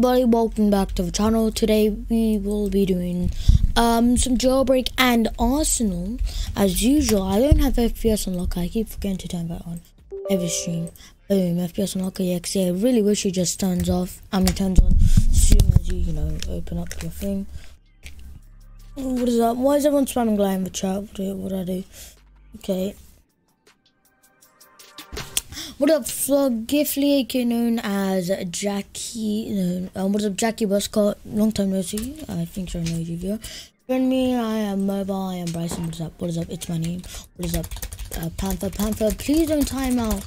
everybody welcome back to the channel. Today we will be doing um some jailbreak and arsenal. As usual i don't have fps unlock i keep forgetting to turn that on every stream. Boom fps unlock exe i really wish it just turns off. I mean turns on as soon as you you know open up your thing. What is that? Why is everyone spamming glide in the chat? What do, what do i do? Okay what up, Flogifly, aka known as Jackie? Uh, um, up, Jackie Buscott? Long time no see. I think you're an OG viewer. Friend me, I am mobile. I am Bryson. What is up? What is up? It's my name. What is up? Uh, Panther, Panther. Please don't time out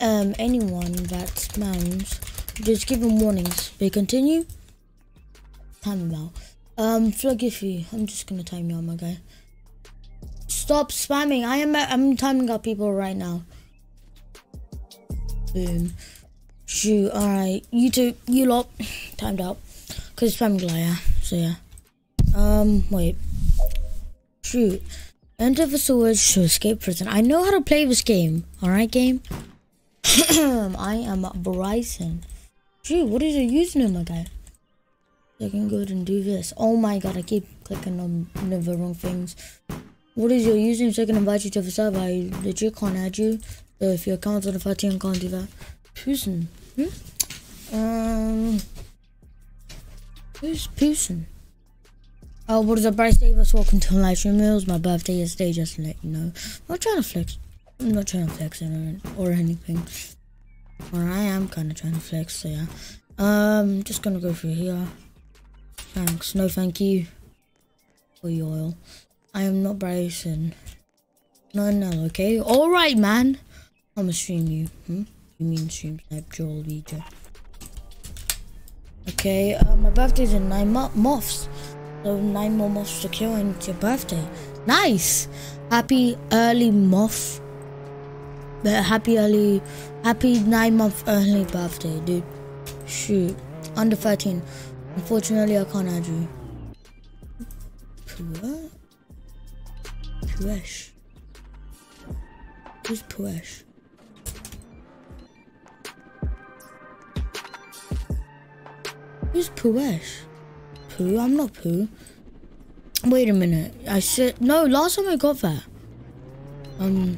um, anyone that spams. Just give them warnings. They continue. Time them out. Um, Flogifly, I'm just gonna time you out, my guy. Stop spamming. I am. I'm timing out people right now. Boom. Shoot. Alright. You two, you lot. Timed out. Because spamming Glaya. So yeah. Um, wait. Shoot. Enter the sewers to escape prison. I know how to play this game. Alright, game? I am Bryson. Shoot, what is your username, my guy? I can go ahead and do this. Oh my god, I keep clicking on the wrong things. What is your username so I can invite you to the server? I legit can't add you. So if your account's on the 13, can't do that. Pusin. Hmm? Um. Who's Pusin? Oh, what is up, Bryce Davis? Welcome to Live Stream It was my birthday yesterday, just to let you know. I'm not trying to flex. I'm not trying to flex or anything. Or I am kind of trying to flex, so yeah. Um, just gonna go through here. Thanks. No, thank you for your oil. I am not Bryson. No, no, okay? Alright, man. I'm gonna stream you. Hmm? You mean stream snipe Joel VJ. Okay, uh, my birthday's in nine mo months. So nine more months to kill and it's your birthday. Nice! Happy early month. Happy early, happy nine month early birthday, dude. Shoot. Under 13. Unfortunately, I can't add you. What? Puesh. Who's Puesh? Who's Pooesh? Pooh? I'm not Pooh. Wait a minute. I said no. Last time I got that. Um.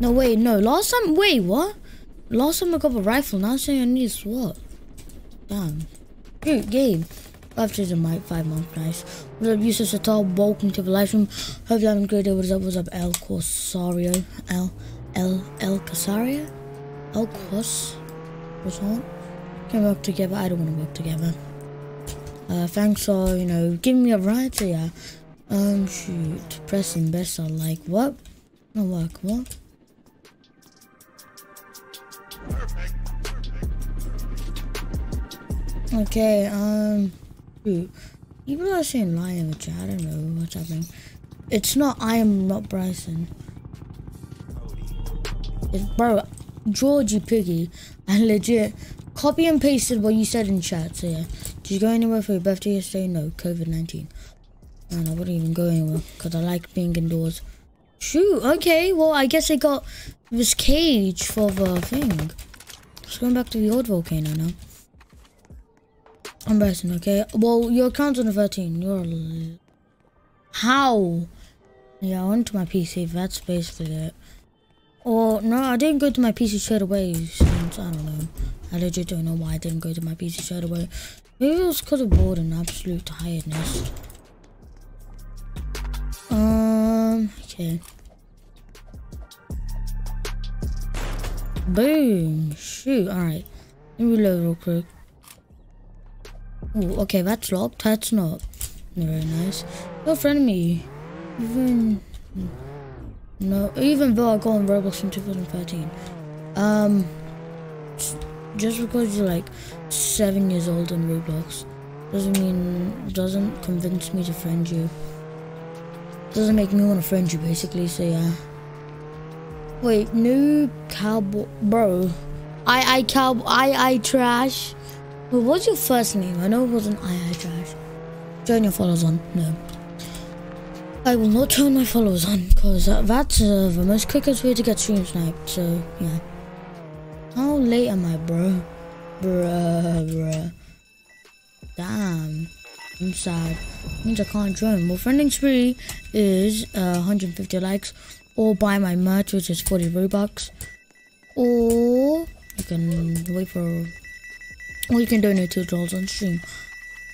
No wait. No. Last time. Wait. What? Last time I got a rifle. Now saying I need a SWAT. Damn. Good game. Five days a mic, five months, nice. What's up, Yusuf Satal? Welcome to the live stream. Hope you're having a great day. What's up? What's up, El Corsario? El, El, El Casario? El Cos? What's on? Can work together. I don't want to work together. Uh, thanks for, you know, giving me a ride to yeah. Um, shoot. Pressing best on like, what? No work, what? Okay, um, shoot. People are saying lie in the chat. I don't know what's happening. It's not, I am not Bryson. It's, bro, Georgie Piggy. And legit, Copy and pasted what you said in chat. So yeah, did you go anywhere for your birthday yesterday? No, COVID-19. And I wouldn't even go anywhere because I like being indoors. Shoot, okay, well, I guess I got this cage for the thing. Just going back to the old volcano now. I'm pressing, okay? Well, your account's on the 13. You're... How? Yeah, I went to my PC. That's basically it. Or, no, I didn't go to my PC straight away since, I don't know. I legit don't know why I didn't go to my PC straight away. Maybe it was because of bored and absolute tiredness. Um, okay. Boom. Shoot. Alright. Let me reload real quick. Ooh, okay, that's locked. That's not very nice. Your friend of me. Even... No, even though I got on Roblox in 2013. Um just because you're like seven years old in Roblox doesn't mean doesn't convince me to friend you. Doesn't make me want to friend you basically, so yeah. Wait, new cowboy bro. I I cow I I trash. But what's your first name? I know it wasn't I I trash. Turn your followers on. No. I will not turn my followers on because that's uh, the most quickest way to get stream sniped. So yeah. How late am I, bro? Bruh, bruh. Damn. I'm sad. Means I can't join. Well, friending spree is uh, 150 likes, or buy my merch, which is 40 Robux, or you can wait for, or you can donate two dollars on stream.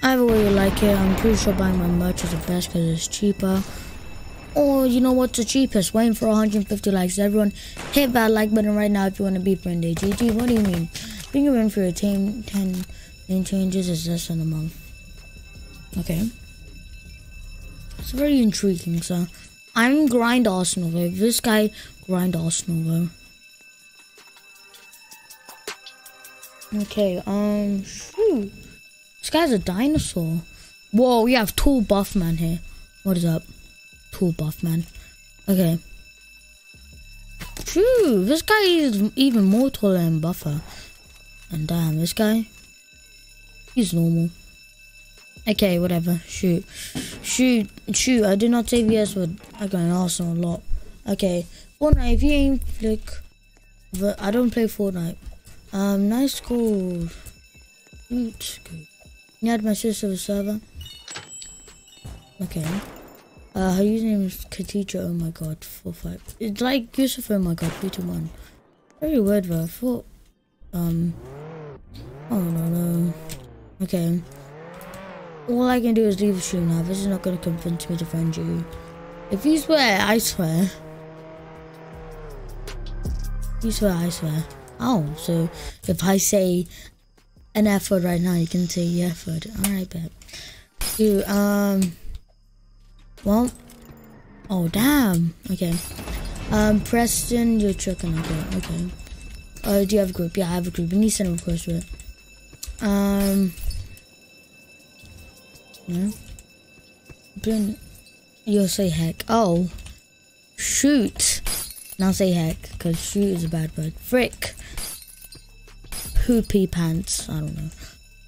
Either way you like it, I'm pretty sure buying my merch is the best because it's cheaper. Or you know what's the cheapest? Waiting for 150 likes. Everyone, hit that like button right now if you want to be friendly. GG, what do you mean? Being a for your team 10 name changes is less than a month. Okay. It's very intriguing, so I'm grind Arsenal though. This guy grind Arsenal though. Okay, um shoot. This guy's a dinosaur. Whoa, we have tall buff man here. What is up? Tall buff man. Okay. True, this guy is even more taller than Buffer. And damn, this guy, he's normal. Okay, whatever. Shoot. Shoot. Shoot. I did not save yes, but I got an Arsenal a lot. Okay. Fortnite, if you ain't flick. But I don't play Fortnite. Um, nice call. Shoot. You had my sister server. Okay. Uh, her username is Katija, oh my god, 4-5. It's like Yusuf, oh my god, 3 to 1. Very weird though, I thought, um, oh no, no. Okay. All I can do is leave the stream now. This is not going to convince me to friend you. If you swear, I swear. You swear, I swear. Oh, so if I say an F word right now, you can say the F word. Alright, bet. Dude, um... Well... Oh, damn. Okay. Um, Preston, you're checking okay, okay. Uh, do you have a group? Yeah, I have a group. Send a request to. Um... No. Then you'll say heck. Oh. Shoot. Now say heck, because shoot is a bad word. Frick. Hoopy pants. I don't know.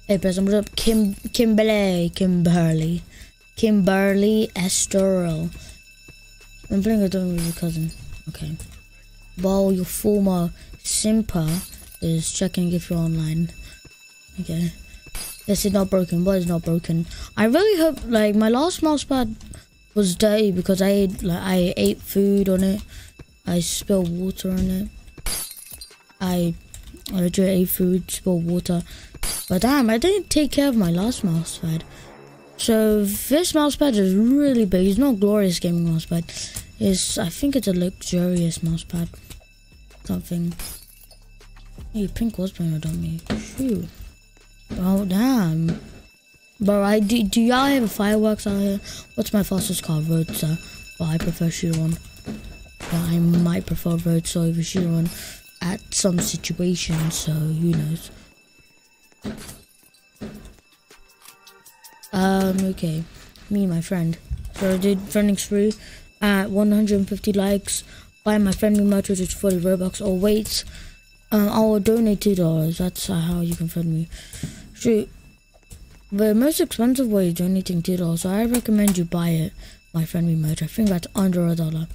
Hey, Press, what's up? Kim, Kimberly. Kimberly. Kimberly Esterl. I'm playing a with cousin. Okay. While your former simper is checking if you're online. Okay. This is not broken. What is not broken? I really hope like my last mouse pad was dirty because I ate like I ate food on it. I spilled water on it. I I legit ate food, spilled water. But damn, I didn't take care of my last mouse pad. So this mousepad is really big. It's not glorious gaming mousepad. It's I think it's a luxurious mousepad. Something. Hey, pink was playing on me. Shoot. Oh, damn. But I, do, do y'all have a fireworks out here? What's my fastest car? Roadster. Well, I prefer Chiron. But I might prefer Roadster over Chiron at some situations, so who knows. Um, okay. Me my friend. So I did friending spree at 150 likes. Buy my friendly merch, which is 40 Robux. Or wait. Um, I will donate $2. That's how you can friend me. Shoot. The most expensive way is donating two dollars, so I recommend you buy it, my friendly merch. I think that's under a dollar.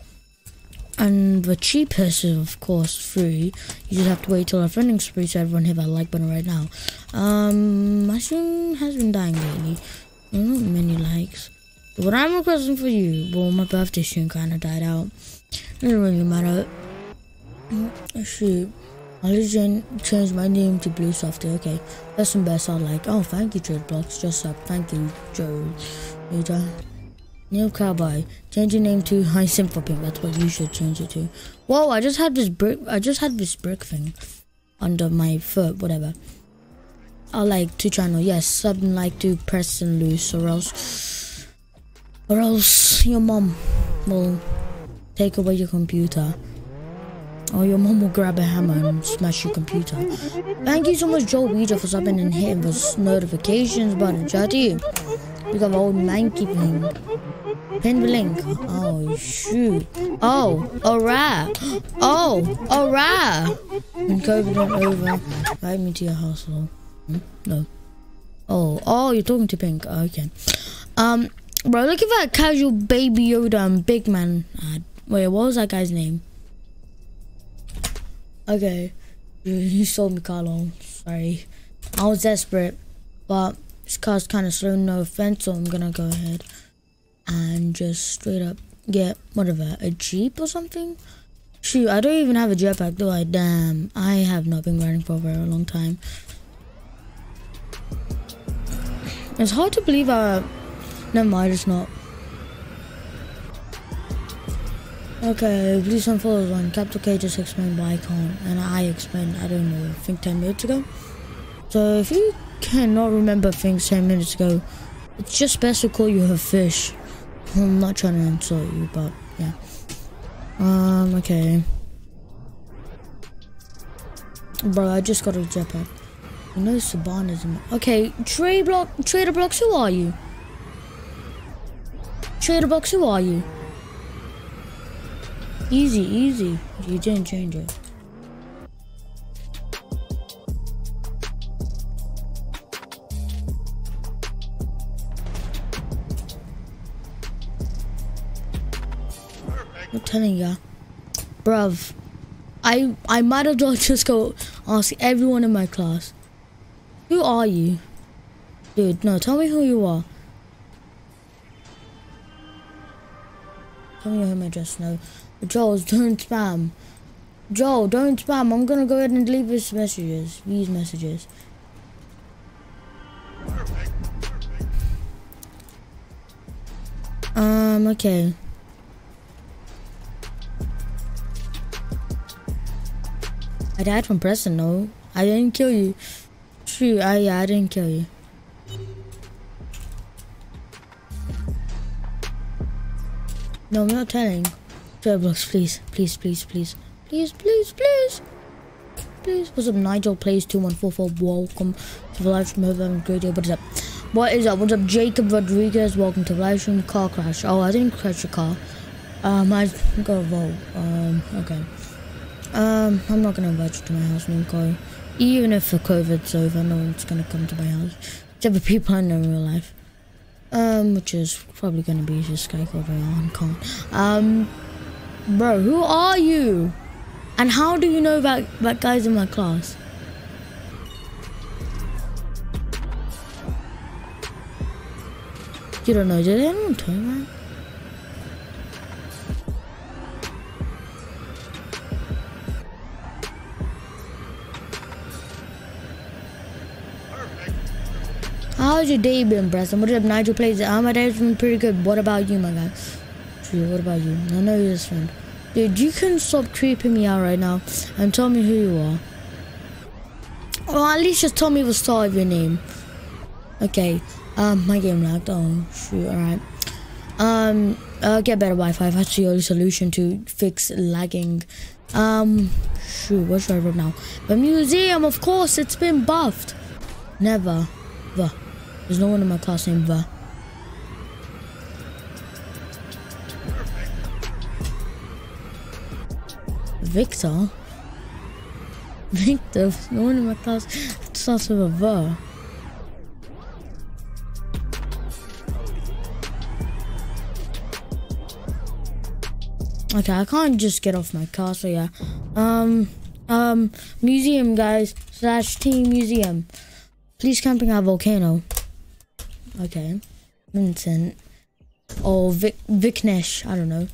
And the cheapest is of course free. You just have to wait till our friending spree so everyone hit that like button right now. Um my stream has been dying lately. Not many likes. But what I'm requesting for you, well my birthday stream kinda died out. Doesn't really matter. Oh, shoot. I'll just change my name to Blue Softy. Okay, that's some best I like. Oh, thank you, Trade Blocks. Just up. Thank you, Joe. Later. Neil Cowboy. Change your name to High Simple Pink. That's what you should change it to. Whoa, I just had this brick. I just had this brick thing under my foot. Whatever. I like to channel. Yes, something like to Prestonluse, or else, or else your mom will take away your computer. Or your mom will grab a hammer and smash your computer. Thank you so much, Joe Ouija, for subbing and hitting those notifications button. Chatty. We got old manky pin. Pin the link. Oh, shoot. Oh, alright. Oh, alright. When COVID went over, invite me to your household. No. Oh, oh, you're talking to Pink. okay. Um, bro, look at that casual baby Yoda and big man ad. Wait, what was that guy's name? Okay. You, you sold me Carlo. Sorry. I was desperate, but this car's kind of slow, no offense, so I'm gonna go ahead and just straight up get whatever a jeep or something. Shoot, I don't even have a jetpack, do I? Damn, I have not been riding for a very long time. It's hard to believe I. Never mind, it's not. Okay, please don't follow one. Capital K just explained why I can't, and I explained, I don't know, I think 10 minutes ago. So if you cannot remember things 10 minutes ago, it's just best to call you a fish. I'm not trying to insult you, but yeah. Um, okay. Bro, I just got a jetpack. You know Okay, trade block trader blocks, who are you? Trader blocks, who are you? Easy, easy. You didn't change it. I'm telling ya. Bruv. I I might as well just go ask everyone in my class. Who are you? Dude, no, tell me who you are. Tell me your home address, no. Joel, don't spam. Joel, don't spam. I'm gonna go ahead and leave his messages. These messages. Um, okay. I died from Preston, no. I didn't kill you. Shoot, I, I didn't kill you. No, I'm not telling. Fairblocks, please, please, please, please. Please, please, please. Please. What's up, Nigel Please, 2144. Welcome to the live stream. Hope having a great day. What is up? What is up? What's up, Jacob Rodriguez? Welcome to the live stream. Car crash. Oh, I didn't crash a car. Um, I got a vote. Um, okay. Um, I'm not gonna invite you to my house, Nico. Even if the COVID's over, no one's gonna come to my house. Except for people I know in real life. Um, which is probably gonna be just Sky Code on con. Um, Bro, who are you? And how do you know about, about guys in my class? You don't know, did anyone tell you that? How's your day been, Preston? What up, Nigel plays? Oh, my day's been pretty good. What about you, my guy? What about you? I know you're his friend. Dude, you can stop creeping me out right now and tell me who you are. Or at least just tell me the start of your name. Okay. Um, my game lagged. Oh, shoot. Alright. Um, uh, get better Wi-Fi. That's the only solution to fix lagging. Um, shoot. What should I write now? The museum, of course. It's been buffed. Never. The. There's no one in my class named The. Victor? Victor? No one in my class starts with a V. Okay, I can't just get off my car, so yeah. Um, um, museum, guys, slash team museum. Please camping our volcano. Okay. Vincent. Or Vic Viknesh, I don't know.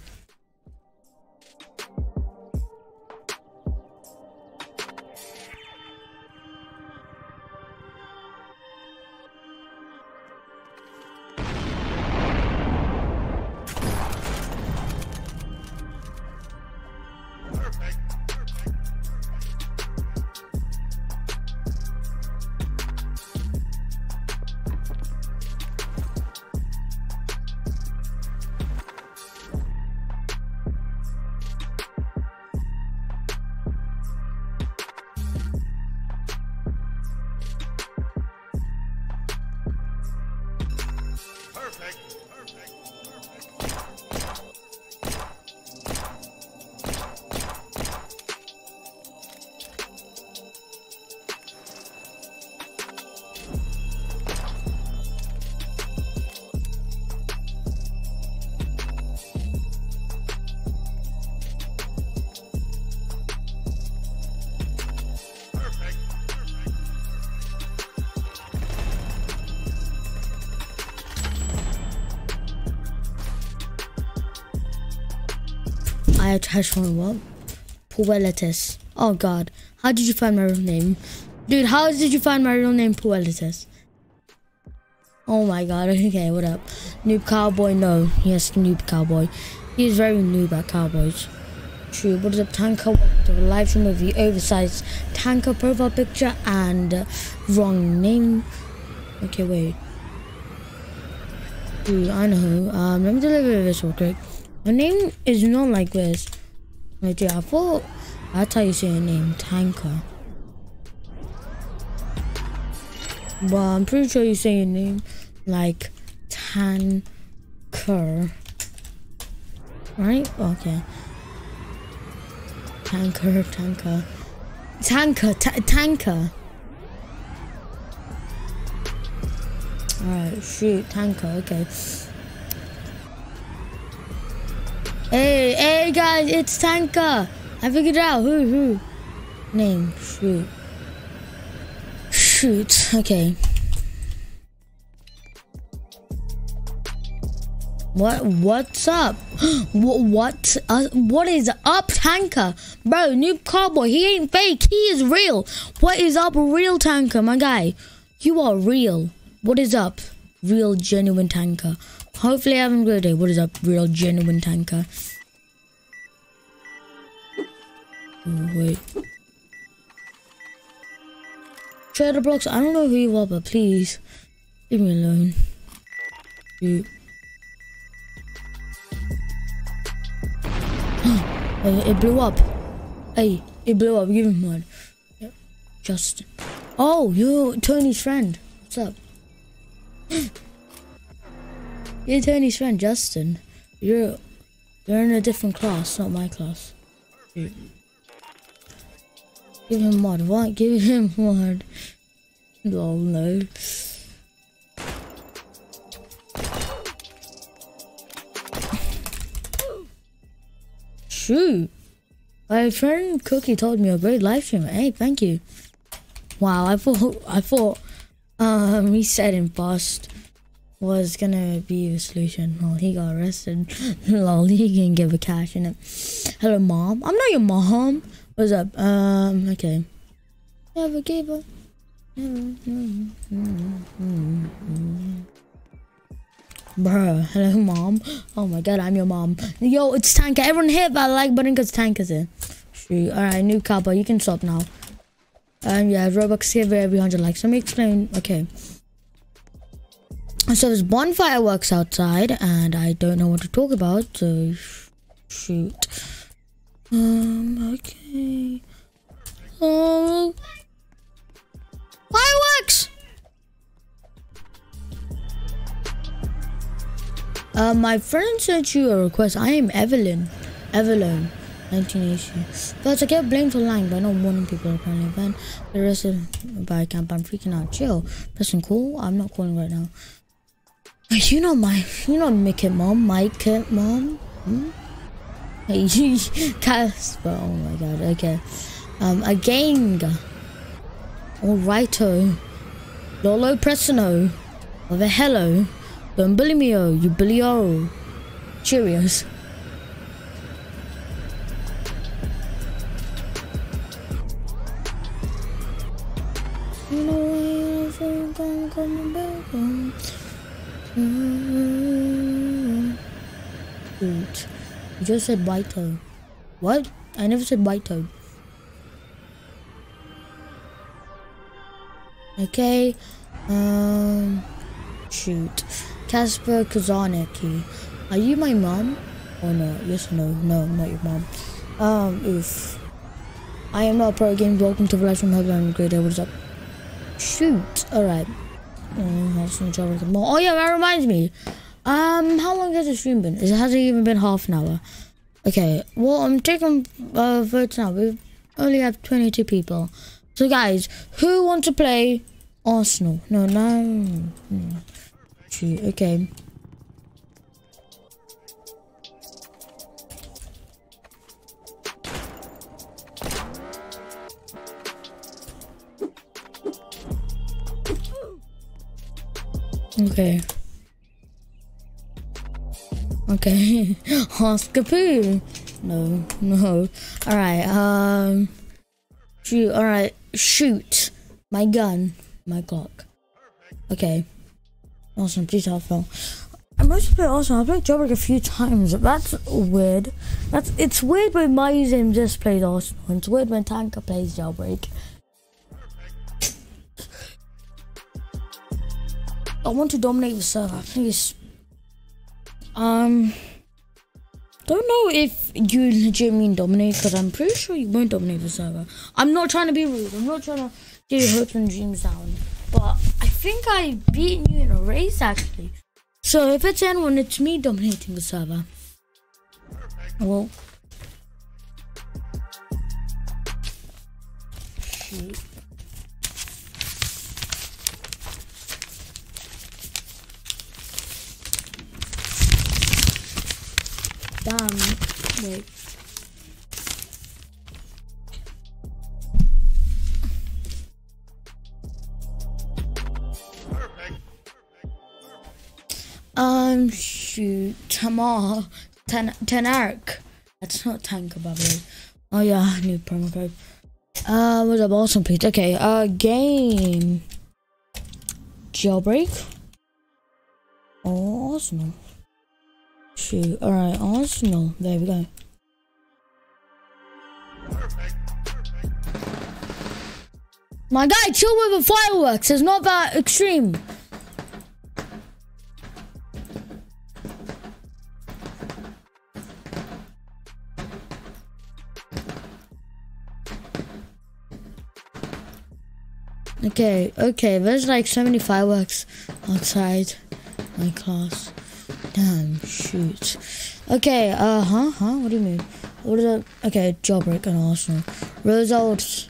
Attached what? Puelitis. Oh god. How did you find my real name? Dude, how did you find my real name, Puelitis? Oh my god, okay, what up? Noob Cowboy, no. Yes, Noob Cowboy. He is very noob at Cowboys. True, what is up, Tanker? The live stream of the oversized Tanker profile picture and uh, wrong name. Okay, wait. Dude, I know. Um, let me deliver this real quick. My name is not like this. I thought that's how you say your name, Tanker. But I'm pretty sure you say your name like Tanker. Right? Okay. Tanker, tanker. Tanker, tanker. Alright, shoot, tanker, okay. Hey, hey guys, it's Tanker. I figured out. Who, who? Name, shoot. Shoot, okay. What? What's up? what? What? Uh, what is up, Tanker? Bro, Noob Cowboy, he ain't fake. He is real. What is up, real Tanker, my guy? You are real. What is up, real genuine Tanker? Hopefully, having a good day. What is up, real genuine Tanker? Oh, wait. Trader blocks. I don't know who you are, but please leave me alone. Dude. it blew up. Hey, it blew up. Give him one. Yep. Justin. Oh, you're Tony's friend. What's up? you're Tony's friend, Justin. You're you're in a different class, not my class. Give him mod. What? Give him mod. Oh no. Shoot. My friend Cookie told me a great live stream. Hey, thank you. Wow, I thought I thought um he said in fast was gonna be the solution. Well, he got arrested. Lol, he can give a cash in it. Hello, mom. I'm not your mom. What's up? Um, okay. Never gave up. Bruh, hello mom. Oh my god, I'm your mom. Yo, it's Tanker. Everyone hit that like button because Tanker's in. Alright, new Cowboy, you can stop now. Um, yeah, Robux give every 100 likes. Let me explain. Okay. So there's bonfire works outside, and I don't know what to talk about, so shoot. Um, okay. Um, fireworks! Uh, my friend sent you a request. I am Evelyn. Evelyn. 1980. But I get blamed for lying by not warning people apparently. Then the rest of by camp, I'm freaking out. Chill. Pressing cool. I'm not calling right now. You know my, you know Mickey mom, Mike mom. Hmm? Hey, Casper. Oh my god. Okay. Um, a gang. Alrighto. Lolo Presino. With a hello. Don't bully me, oh. You bully, oh. Cheerios. You know I'm. Shoot. You just said white toad. What? I never said white toad. Okay. Um. Shoot. Casper Kazaneki. Are you my mom? Or no? Yes or no? No, I'm not your mom. Um, oof. I am not pro game. Welcome to live from Hubland. Great day. What's up? Shoot. Alright. Oh yeah, that reminds me. Um, how long has the stream been? It hasn't even been half an hour. Okay, well, I'm taking uh, votes now. We only have 22 people. So guys, who wants to play Arsenal? No, no. no. Shoot, okay. Okay. Okay. Oscar. No, no. Alright, um. Shoot, alright. Shoot. My gun. My clock. Okay. Awesome, please help fun. I must play awesome. I've played Jailbreak a few times. That's weird. That's it's weird when my username just plays Arsenal. It's weird when Tanker plays Jailbreak. I want to dominate the server, please. Um, don't know if you legit mean dominate because I'm pretty sure you won't dominate the server. I'm not trying to be rude. I'm not trying to get your hopes and dreams down. But I think I beat you in a race actually. So if it's anyone, it's me dominating the server. Well. Shoot. Damn. Wait. Um, shoot, Tamar, Ten Tenark. That's not the way. Oh yeah, new promo code. Uh, was a awesome please? Okay, uh, game. Jailbreak. Arsenal. Shoot, alright, Arsenal. There we go. My guy, chill with the fireworks. It's not that extreme. Okay, okay, there's like so many fireworks outside my class. Damn, shoot. Okay, uh huh, huh? What do you mean? What is it? Okay, jailbreak and Arsenal. Results.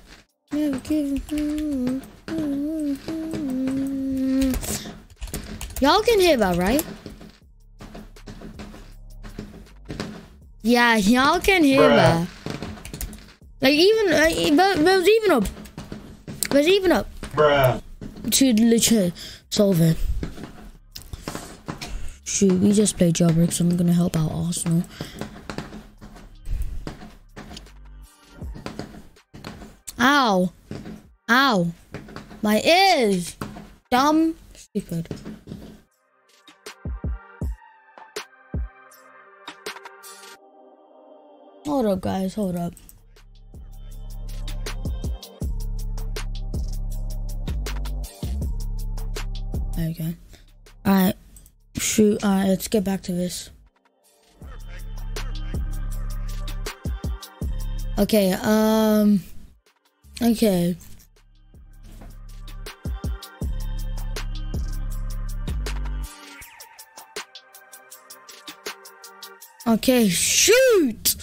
Y'all can hear that, right? Yeah, y'all can hear Bruh. that. Like even, uh, there- there's even a, there's even a Bruh. to legit solve it. Shoot, we just played Jailbreak, so I'm gonna help out Arsenal. Ow! Ow! My ears! Dumb, stupid. Hold up, guys, hold up. Okay. Alright. Shoot. Alright, let's get back to this. Okay, um. Okay. Okay, shoot!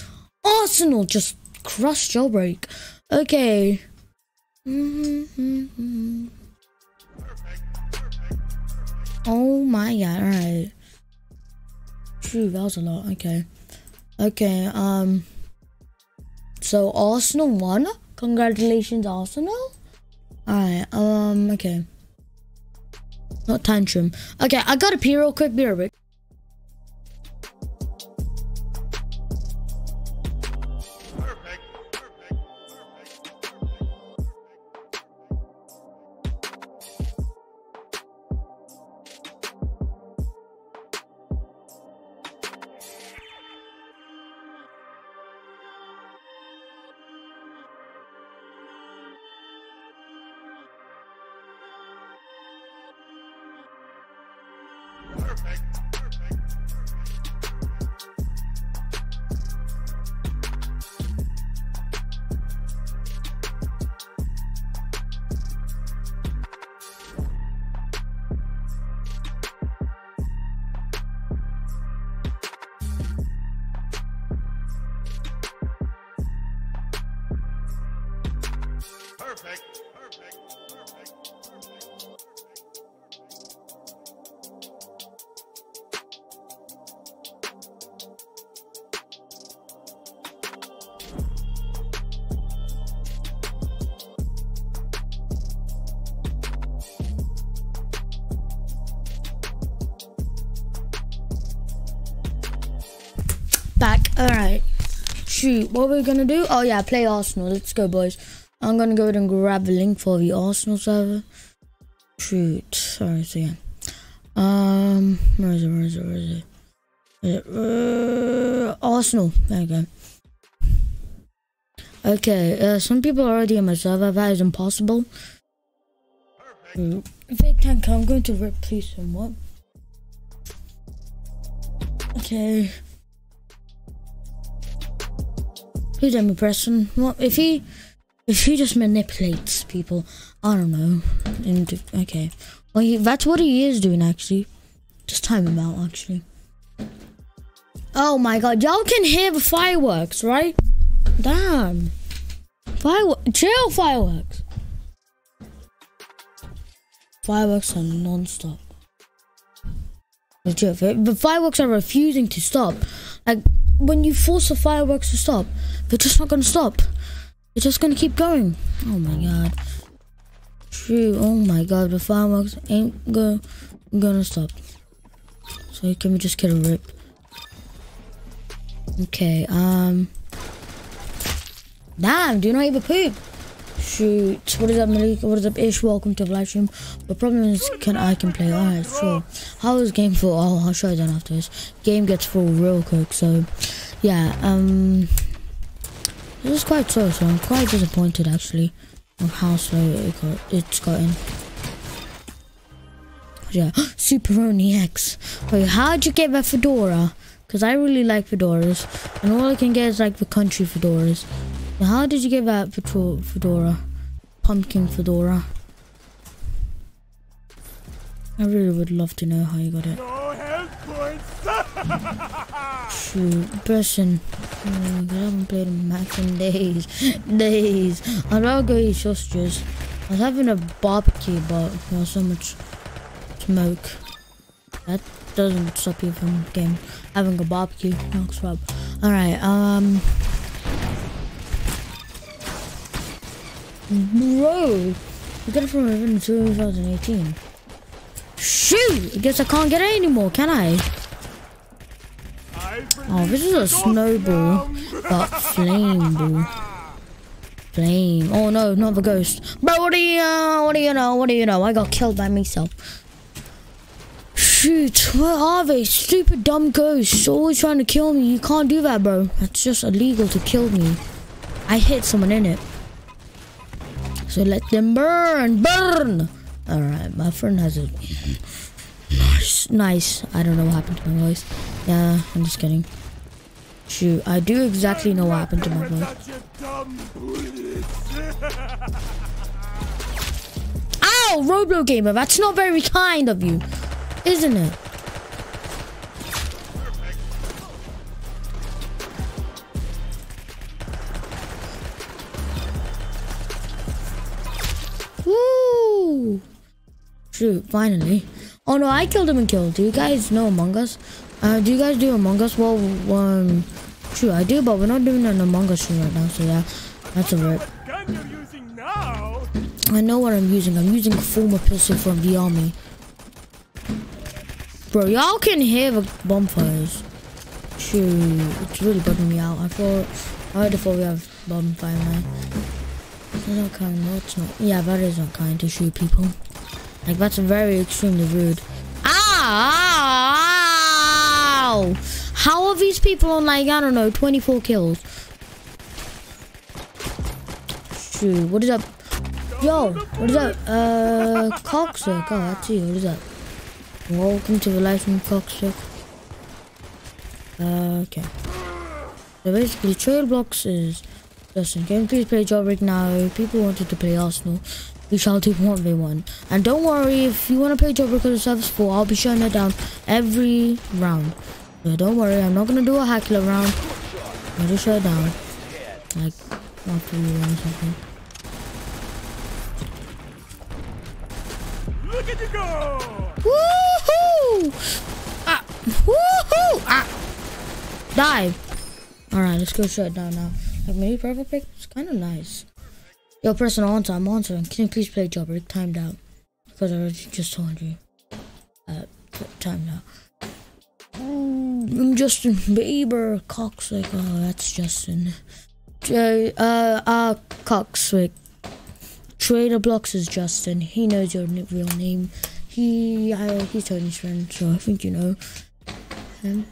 Arsenal just crushed jailbreak. Okay. Mm-hmm. Oh my god, alright. Phew, that was a lot, okay. Okay, um so Arsenal won? Congratulations, Arsenal? Alright, um, okay. Not tantrum. Okay, I gotta pee real quick, be what are we gonna do? Oh yeah, play Arsenal. Let's go, boys. I'm gonna go ahead and grab a link for the Arsenal server. Shoot. Sorry, so yeah. Um, where is it? Where is it? Where is it? Is it uh, Arsenal. There you go. Okay, uh, some people are already in my server. That is impossible. Fake tank, I'm going to replace him. What? Okay. Let me. What if he if he just manipulates people? I don't know. Into, okay. Well, he, that's what he is doing actually. Just time him out actually. Oh my god, y'all can hear the fireworks, right? Damn. Fireworks. Chill fireworks. Fireworks are non-stop. Legit. The fireworks are refusing to stop. Like, when you force the fireworks to stop, they're just not gonna stop. They're just gonna keep going. Oh my god. True. Oh my god, the fireworks ain't go gonna stop. So can we just get a rip? Okay, um Damn, do not even poop. Shoot. What is up, Malik? What is up, Ish? Welcome to the live stream. The problem is, can I can play? Alright, sure. How is game full? Oh, I'll show you that after this. Game gets full real quick, so yeah. Um, this is quite slow, so I'm quite disappointed actually of how slow it got. It's gotten. Yeah, Superoni X. Wait, how'd you get that fedora? Because I really like fedoras, and all I can get is like the country fedoras. How did you get that fedora? Pumpkin fedora. I really would love to know how you got it. No health points. Shoot, person. Oh, I haven't played Max in days. days. I'd rather go eat sausages. I was having a barbecue, but there was so much smoke. That doesn't stop you from game having a barbecue. No, Alright, um. Bro, you got it from in 2018. Shoot! I guess I can't get it anymore, can I? Oh, this is a snowball, but flame ball. Flame. Oh no, not the ghost. Bro, what do you know? What do you know? What do you know? I got killed by myself. Shoot, where are they? Stupid dumb ghosts. Always trying to kill me. You can't do that, bro. That's just illegal to kill me. I hit someone in it. So let them burn, burn. All right, my friend has a nice, nice. I don't know what happened to my voice. Yeah, I'm just kidding. Shoot, I do exactly know what happened to my voice. Ow, Roblo Gamer, that's not very kind of you, isn't it? Shoot, finally. Oh no, I killed him and killed. Do you guys know Among Us? Uh, do you guys do Among Us? Well, um, true, I do, but we're not doing an Among Us stream right now, so yeah, that's a rip. I know what I'm using. I'm using a former pistol from the army. Bro, y'all can hear the bonfires. Shoot, it's really bugging me out. I thought, I heard before we have bonfire man. Not kind, no, it's not. Yeah, that is not kind to shoot people. Like, that's very extremely rude. Ow! How are these people on, like, I don't know, 24 kills? Shoot, what is up? Yo, what is up? Uh, Coxic. Oh, that's you. What is up? Welcome to the live from Coxic. Uh, okay. So basically, trail blocks is... Listen, can you please play Jailbreak now? People wanted to play Arsenal we shall do one v one. And don't worry, if you want to play Joker because Service 4, I'll be shutting it down every round. So don't worry, I'm not going to do a hackler round. I'll just shut it down. Like, after you run something. Look at you go! Woohoo! Ah! Woohoo! Ah! Dive! Alright, let's go shut it down now. Like, maybe perfect pick? It's kind of nice. Yo, personal answer, I'm answering. Can you please play Jailbreak? Timed out. Because I already just told you. Uh, timed out. I'm Justin Bieber. Coxwick. Oh, that's Justin. Uh, uh, uh Coxwick. Trader Blocks is Justin. He knows your real name. He, uh, he's Tony's friend, so I think you know him.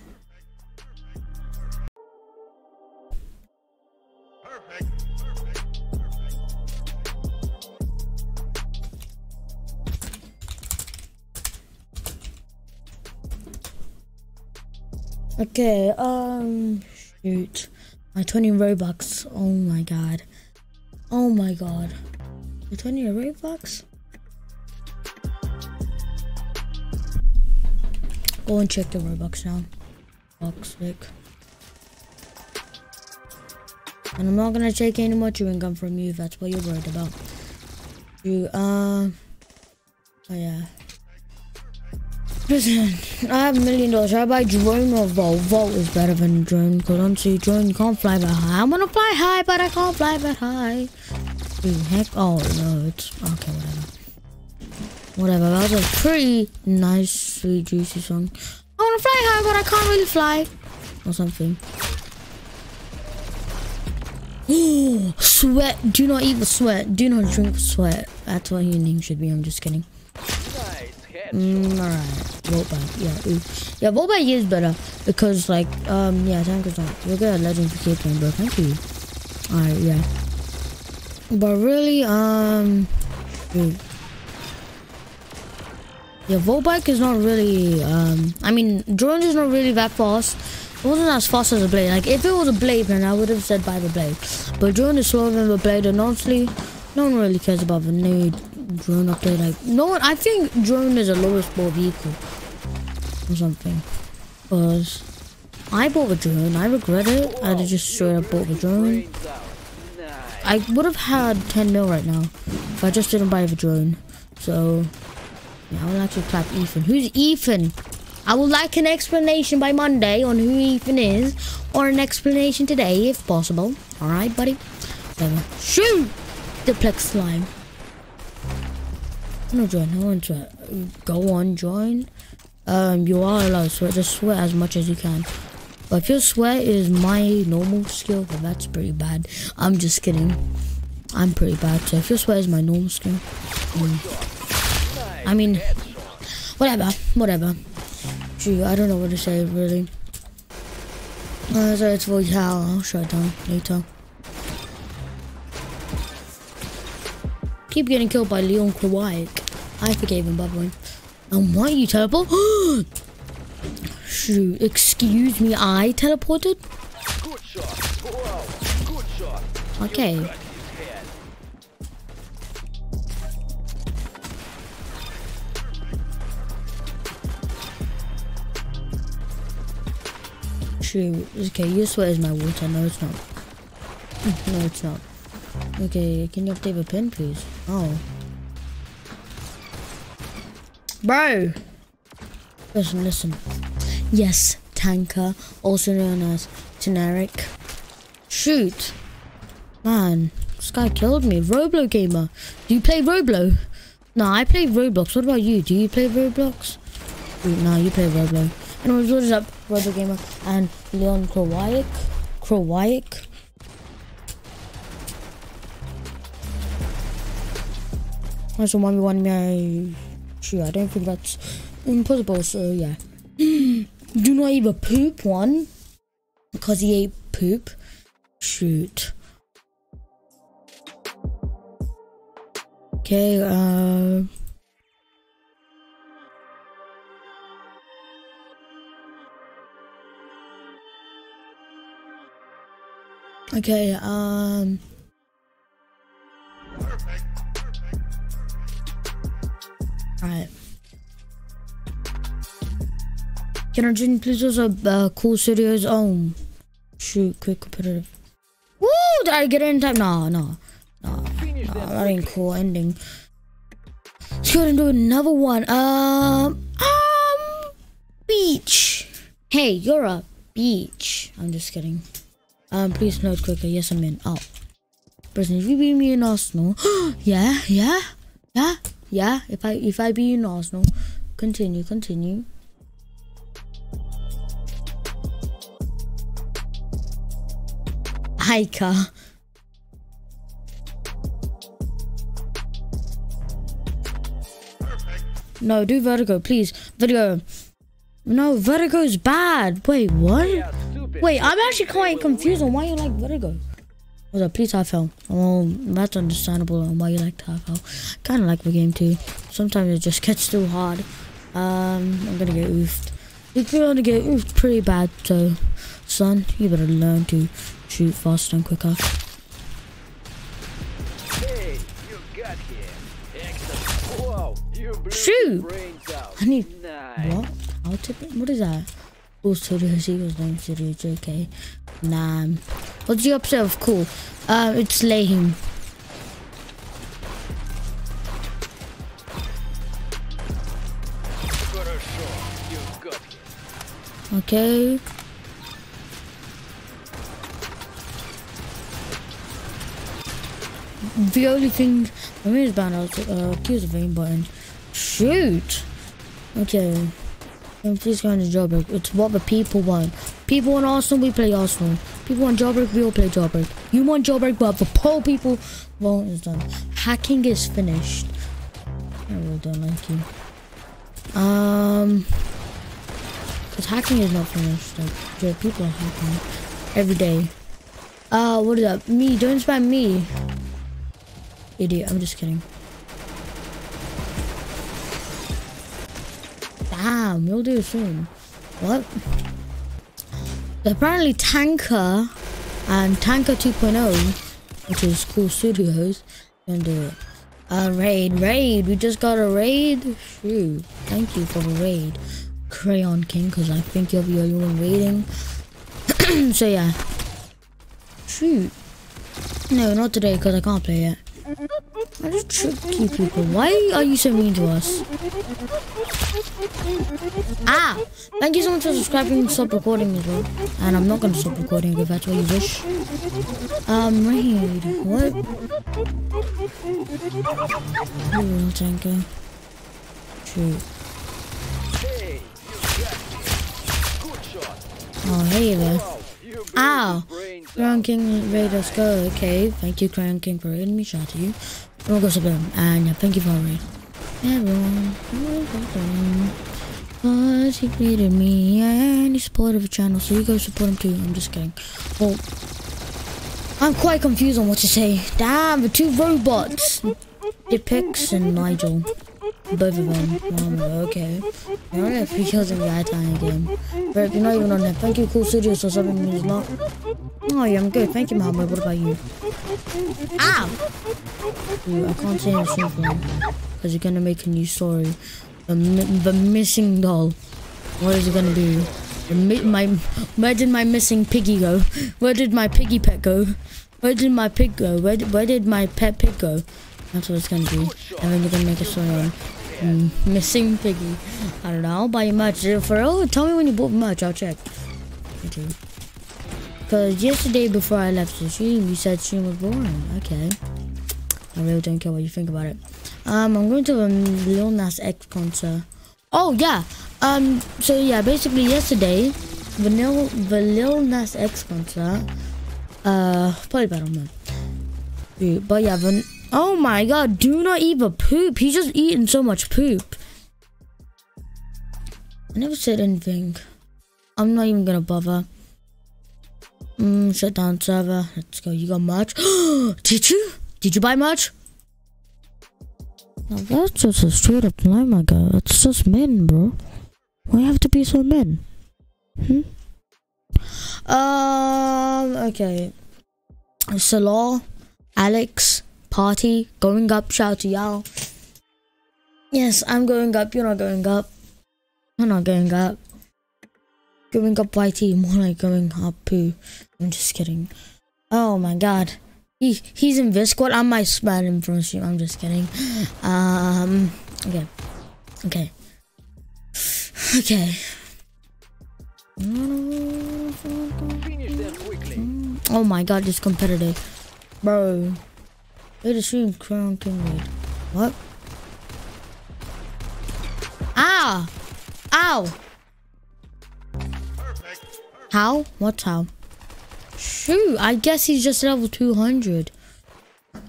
Okay, um, shoot. My 20 Robux. Oh my god. Oh my god. My 20 Robux? Go and check the Robux now. Box sick. And I'm not gonna take any more chewing gum from you if that's what you're worried about. You, um, uh, oh yeah. Listen, I have a million dollars. I buy drone or Volt? Volt is better than a drone because honestly, drone can't fly that high. I want to fly high, but I can't fly that high. Dude, heck, oh no, it's okay, whatever. Whatever, that was a pretty nice, sweet, juicy song. I want to fly high, but I can't really fly. Or something. sweat. Do not eat the sweat. Do not drink sweat. That's what your name should be. I'm just kidding. Mm, alright. Voltbike. Yeah, ooh. Yeah, Voltbike is better. Because, like, um, yeah, thank you. You're good at Legends for Kid bro. Thank you. Alright, yeah. But really, um, dude. Yeah, Voltbike is not really, um, I mean, drone is not really that fast. It wasn't as fast as a blade. Like, if it was a blade, then I would have said buy the blade. But drone is slower than the blade, and honestly, no one really cares about the new drone update. Like, no one, I think drone is a lowest ball vehicle or something. Because I bought a drone. I regret it. I just straight up bought the drone. I would have had 10 mil right now if I just didn't buy the drone. So, yeah, I will actually clap Ethan. Who's Ethan? I would like an explanation by Monday on who Ethan is, or an explanation today if possible. Alright, buddy? Shoot! Duplex slime. No join, no one sweat. Go on, join. Um, you are allowed to sweat. Just sweat as much as you can. But if your sweat is my normal skill, well, that's pretty bad. I'm just kidding. I'm pretty bad. So if your sweat is my normal skill, I mean, whatever, whatever. Gee, I don't know what to say really. Uh, so it's for how I'll shut down later. Keep getting killed by Leon Krawaic. I forgave him, by the way. Oh and why you teleport? Shoot, excuse me, I teleported? Okay. Shoot, okay, your sweat is my water. No, it's not. No, it's not. Okay, can you update the pin, please? Oh. Bro! Listen, listen. Yes, tanker, also known as generic. Shoot! Man, this guy killed me. Roblo gamer. Do you play Roblo? No, I play Roblox. What about you? Do you play Roblox? no, you play Roblo. Anyways, what is up, Roblo gamer and Leon Krowiak? Krowiak? That's a 1v1 me. Sure, I don't think that's impossible, so yeah. Do not even poop one. Because he ate poop. Shoot. Okay, uh... Okay, um... Alright. Can I please also uh, Cool Studios Oh, Shoot, quick competitive. Woo! Did I get it in time? No, no. No, no that ain't cool ending. Let's go ahead and do another one. Um, um, beach. Hey, you're a beach. I'm just kidding. Um, please note quicker. Yes, I'm in. Oh. Person, if you beat me in Arsenal. yeah, yeah, yeah. Yeah, if I if I be in Arsenal, continue, continue. Ica. No, do Vertigo, please. Vertigo. No, Vertigo's bad. Wait, what? Wait, I'm actually quite confused on why you like Vertigo. Hold up, please high fell. Oh, that's understandable on why you like high fell. Kind of like the game too. Sometimes it just gets too hard. Um, I'm gonna get oofed. You're gonna get oofed pretty bad, so, son, you better learn to shoot faster and quicker. Hey, you got here. Excellent. Whoa, you blew Shoot! I need Nice. what? I'll tip it. What is that? Oh, Studio Seagulls name Studio JK. Nah. What's your of cool? Uh, it's got here. Okay. The only thing I mean is banned out uh use the vein button. Shoot. Okay. And please go into jailbreak. It's what the people want. People want Arsenal, we play Arsenal. People want jailbreak, we all play jailbreak. You want jailbreak, but the poor people won't is done. Hacking is finished. I really don't like you. Um because hacking is not finished. Like, people are hacking every day. Uh, what is that? Me, don't spam me. Idiot, I'm just kidding. Damn, you'll do soon. What? Apparently Tanker and Tanker 2.0, which is Cool Studios, can do it. Uh, raid, raid, we just got a raid. Shoot, thank you for the raid. Crown King, because I think you're the only one waiting. so yeah. Shoot. No, not today, because I can't play yet. I just people. Why are you so mean to us? Ah! Thank you so much for subscribing and stop recording as well. And I'm not going to stop recording if that's what you wish. Um, raid. What? Ooh, tanker. Shoot. Oh, hey there. Ow! Crown. King, let's go. Okay, thank you, Crown King, for raiding me. Shout out to you. We'll go sublime. And yeah, thank you for the Everyone, but he greeted me and he supported the channel, so you go support him too. I'm just kidding. Well, I'm quite confused on what to say. Damn, the two robots. Depix and Nigel. Both of them. Um, okay. I only have three kills in the iTime game. But you're not even on there. Thank you, Cool Studios, for something me as well. Oh, yeah, I'm good. Thank you, Mohammed. What about you? Ow! Dude, I can't say anything. Because you're going to make a new story. The, mi- the missing doll. What is it going to do? The mi- my, where did my missing piggy go? Where did my piggy pet go? Where did my pig go? Where did, where did my pet pig go? That's what it's to be. And then you're to make a story on mm, missing piggy. I don't know. I'll buy you merch. For real, tell me when you bought merch. I'll check. Okay. Because yesterday before I left the stream, you said stream was boring. Okay. I really don't care what you think about it. Um, I'm going to a Lil Nas X concert. Oh yeah. Um. So yeah, basically yesterday, Lil, the Lil Nas X concert. Uh, probably better man. But yeah, the, oh my god, do not eat the poop. He's just eating so much poop. I never said anything. I'm not even gonna bother. Mm, shut down server. Let's go. You got merch? Did you? Did you buy merch? Now that's just a straight up lie, my guy. That's just men, bro. Why you have to be so men? Hmm? Um, okay. Salah, Alex, party, going up, shout to y'all. Yes, I'm going up, you're not going up. You're not going up. Going up YT, more like going up poo. I'm just kidding. Oh my god. He he's in this squad. I might spam him from stream. I'm just kidding. Um okay. Okay. Okay. Oh my god, this competitive. Bro. Wait a stream crown king raid. What? Ah! Ow! How? What's how? Shoot, I guess he's just level 200.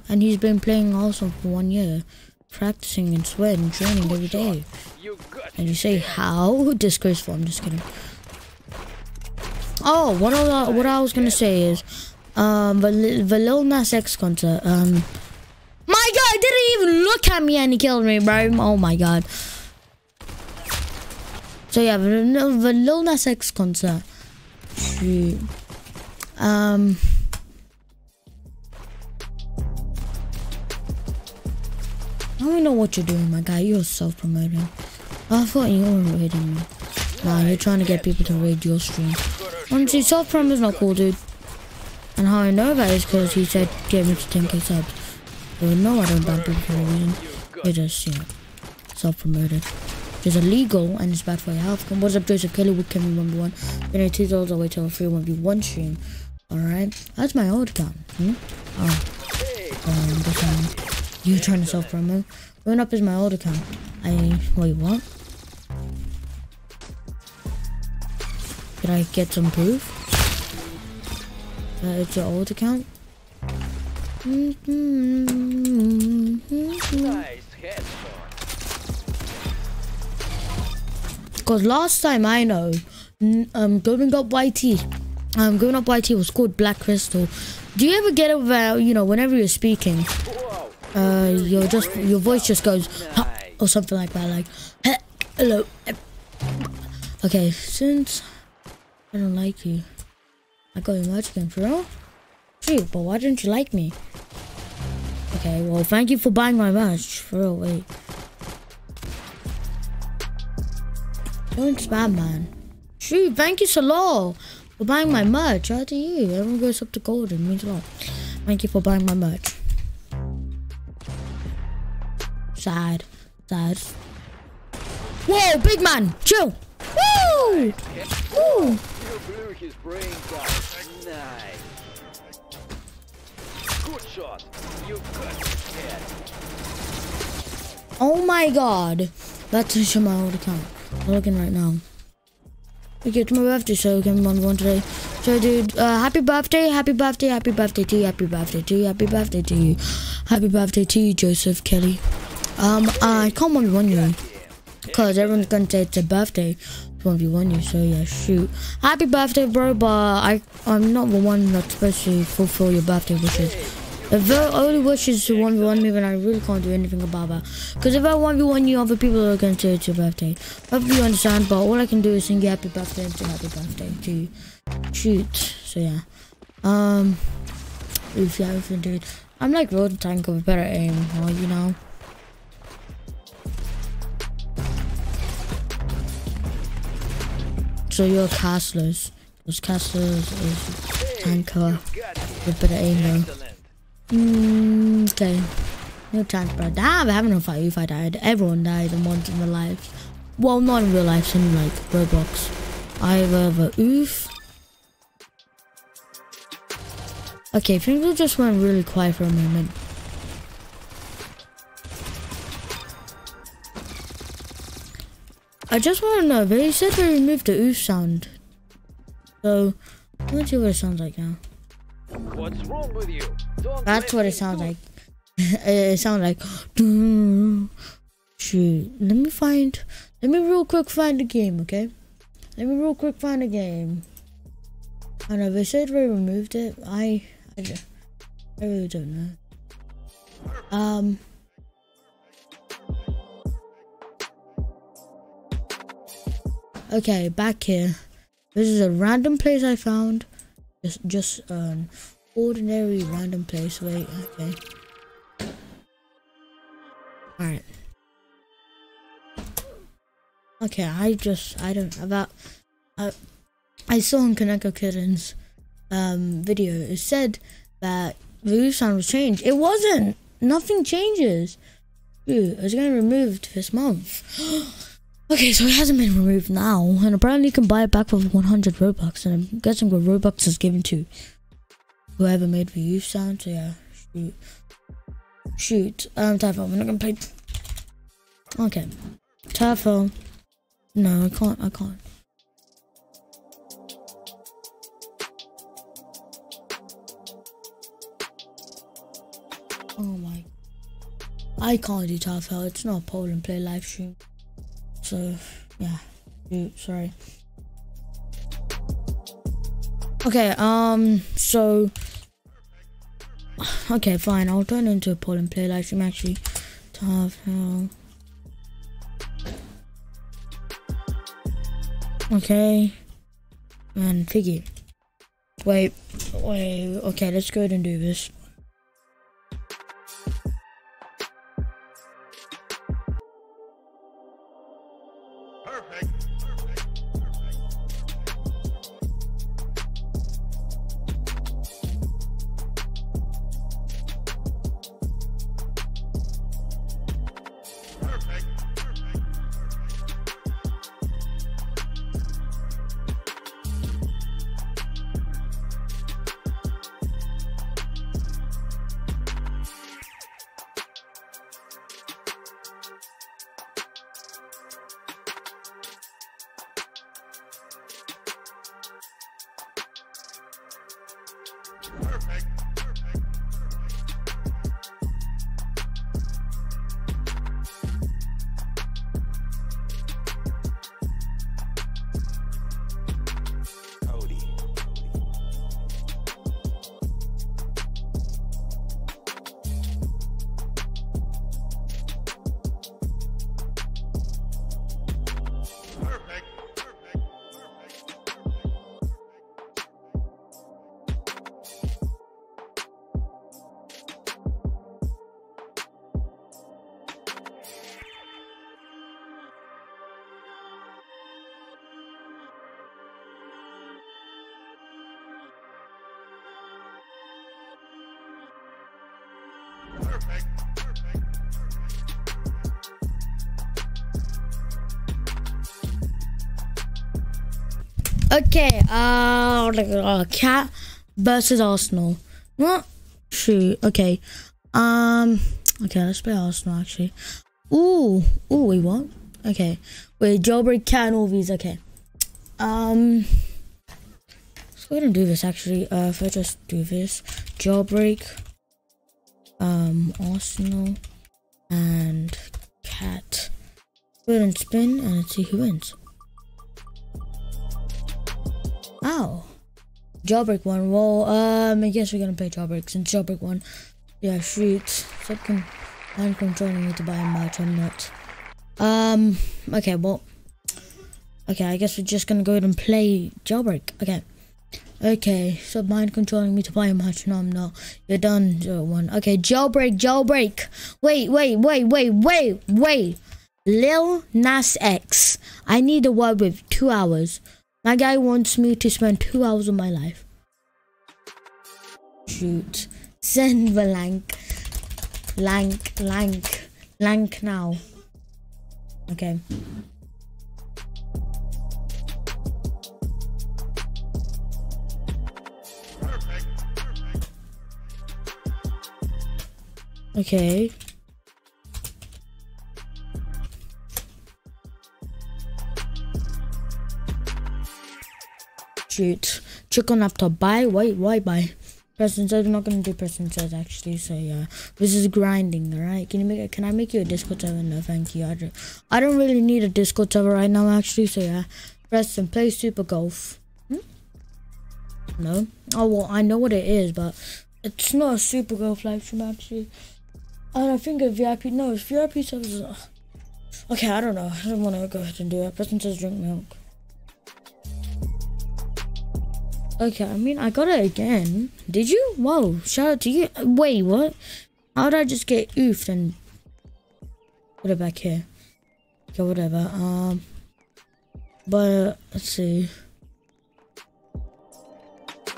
And he's been playing awesome for one year. Practicing and sweating, training every day. And you say how? Disgraceful, I'm just kidding. Oh, what I, what I was gonna say is, um, the, the Lil Nas X concert, um, my god, didn't even look at me and he killed me, bro. Oh my god. So yeah, the, the Lil Nas X concert. Shoot. Um. I don't know what you're doing, my guy. You're self-promoting. I thought you were raiding me. Nah, you're trying to get people to raid your stream. Honestly, self-prom is not cool, dude. And how I know that is because he said get me to 10k subs. So no, I don't ban people for reason. You're just, you know, self-promoted. It's illegal and it's bad for your health. What's up, Joseph Kelly with Kevin number one? Donate two dollars away to a free one v one stream. Alright, that's my old account. Hmm? Oh, um, this one. You trying to self promo? Going up is my old account. I wait, what? Did I get some proof? That it's your old account? Because last time I know, um, going up YT, um, going up YT was called Black Crystal. Do you ever get where, you know, whenever you're speaking, uh, you're just, your voice just goes, "Huh," or something like that, like, "Huh, hello. eh." Okay, since I don't like you, I got your merch again, for real? Shoot, but why didn't you like me? Okay, well, thank you for buying my merch, for real, wait. Don't spam, man. Shoot, thank you, Salah, for buying my merch. Out to you. Everyone goes up to golden. Means a lot. Thank you for buying my merch. Sad. Sad. Whoa, big man! Chill! Woo! Woo! Good shot. Oh my god. That's just my old account. I'm looking right now. Okay, it's my birthday, so give me one one today. So, dude, uh, happy birthday, happy birthday, happy birthday to you, happy birthday to you, happy birthday to you, happy birthday to you, Joseph Kelly. Um, I can't one v one you because everyone's gonna say it's a birthday. One v one you, so yeah, shoot. Happy birthday, bro, but I I'm not the one that's supposed to fulfill your birthday wishes. If the only wish is to 1v1 me, then I really can't do anything about that. Because if I 1v1 you, other people are going to say it's your birthday. Hopefully you understand, but all I can do is sing you happy birthday and say happy birthday to you. Shoot. So yeah. Um, if you haven't dude. I'm like Road Tank with better aim, well, you know. So you're castless. Because castless is tanker with better aim though. Mm, okay. No chance, bro. Damn, I haven't if I, if I died. Everyone died in once in their lives. Well, not in real life, in like Roblox. Either the oof. Okay, things just went really quiet for a moment. I just want to know, they said they removed the oof sound. So, let's see what it sounds like now. What's wrong with you? Don't That's what it sounds like. it sounds like. Shoot. Let me find. Let me real quick find the game, okay? Let me real quick find the game. I know they said they removed it. I. I, I really don't know. Um. Okay, back here. This is a random place I found. Just, just an ordinary random place. Wait, okay. Alright. Okay, I just, I don't, about, I, I saw on KonekoKitten's um, video, it said that the roof sound was changed. It wasn't! Nothing changes. Dude, it's getting removed this month. Okay, so it hasn't been removed now, and apparently you can buy it back for 100 Robux, and I'm guessing what Robux is given to whoever made the use sound, so yeah, shoot. Shoot, um, Typhoon, we're not gonna play... Okay, Typhoon. No, I can't, I can't. Oh my... I can't do Typhoon, it's not a poll and play live stream. So yeah, Shoot, sorry. Okay, um, so okay, fine. I'll turn into a poll and play live stream actually. Tough hell. Okay. And figure. Wait, wait, okay, let's go ahead and do this. Cody. Okay, uh, uh, Cat versus Arsenal. What? Shoot. Okay. Um. Okay, let's play Arsenal actually. Ooh. Ooh. We What? Okay. Wait. Jailbreak Cat and all these. Okay. Um. Let's go ahead and do this actually. Uh, if I just do this, Jailbreak. Um, Arsenal and Cat. Ahead and spin and let's see who wins. Ow. Jawbreak one. Well, um, I guess we're gonna play Jawbreak since Jawbreak one. Yeah, shoot. Stop I'm controlling me to buy a merch. I'm not. Um. Okay. Well. Okay. I guess we're just gonna go ahead and play Jawbreak. Okay. Okay. So mind controlling me to buy a match. No, I'm not. You're done. Zero one. Okay. Jailbreak. Jailbreak. Wait. Wait. Wait. Wait. Wait. Wait. Lil Nas X. I need a word with two hours. My guy wants me to spend two hours of my life. Shoot. Send the lank. Lank, lank, lank now. Okay. Okay. Shoot. Chicken laptop. Buy. Wait, why buy? Preston says I'm not gonna do Preston says actually, so yeah. This is grinding, alright? Can you make can I make you a Discord server? No, thank you. I don't I don't really need a Discord server right now actually, so yeah. Preston, play Super Golf. Hmm? No? Oh well I know what it is, but it's not a Super Golf live stream actually. And I think a VIP no, it's VIP servers Okay, I don't know. I don't wanna go ahead and do it. Preston says drink milk. Okay, I mean, I got it again. Did you? Whoa, shout out to you. Wait, what? How did I just get oofed and put it back here? Okay, whatever. Um, but let's see.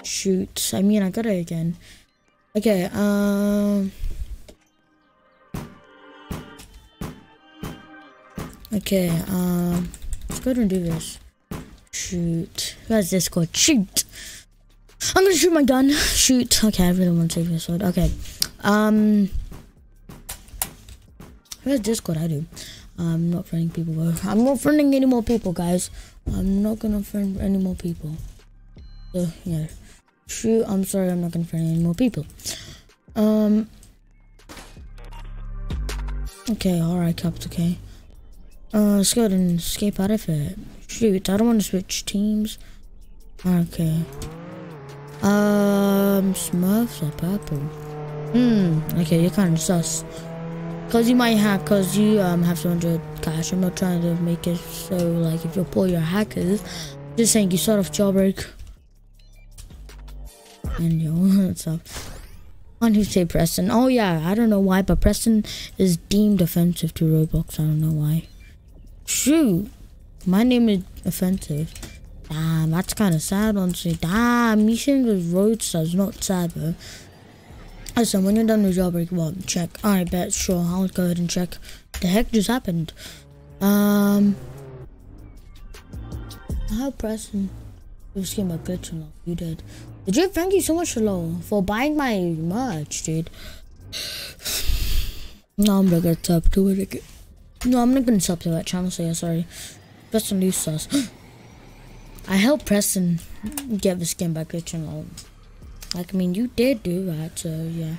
Shoot, I mean, I got it again. Okay, um. Okay, um, let's go ahead and do this. Shoot. Who has Discord? Shoot. I'm gonna shoot my gun. Shoot. Okay, I really want to take this sword. Okay. Um. Who has Discord? I do. I'm not friending people. I'm not friending any more people, guys. I'm not gonna friend any more people. So yeah. Shoot. I'm sorry. I'm not gonna friend any more people. Um. Okay, alright, Capital K. Uh, let's go ahead and escape out of it. Shoot, I don't want to switch teams. Okay. Um, Smurfs or purple? Hmm, okay, you're kind of sus. Cause you might have, cause you um have 200 cash. I'm not trying to make it so like if you're poor, you're hackers. Just saying you sort of jailbreak. And yo, what's up? On who say Preston? Oh yeah, I don't know why, but Preston is deemed offensive to Roblox. I don't know why. Shoot, my name is offensive. Damn, that's kind of sad, honestly. Damn, saying the roadsters not sad, bro. Listen, when you're done with jailbreak, well, check. I bet, sure, I'll go ahead and check. The heck just happened? Um, how Preston? You just came my glitch and you did. Did you? Thank you so much, hello, for buying my merch, dude. No, I'm gonna sub to it again. No, I'm not gonna sub to that channel, so yeah, sorry. Preston lose us. I helped Preston get the skin by glitching all. Like, I mean, you did do that, so yeah.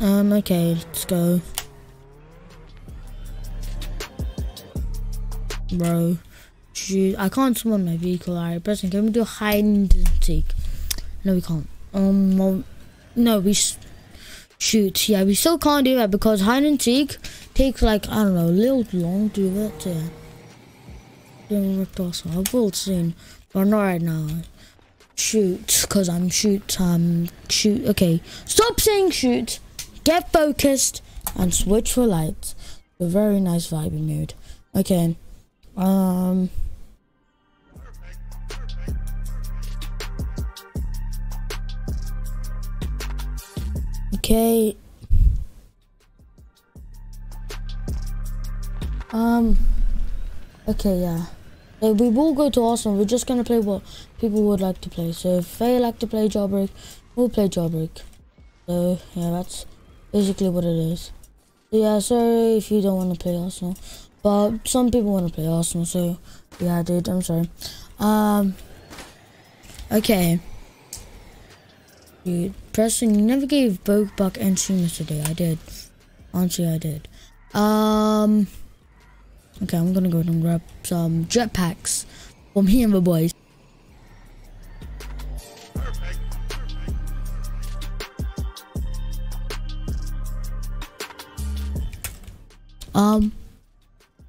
Um, okay, let's go. Bro, shoot, I can't summon my vehicle. Alright, Preston, can we do hide and seek? No, we can't. Um, well, no, we shoot. Yeah, we still can't do that because hide and seek takes like I don't know, a little long to do that. Yeah, doing ripped also. I will soon, but not right now. Shoot, cause I'm shoot. Um, shoot. Okay, stop saying shoot. Get focused and switch for lights. A very nice vibey mood. Okay. Um. Okay. Um. Okay, yeah. We will go to Arsenal. We're just gonna play what people would like to play. So if they like to play Jawbreak, we'll play Jawbreak. So yeah, that's basically what it is. So, yeah, sorry if you don't want to play Arsenal, but some people want to play Arsenal. So yeah, dude, I'm sorry. Um. Okay. Dude, Preston, you never gave both Buck and streamers today. I did. Honestly, I did. Um. Okay, I'm gonna go and grab some jetpacks me and the boys. Um,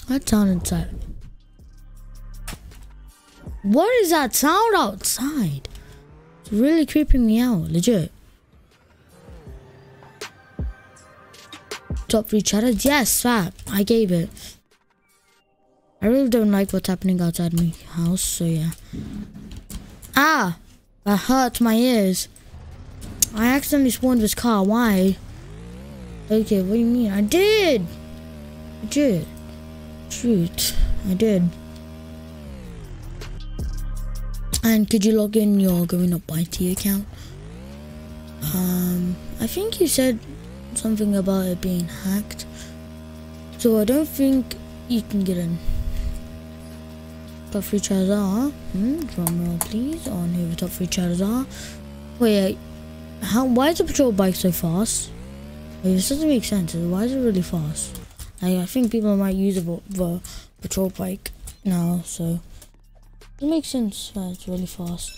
that sound inside. What is that sound outside? It's really creeping me out, legit. Top three chatters? Yes, that. I gave it. I really don't like what's happening outside my house, so yeah. Ah! That hurt my ears. I accidentally spawned this car, why? Okay, what do you mean? I did! I did. Shoot, I did. And could you log in your going up YT account? Um, I think you said something about it being hacked. So I don't think you can get in. Top three chatters are. Hmm, drum roll please on who the top three chatters are. Wait, how? Why is the patrol bike so fast? Wait, this doesn't make sense. Why is it really fast? Like, I think people might use the patrol bike now, so it makes sense that it's really fast.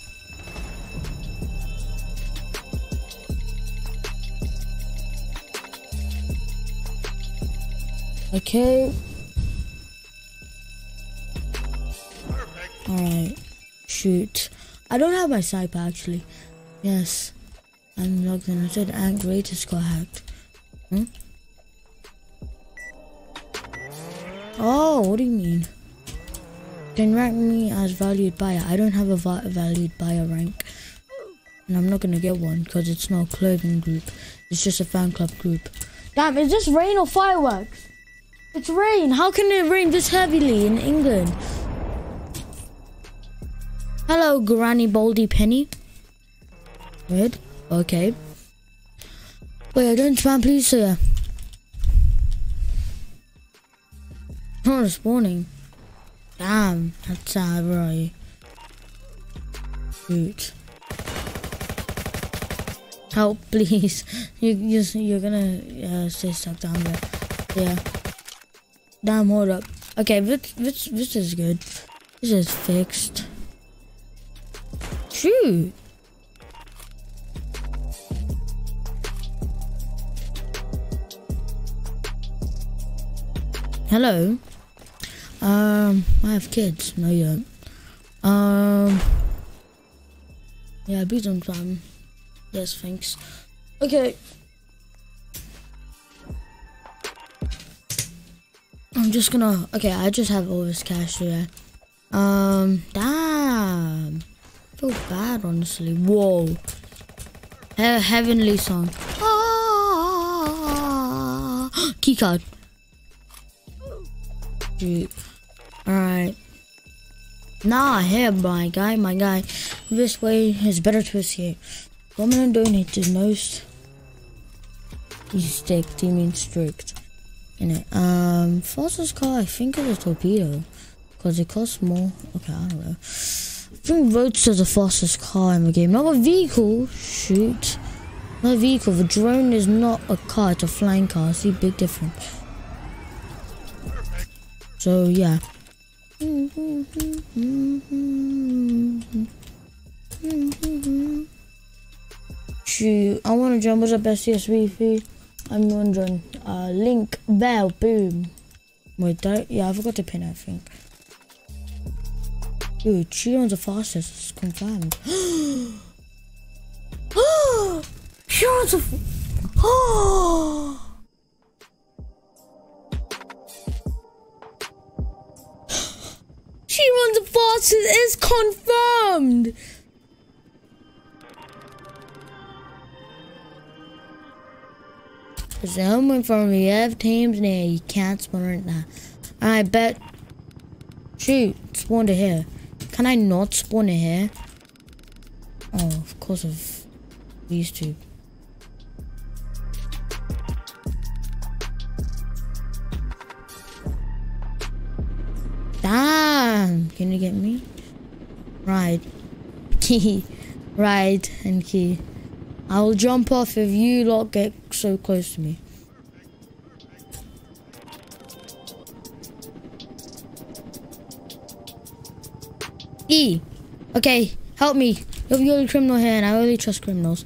Okay. Alright. Shoot. I don't have my sniper actually. Yes. I'm logged in. I said Ant Greatest got hacked. Hmm? Oh, what do you mean? Can rank me as valued buyer. I don't have a va valued buyer rank. And I'm not gonna get one because it's not a clothing group. It's just a fan club group. Damn, is this rain or fireworks? It's rain. How can it rain this heavily in England? Hello, Granny Baldy Penny. Good. Okay. Wait, I don't spam, please, sir. Not respawning. Damn, that's sad, right? Shoot. Help, please. You, you, you're gonna uh, stay stuck down there. Yeah. Damn, hold up. Okay, this, this, this is good. This is fixed. Shoot. Hello. Um, I have kids. No, you don't. Um, yeah, be some time. Yes, thanks. Okay. I'm just gonna. Okay, I just have all this cash here. Um, damn. I feel bad, honestly. Whoa. He heavenly song. Ah, keycard. Dude. Alright. Nah, here, my guy, my guy. This way is better to escape. What I'm gonna donate the most. He's strict, he means strict. In it. Um, fastest car, I think is a torpedo. Because it costs more. Okay, I don't know. I think Roadster's the fastest car in the game. Not a vehicle. Shoot. Not a vehicle. The drone is not a car, it's a flying car. See, big difference. So, yeah. Shoot, I want to join. What's up, SCSV feed? I'm wondering. Uh, link, bell, boom. Wait, that, yeah, I forgot to pin I think. Dude, she owns the fastest. It's confirmed. she owns the. Oh! She runs the fastest. It's confirmed. There's someone from the F teams now. You can't spawn right now. I bet. Shoot, spawned a here. Can I not spawn a here? Oh, of course of used two. Damn! Can you get me? Right. Key. right and key. I will jump off if you lot get so close to me. E. Okay, help me. You're the only criminal here and I only trust criminals.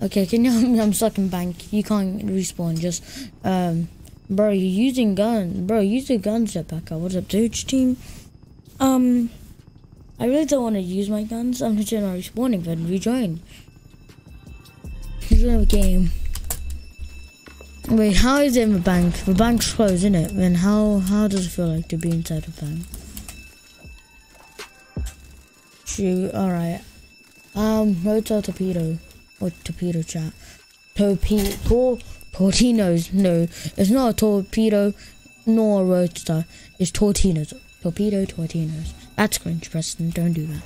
Okay, can you help me? I'm stuck in bank. You can't respawn. Just, um, bro, you're using gun. Bro, use the gun jetpack. What's up, dude? Team? Um, I really don't want to use my guns. I'm just not respawning, but rejoin. Rejoin the game. Wait, how is it in the bank? The bank's closed, isn't it? Then how how does it feel like to be inside the bank? Shoot, alright. Um, rotor torpedo. Or torpedo chat. Torpedo. Tor tortinos. No, it's not a torpedo nor a roadster. It's tortinos. Torpedo tortinos. That's cringe, Preston. Don't do that.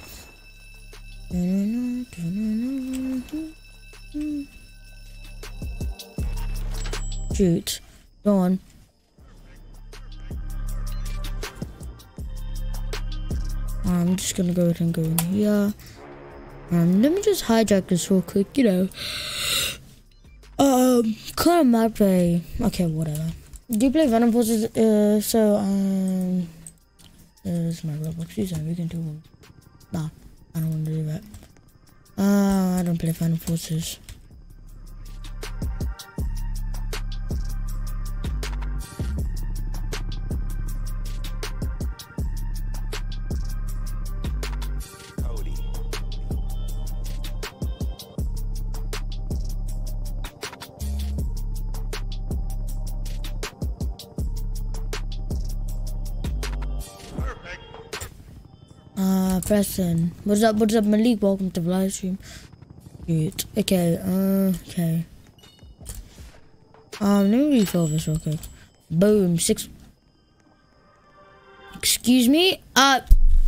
Shoot. Go on. I'm just gonna go ahead and go in here. Um, let me just hijack this real quick, you know. Um, map play. Okay, whatever. Do you play Phantom Forces? Uh, so, um, this is my Roblox user. We can do one. Nah, I don't want to do that. Uh, I don't play Phantom Forces. Preston. What's up, what's up, Malik? Welcome to the live stream. Good. Okay, uh, okay. Um, let me refill this real quick. Boom, six. Excuse me? Uh,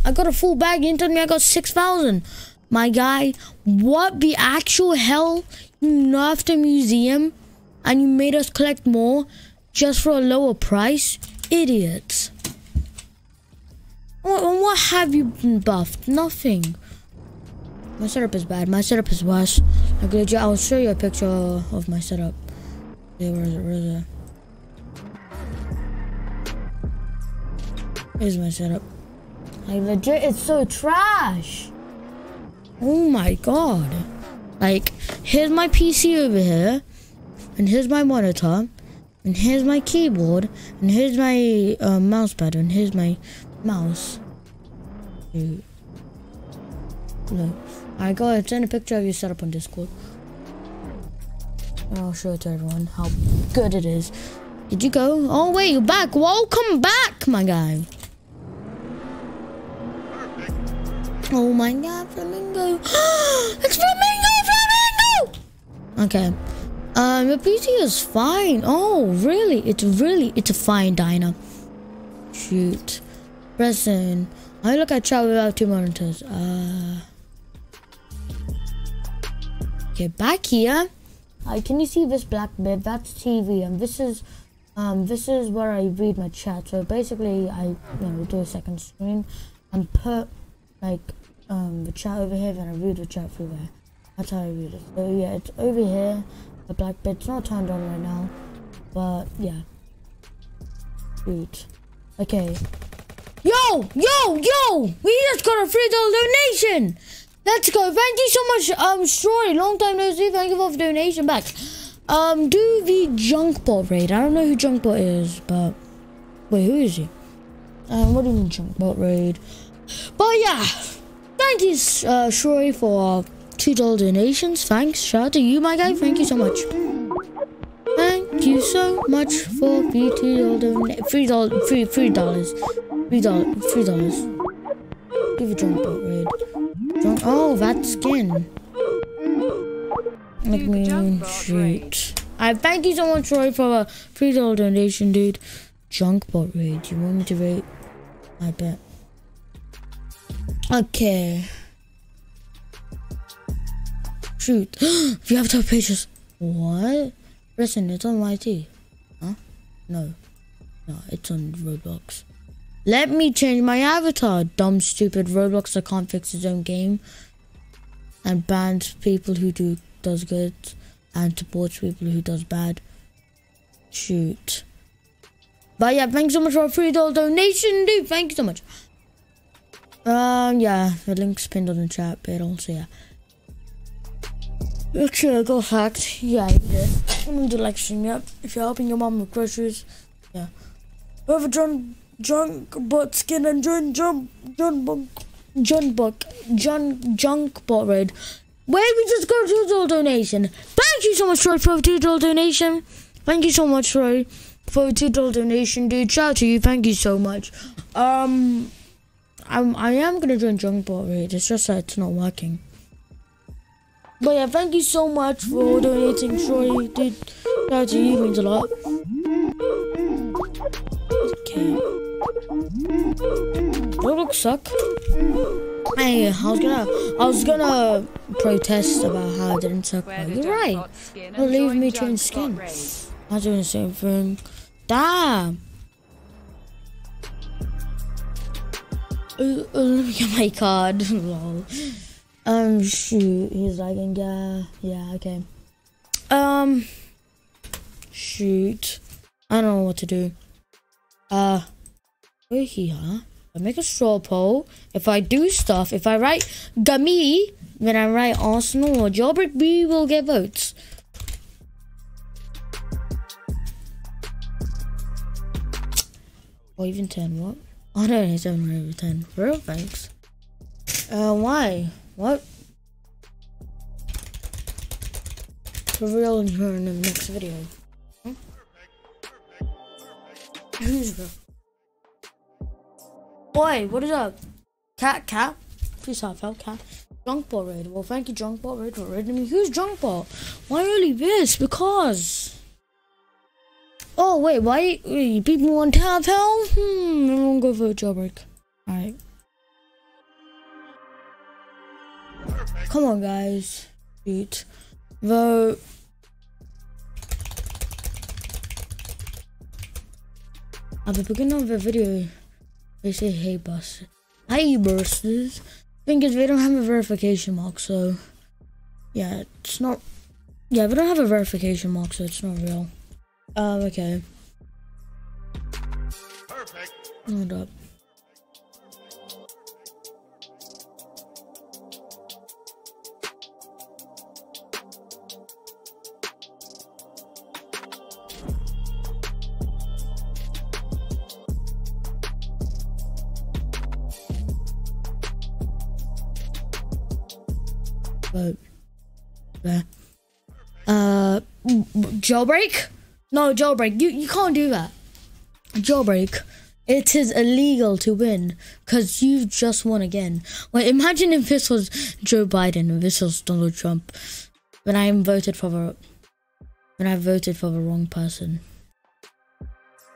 I got a full bag. You told me I got 6,000. My guy, what the actual hell? You nerfed a museum and you made us collect more just for a lower price? Idiots. What, what have you been buffed? Nothing. My setup is bad. My setup is worse. Like legit, I'll show you a picture of my setup. Yeah, where is it? Where is it? Here's my setup. Like legit, it's so trash. Oh my god. Like, here's my PC over here, and here's my monitor, and here's my keyboard, and here's my uh, mouse pad, and here's my mouse. Dude. Look. I go ahead, send a picture of your setup on Discord. I'll show it to everyone how good it is. Did you go? Oh wait, you're back. Welcome back, my guy. Oh my god, flamingo. it's flamingo, flamingo! Okay. Um, the PC is fine. Oh, really? It's really, it's a fine diner. Shoot. Present. I look at chat without two monitors. Uh. Okay, back here. Uh, can you see this black bit? That's TV, and this is, um, this is where I read my chat. So basically, I you know do a second screen and put like um the chat over here, then I read the chat through there. That's how I read it. So yeah, it's over here. The black bit's not turned on right now, but yeah. Shoot. Okay. Yo, yo, yo! We just got a free donation. Let's go. Thank you so much, um, Story. Long time no see. Thank you for the donation back. Um, do the Junkbot raid. I don't know who Junkbot is, but wait, who is he? Um, what do you mean Junkbot raid? But yeah, thank you, uh, for two dollar donations. Thanks. Shout out to you, my guy. Thank you so much. Thank you so much for the two dollar donation. Three dollars. Three three dollars. Three dollars. Give a Junkbot raid. Junk. Oh, that skin. Let me shoot. I thank you so much, Roy, for a three dollar donation, dude. Junkbot raid. You want me to rate? I bet. Okay. Shoot. you have top pages. What? Listen, it's on YT. Huh? No. No, it's on Roblox. Let me change my avatar. Dumb, stupid Roblox that can't fix his own game. And bans people who do does good and supports people who does bad. Shoot. But yeah, thanks so much for a free dollar donation, dude. Thank you so much. Um, yeah, the link's pinned on the chat, but also, yeah. Actually, go fact. Yeah, you did. I'm gonna do stream, yep. If you're helping your mom with groceries, yeah. Whoever John Junk Bot Skin and John John John Buck John Junk Bot Raid. Where we just got a two dollar donation. Thank you so much, Troy, for a two dollar donation. Thank you so much, Troy, for a two dollar donation, dude. Shout out to you. Thank you so much. Um, I'm I am gonna join Junk Bot Raid. It's just that it's not working. But yeah, thank you so much for donating, Troy. Dude, shout out to you. Means a lot. Okay. Roblox suck. Hey, I was gonna, I was gonna protest about how it didn't suck. But you're right. Don't leave me to skin. I'm doing the same thing. Damn. Uh, uh, let me get my card. Lol. Um, shoot. He's lagging. Yeah, yeah. Okay. Um, shoot. I don't know what to do. Uh, we're here. I make a straw poll. If I do stuff, if I write Gummy, then I write Arsenal or Jailbreak, we will get votes. Or even 10, what? Oh no, it's only over 10. For real, thanks. Uh, why? What? For real, in the next video. Huh? Who's the? Boy, what is up? Cat, cat? Please have help, cat. Junkbot raid. Well, thank you, Junkbot raid, for raiding me. Who's Junkbot? Why only this? Because. Oh, wait, why? People want to have help? Hmm, everyone go for a jailbreak. Alright. Come on, guys. Shoot. Vote. The beginning of the video, they say, hey, bus. Hi, buses. Thing is, they don't have a verification mark, so Yeah, it's not. Yeah, we don't have a verification mark, so it's not real. Um, okay. Perfect. Hold up. Yeah. Uh, jailbreak? No, jailbreak. You you can't do that. Jailbreak. It is illegal to win because you've just won again. Wait, imagine if this was Joe Biden and this was Donald Trump. When I voted for the when I voted for the wrong person.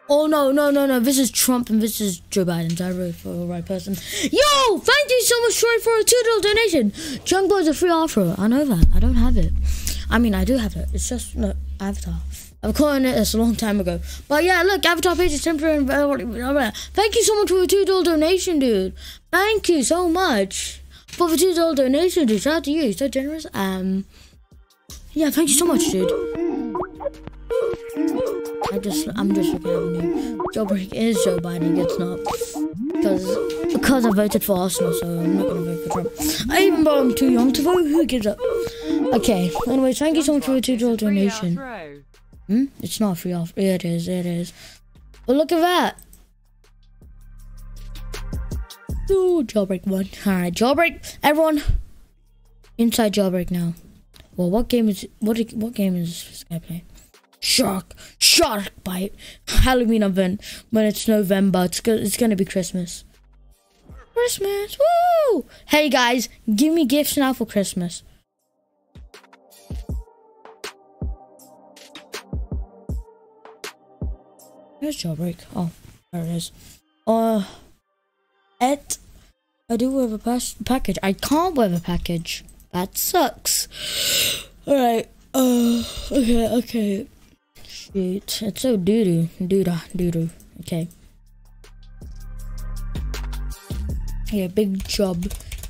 Oh no, no, no, no. This is Trump and this is Joe Biden. I voted for the right person. Yo! Thank you so much, Troy, for a $2 donation. Junk is a free offer. I know that. I don't have it. I mean, I do have it. It's just no Avatar. I've calling it this a long time ago. But yeah, look, Avatar page is temporary. Thank you so much for the two dollar donation, dude. Thank you so much for the two dollar donation, dude. Shout out to you. You're so generous. Um, yeah, thank you so much, dude. I just, I'm just looking at you. Jailbreak is Joe Biden. It's not because because I voted for Arsenal, so I'm not gonna vote for Trump. I even though I'm too young to vote, who gives up? Okay. Anyway, thank you so much for the two dollar donation. Hmm? It's not free off. It is. It is. But look at that. Ooh, jailbreak one. Alright, jailbreak. Everyone. Inside jailbreak now. Well, what game is what? What game is this guy playing? Shark, shark bite. Halloween event when it's November. It's go, it's gonna be Christmas. Christmas, woo! Hey guys, give me gifts now for Christmas. Here's jailbreak. Oh, there it is. Uh, et. I do have a package. I can't wear a package. That sucks. Alright. Uh, okay, okay. Shoot. It's so doo doo. Doo da, doo doo. Okay. Yeah, big job.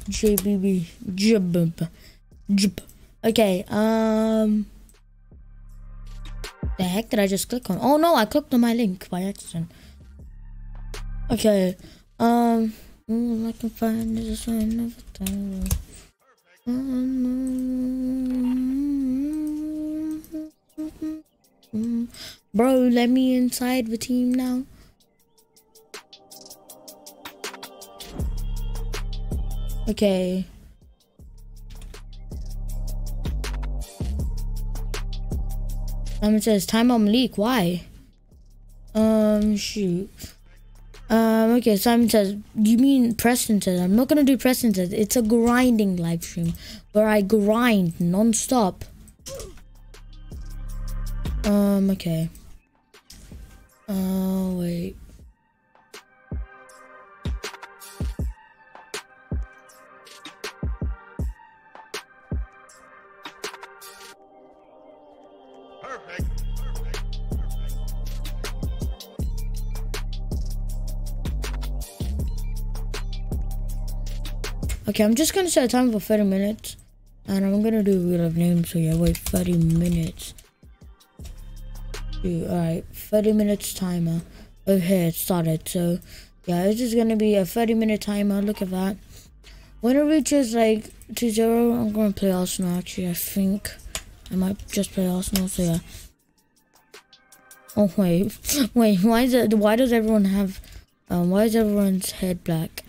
JBB. Job. Job. Okay, um. The heck did I just click on? Oh no, I clicked on my link by accident. Okay, um. All I can find is a time. Bro, let me inside the team now. Okay. Um, it says time on leak. Why? Um, shoot. Um, okay, Simon says, you mean Preston says, I'm not gonna do Preston says, it's a grinding live stream where I grind non-stop. Um, okay. Uh, wait. Okay, I'm just gonna set a time for 30 minutes. And I'm gonna do a wheel of names, so yeah, wait 30 minutes. Alright, 30 minutes timer. Oh, here it started. So, yeah, this is gonna be a 30 minute timer. Look at that. When it reaches like to zero, I'm gonna play Arsenal. Actually, I think I might just play Arsenal. So yeah. Oh wait, wait. Why is it? Why does everyone have? Um, why is everyone's head black?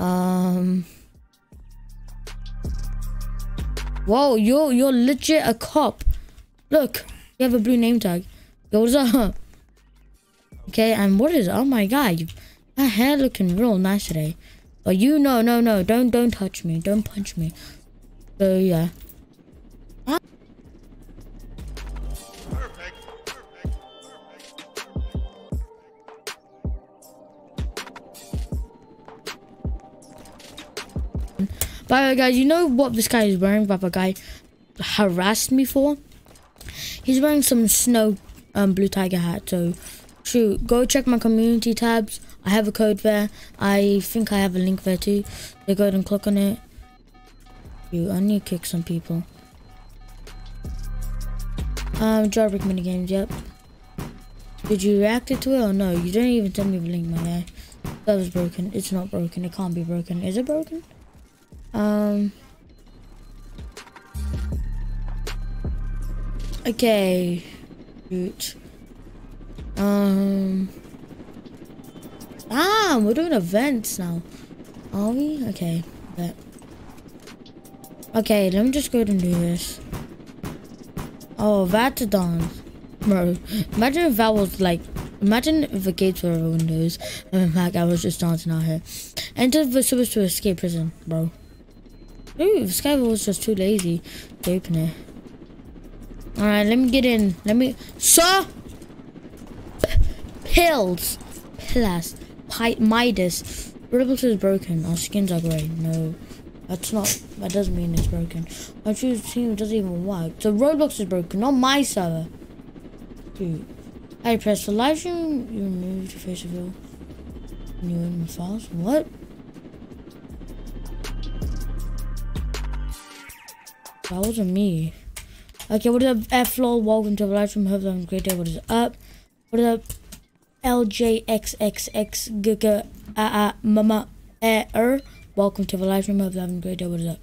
Um. Whoa, you're you're legit a cop. Look, you have a blue name tag. What's up? Okay, and what is? Oh my god, you, that hair looking real nice today. But you, no, no, no, don't, don't touch me, don't punch me. So yeah. By the way, guys, you know what this guy is wearing? That the guy harassed me for. He's wearing some snow um, blue tiger hat. So, shoot, go check my community tabs. I have a code there. I think I have a link there too. So go ahead and click on it. Shoot, I need to kick some people. Um, jailbreak minigames, yep. Did you react to it or no? You didn't even send me the link, my guy. That was broken. It's not broken. It can't be broken. Is it broken? Um. Okay. Um. Ah, we're doing events now. Are we? Okay. Bet. Okay, let me just go ahead and do this. Oh, that's. Bro, imagine if that was like, imagine if the gates were windows and like I was just dancing out here. Enter the sewers to escape prison, bro. Ooh, this guy was just too lazy to open it. Alright, let me get in. Let me. Sir! Pills! Pillas. Midas. Roblox is broken. Our skins are grey. No. That's not. That doesn't mean it's broken. Our choose team doesn't even work. So Roblox is broken, not my server. Dude. I press the live stream. You removed your face reveal. New in the files. What? That wasn't me. Okay, what is up, F Floor? Welcome to the live stream. Hope a great day. What is up? What is up, LJXXX Giga uh, Mama Er? Welcome to the live stream. Hope a great day. What is up?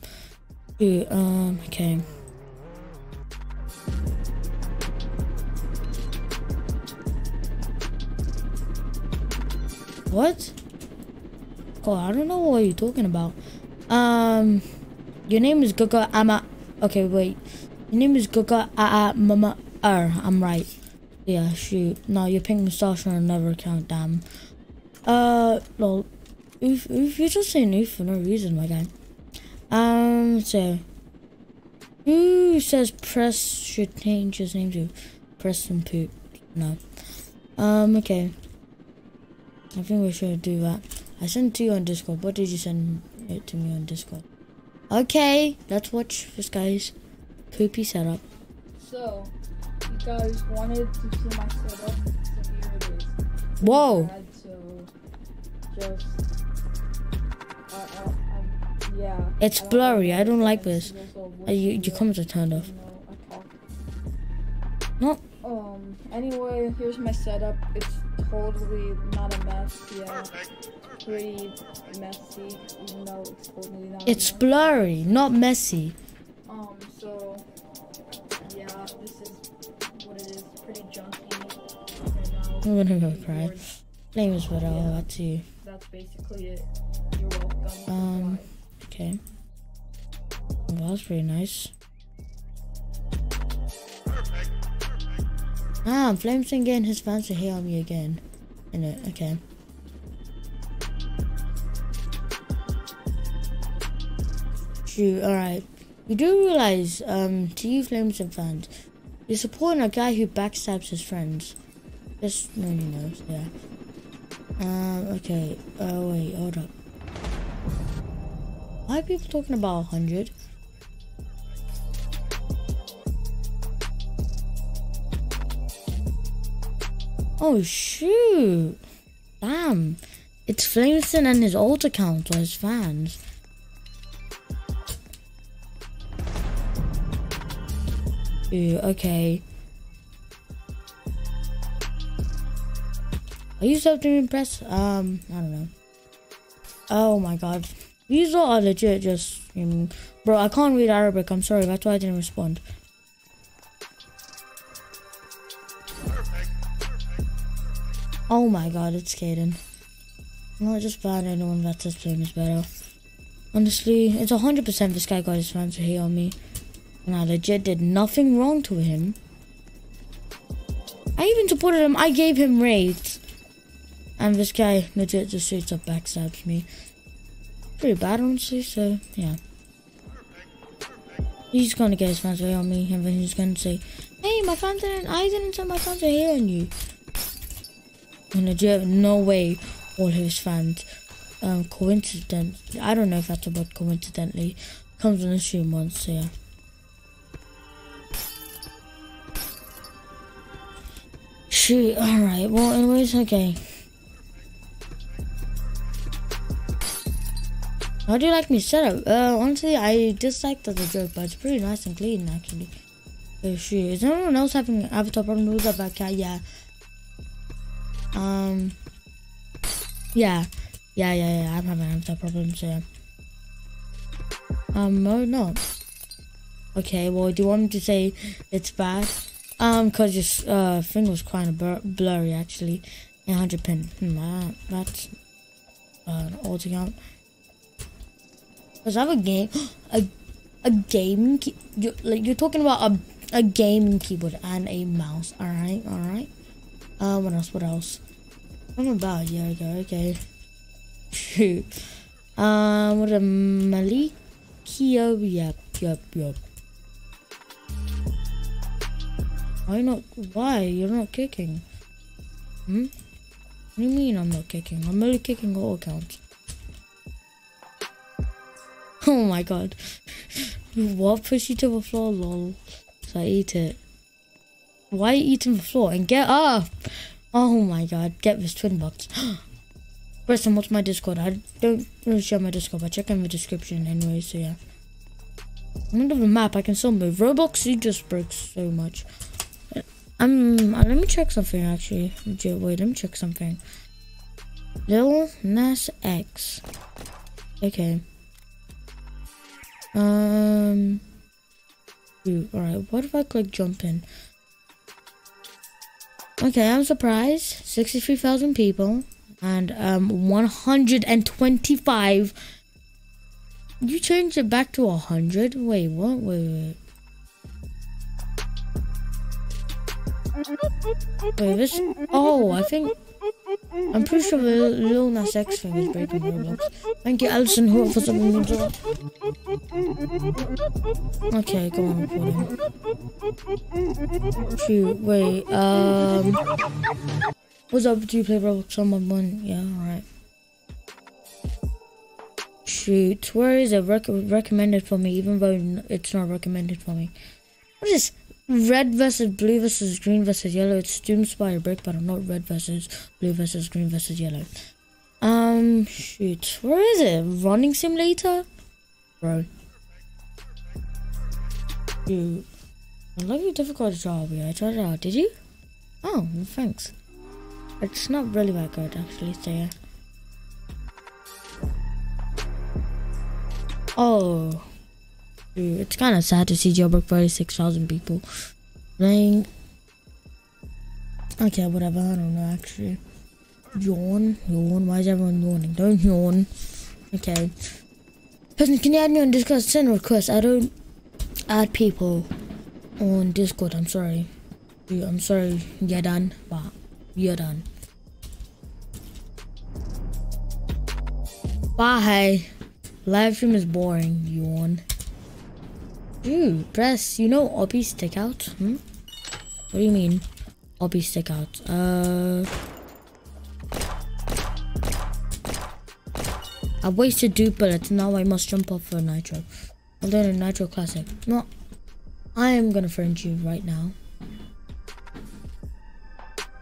Dude, um, okay. What? Oh, I don't know what you're talking about. Um, your name is Gaga Ama. Okay, wait. Your name is Gaga Aa Mama Er. I'm right. Yeah, shoot. No, your pink moustache on another account. Damn. Uh, well, if if you're just saying oof for no reason, my guy. Um, so who says press should change his name to Preston Poop? No. Um, okay. I think we should do that. I sent to you on Discord. What did you send it to me on Discord? Okay, let's watch this guy's poopy setup. So, you guys wanted to see my setup, so here it is. Whoa. Just, uh, uh, um, yeah. It's I blurry. I don't like this. Uh, you, your comments are turned off. you know, I talk. No. Um, anyway, here's my setup. It's totally not a mess, yeah. Pretty messy, even though it's totally not It's blurry, not messy. Um, so, yeah, this is what it is. Pretty junky. I'm gonna go cry. Name is what I'll that's you. That's basically it. You're welcome. Um, okay. Well, that's pretty nice. Ah, Flameston getting his fans to hate on me again. In it, okay. Shoot, alright. You do realize, um, to you Flameston fans, you're supporting a guy who backstabs his friends. Just no one knows, yeah. Um, okay. Oh, wait, hold up. Why are people talking about 100? Oh shoot! Damn! It's Flameston and his alt account or his fans. Okay. Are you something to impress? Um, I don't know. Oh my god. These are legit just, um, bro, I can't read Arabic, I'm sorry, that's why I didn't respond. Oh my god, it's Caden. I'm not just bad anyone that says playing is better. Honestly, it's 100% this guy got his fans to hate on me. And I legit did nothing wrong to him. I even supported him, I gave him raids. And this guy legit just straight up backstabs me. Pretty bad, honestly, so yeah. He's gonna get his fans away on me, and then he's gonna say, Hey, my fans didn't, I didn't send my fans hate on you. And legit, no way all his fans, um, I don't know if that's about coincidentally, comes on the stream once, so yeah. Shoot, alright, well, anyways, okay. How do you like me setup? Uh, honestly, I dislike the joke, but it's pretty nice and clean, actually. Oh shoot, is anyone else having an avatar problem? Who's that bad cat? Yeah. Um. Yeah. Yeah, yeah, yeah. I'm having avatar problems, so. Um, no, no. Okay, well, do you want me to say it's bad? Um, cause your uh thing was kind of blur blurry actually. 100 pin. Hmm, uh, that's uh, old account. Cause I have a game, a a gaming. You like you're talking about a a gaming keyboard and a mouse. All right, all right. Uh, what else? What else? I'm about yeah, okay, okay. Shoot. Um, what a Malikio. Yep, yep, yep. Why not? Why you're not kicking? Hmm. What do you mean I'm not kicking? I'm only kicking all accounts. Oh my god. what pushed you to the floor, lol? So I eat it. Why are you eating the floor? And get up! Oh my god, get this twin box. Preston, what's my Discord? I don't really share my Discord, but check in the description anyway, so yeah. I'm the map, I can still move. Roblox, you just broke so much. Um, uh, let me check something actually. Wait, let me check something. Lil Nas X. Okay. Um. Alright, what if I click jump in? Okay, I'm surprised. 63,000 people. And um, 125. You changed it back to 100? Wait, what? Wait, wait. Wait, this. Oh, I think. I'm pretty sure the Lil Nas X thing is breaking Roblox. Thank you, Alison, for something me to Okay, go on, recording. Shoot, wait, um. What's up? Do you play Roblox on my one? Yeah, alright. Shoot, where is it Rec recommended for me, even though it's not recommended for me? What is this? Red versus blue versus green versus yellow. It's Doomspire Brick, but I'm not red versus blue versus green versus yellow. Um, shoot. Where is it? Running simulator? Bro. Dude. I love your difficult job, yeah. I tried it out. Did you? Oh, thanks. It's not really that good, actually, so yeah. Oh. It's kind of sad to see Jailbreak 36,000 people playing. Okay, whatever. I don't know, actually. Yawn. Yawn. Why is everyone yawning? Don't yawn. Okay. Person, can you add me on Discord? Send a request. I don't add people on Discord. I'm sorry. I'm sorry. You're done. But you're done. Bye. Live stream is boring. Yawn. Ooh, press. You know Obby stick out? Hmm? What do you mean? Obby stick out. Uh. I wasted two bullets. Now I must jump off for a nitro. I'm doing a nitro classic. No, I am gonna friend you right now.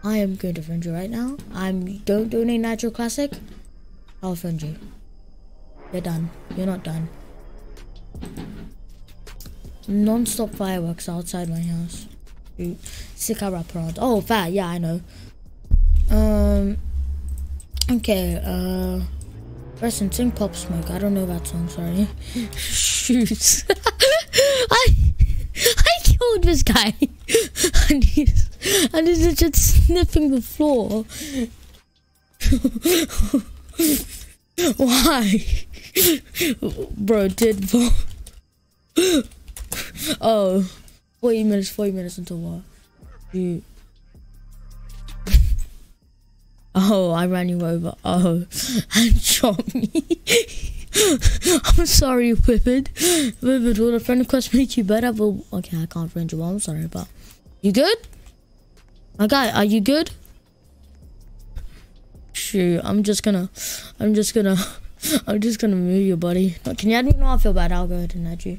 I am going to friend you right now. I'm don't do a nitro classic. I'll friend you. You're done. You're not done non-stop fireworks outside my house. Sick wrap around. Oh, that, yeah, I know. Um, okay, uh, Preston, sing Pop Smoke. I don't know that song, sorry. Shoot. I, I killed this guy. and he's, and he's just sniffing the floor. Why? Bro, did oh, 40 minutes, 40 minutes until what? Dude. oh, I ran you over. Oh, and shot me. I'm sorry, Whippet. Whippet, will a friend request make you better? Well, okay, I can't friend you. Well, I'm sorry, but you good? My guy, are you good? Shoot, I'm just gonna, I'm just gonna, I'm just gonna move you, buddy. Can you add me? No, I feel bad. I'll go ahead and add you.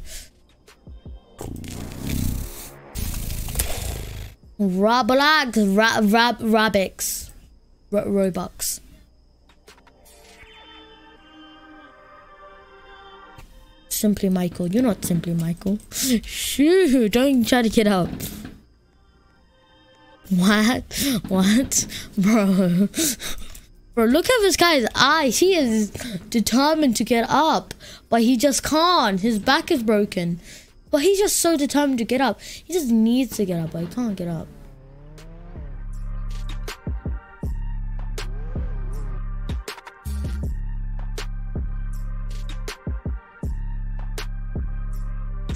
Roblox, Rob, Rob, Robix, Ro Robux. Simply Michael. You're not Simply Michael. Shoo! Don't try to get up. What? What? Bro. Bro, look at this guy's eyes. He is determined to get up, but he just can't. His back is broken. But he's just so determined to get up. He just needs to get up, but he can't get up.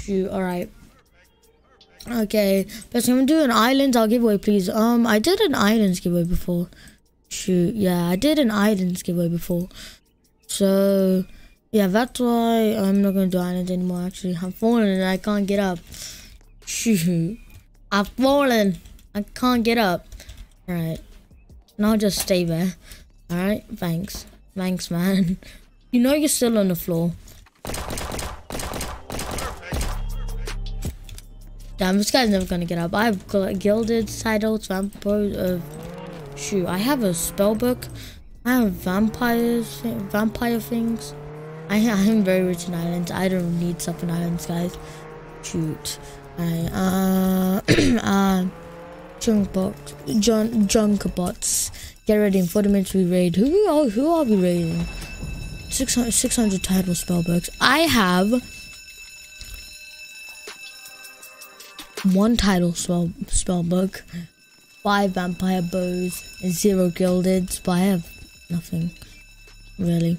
Shoot, alright. Okay, but I'm gonna do an island. I'll giveaway, please. Um, I did an islands giveaway before. Shoot, yeah, I did an islands giveaway before. So, yeah, that's why I'm not gonna do islands anymore. Actually, I'm falling and I can't get up. Shoot, I've fallen. I can't get up. All right, now just stay there. All right, thanks, thanks, man. You know you're still on the floor. Damn, this guy's never gonna get up. I've got gilded titles, vampire. Uh, shoot, I have a spell book. I have vampires, vampire things. I, I'm very rich in islands. I don't need stuff in islands, guys. Shoot. I uh uh junk box, junk bots. Get ready in 40 minutes we raid. Who are who are we raiding? 600, 600 title spellbooks. I have one title spell spell book, five vampire bows, and zero gilded, but I have nothing really.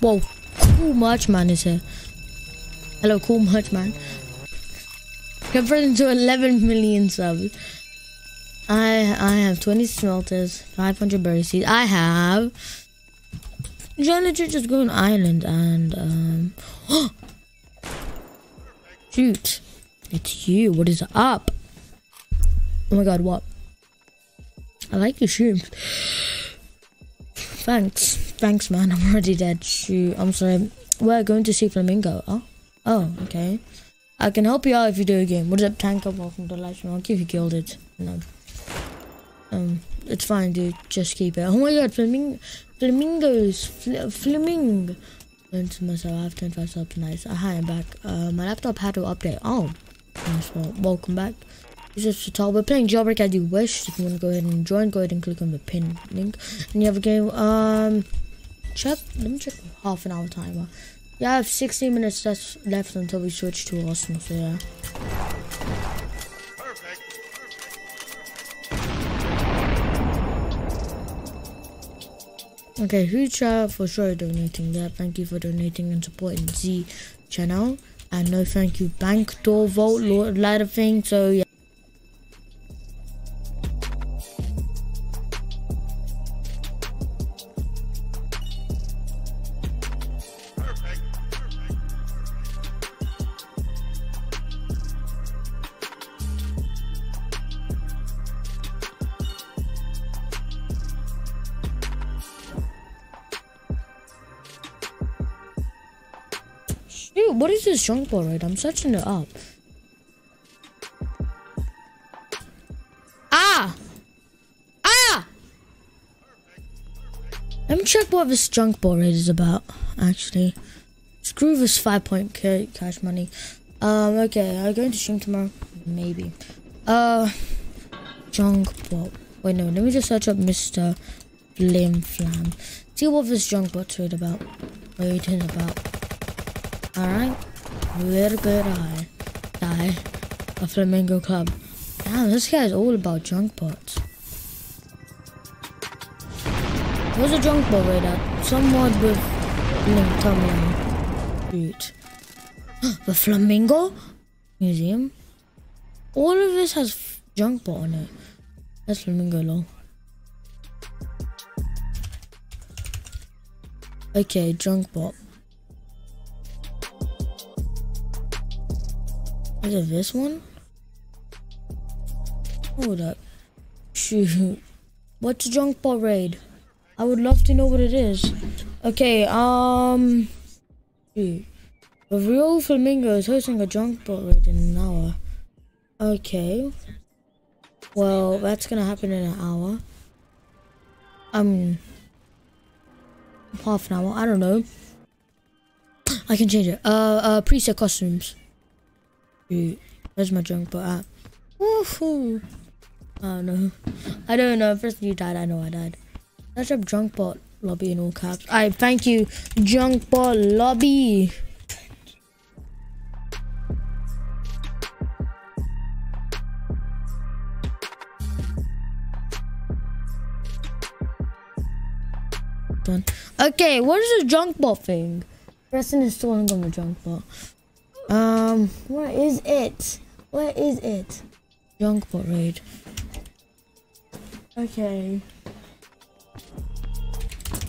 Whoa, cool merch man is here. Hello, cool merch man. Converting to 11 million subs. I I have 20 smelters, 500 berry seeds. I have. John legit just go an island and um. Shoot. It's you. What is up? Oh my god, what? I like your shoes. Thanks. Thanks, man. I'm already dead. Shoot. I'm sorry. We're going to see Flamingo. Oh? Oh, okay. I can help you out if you do a game. What is up, Tanker? Welcome to the. I'll give you gilded. No. Um, it's fine, dude. Just keep it. Oh my god, flamingo, flamingos, fl flamingo. Into myself, I have 25 subs. Nice. Uh, hi, I'm back. Uh, my laptop had to update. Oh, nice. Well, welcome back. This is Fatal. We're playing Jailbreak as you wish. If you want to go ahead and join, go ahead and click on the pin link. And you have a game. Um, check. Let me check half an hour timer. Yeah, I have 16 minutes left, left until we switch to Arsenal. So yeah. Okay, huge shout out for sure donating that. Thank you for donating and supporting Z channel. And no thank you, Bank Door Vault, Lord Ladder thing. So yeah. This junk ball right? I'm searching it up. Ah! Ah! Let me check what this junk ball raid is about, actually. Screw this 5 point cash money. Um, okay, I'm going to stream tomorrow. Maybe. Uh, junk bot. Wait, no, let me just search up Mr. Flim Flam. See what this junk bot's raid about. Raid about. Alright. Where could I die? A flamingo club. Damn, this guy is all about junk bots. Where's a junk bot right at? Some mod with link tumbling. Shoot. the flamingo museum? All of this has junk bot on it. That's flamingo law. Okay, junk bot. Is it this one? Hold up. Shoot. What's junk raid? I would love to know what it is. Okay, um... The real flamingo is hosting a junk parade in an hour. Okay. Well, that's gonna happen in an hour. Um... Half an hour, I don't know. I can change it. Uh, uh, preset costumes. Shoot. Where's my junk bot at? Uh, woohoo! Oh no. I don't know. First you died, I know I died. Let's junk bot lobby in all caps. I thank you, junk bot lobby. Done. Okay, what is the junk bot thing? Preston is still on the junk bot. Um, where is it? Where is it? Junk bot raid. Okay.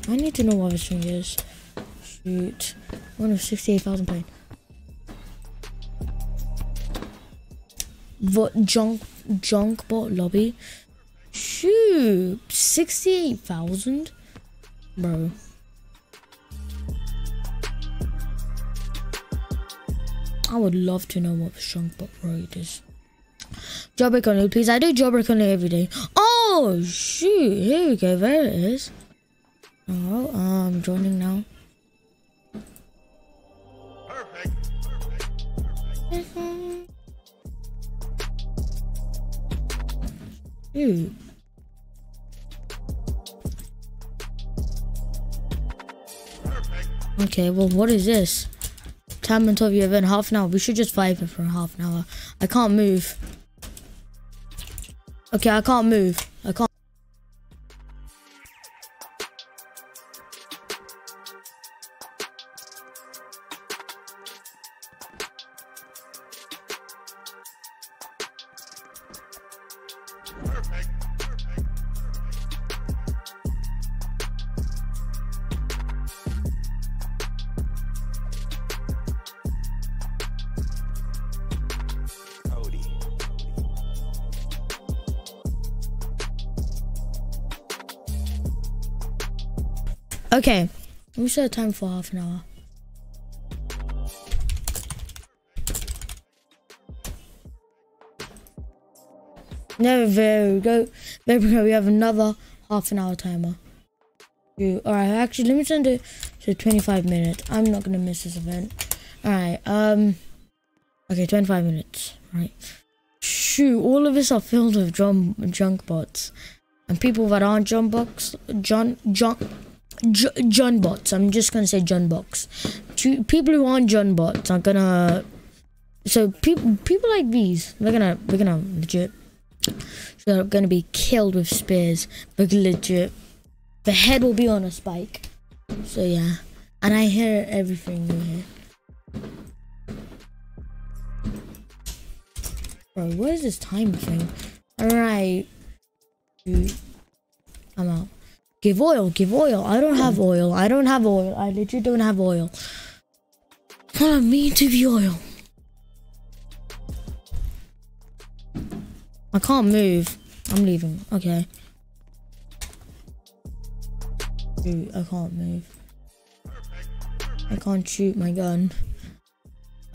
I need to know what this thing is. Shoot. One of 68,000 pain. What junk junk bot lobby? Shoot. 68,000? Bro. I would love to know what the junk bot raid is. Jailbreak only, please. I do jailbreak only every day. Oh, shoot. Here we go. There it is. Oh, I'm joining now. Shoot. Okay, well, what is this? Time until the event, half an hour. We should just fight it for half an hour. I can't move. Okay, I can't move. Set a time for half an hour. No, there we go. There we go. We have another half an hour timer. All right, actually, let me send it to 25 minutes. I'm not gonna miss this event. All right. Um. Okay, 25 minutes. Right. Shoot, all of us are filled with junk, junk bots. And people that aren't junk box, John, John, J- John bots. I'm just gonna say John box. To people who aren't John bots are gonna. So people, people like these, they're gonna, they're gonna legit. They're gonna be killed with spears. But legit, the head will be on a spike. So yeah, and I hear everything in here. Bro, what is this time thing? Alright. I'm out. Give oil, give oil. I don't have oil. I don't have oil. I literally don't have oil. Follow me to the oil. I can't move. I'm leaving. Okay. Dude, I can't move. I can't shoot my gun.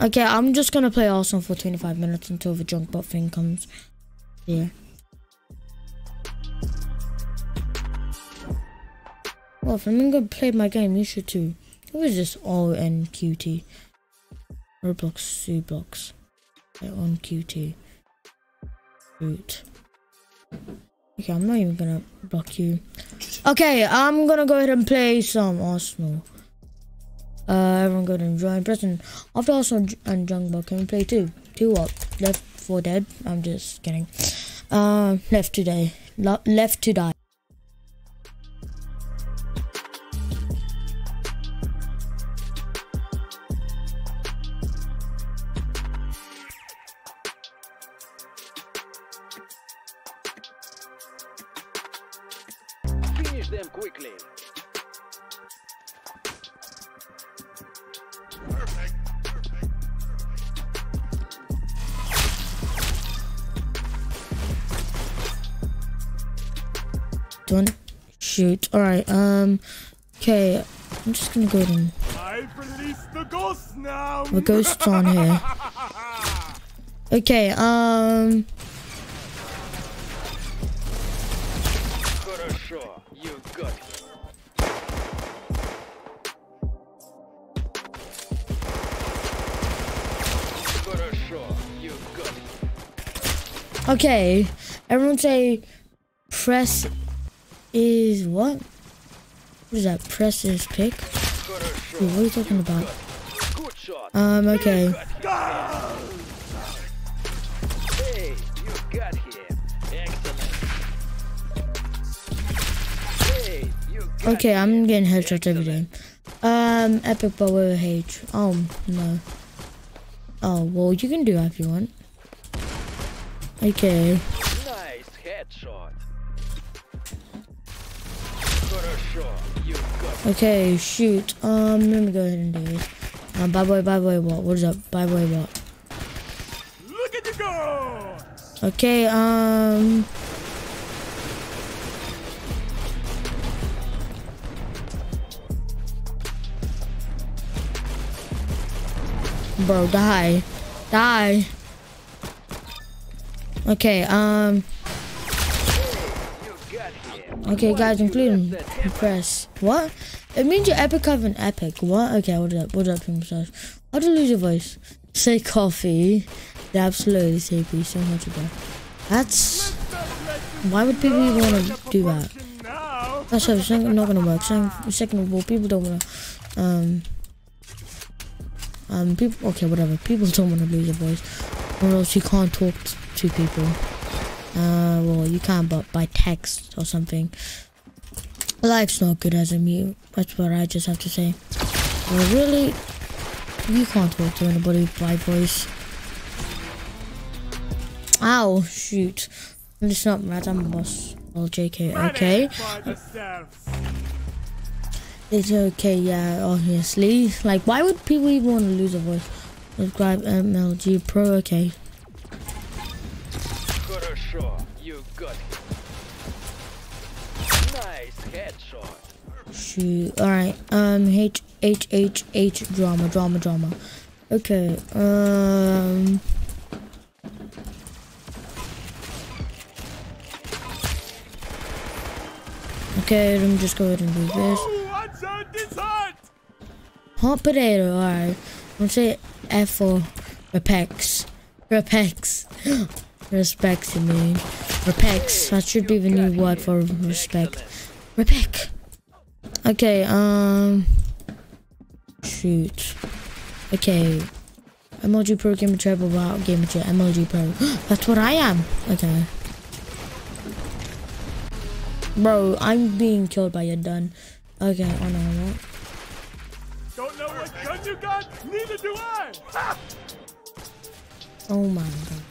Okay, I'm just gonna play Arsenal for 25 minutes until the junk bot thing comes. Yeah. Well, if I'm gonna play my game, you should too. Who is this ONQT? Roblox Sublox. On QT. Root. Okay, I'm not even gonna block you. Okay, I'm gonna go ahead and play some Arsenal. Uh, everyone go and join. Preston, after Arsenal and Jungle, can we play two? Two what? Left 4 Dead? I'm just kidding. Uh, left today. Left to die. ghost the. The ghost now. The ghosts on here. Okay, um. Okay, everyone say press is what? What is that? Press is pick. Got a shot. Dude, what are you talking about? Um, okay. Hey, you got him. Excellent. Hey, you got Okay, I'm getting headshots every day. Um, epic but with H. Oh, no. Oh, well, you can do that if you want. Okay. Nice headshot. Okay, shoot. Um, let me go ahead and do this. Um, bye boy, bye boy, what? What is up? Bye boy, what? Look at you go! Okay, um. Bro, die. Die. Okay, um. Okay, guys, including press. What? It means you're epic of an epic. What? Okay, what up? What up, massage? How to lose your voice? Say coffee. Yeah, absolutely, say peace. So much ago. That's. Why would people even want to do that? That's how it's not not gonna work. Second, of all, people don't wanna. Um. Um. People. Okay, whatever. People don't wanna lose their voice, or else you can't talk to people. Uh. Well, you can, but by text or something. Life's not good as a mute. That's what I just have to say. Well, really, you can't talk to anybody by voice. Ow! Shoot. Listen not Rad. I'm a boss. Well, JK. Okay. It's okay, yeah, obviously. Like, why would people even want to lose a voice? Subscribe MLG Pro, okay. Shot. You got him. Nice headshot. Shoot. Alright, um, H, H, H, H, drama, drama, drama. Okay, um. Okay, let me just go ahead and do this. Oh, what's on this hot? Hot potato, alright. I'm gonna say F for Repex. Repex. Respects, you mean. Repex. That should be the new word for respect. Repec. Okay, um. Shoot. Okay. MLG Pro Gamer Turbo Wow Gamer Chat. MLG Pro. That's what I am. Okay. Bro, I'm being killed by your dun. Okay, oh no, what? Don't know what gun you got? Neither do I! Ha! Oh my god.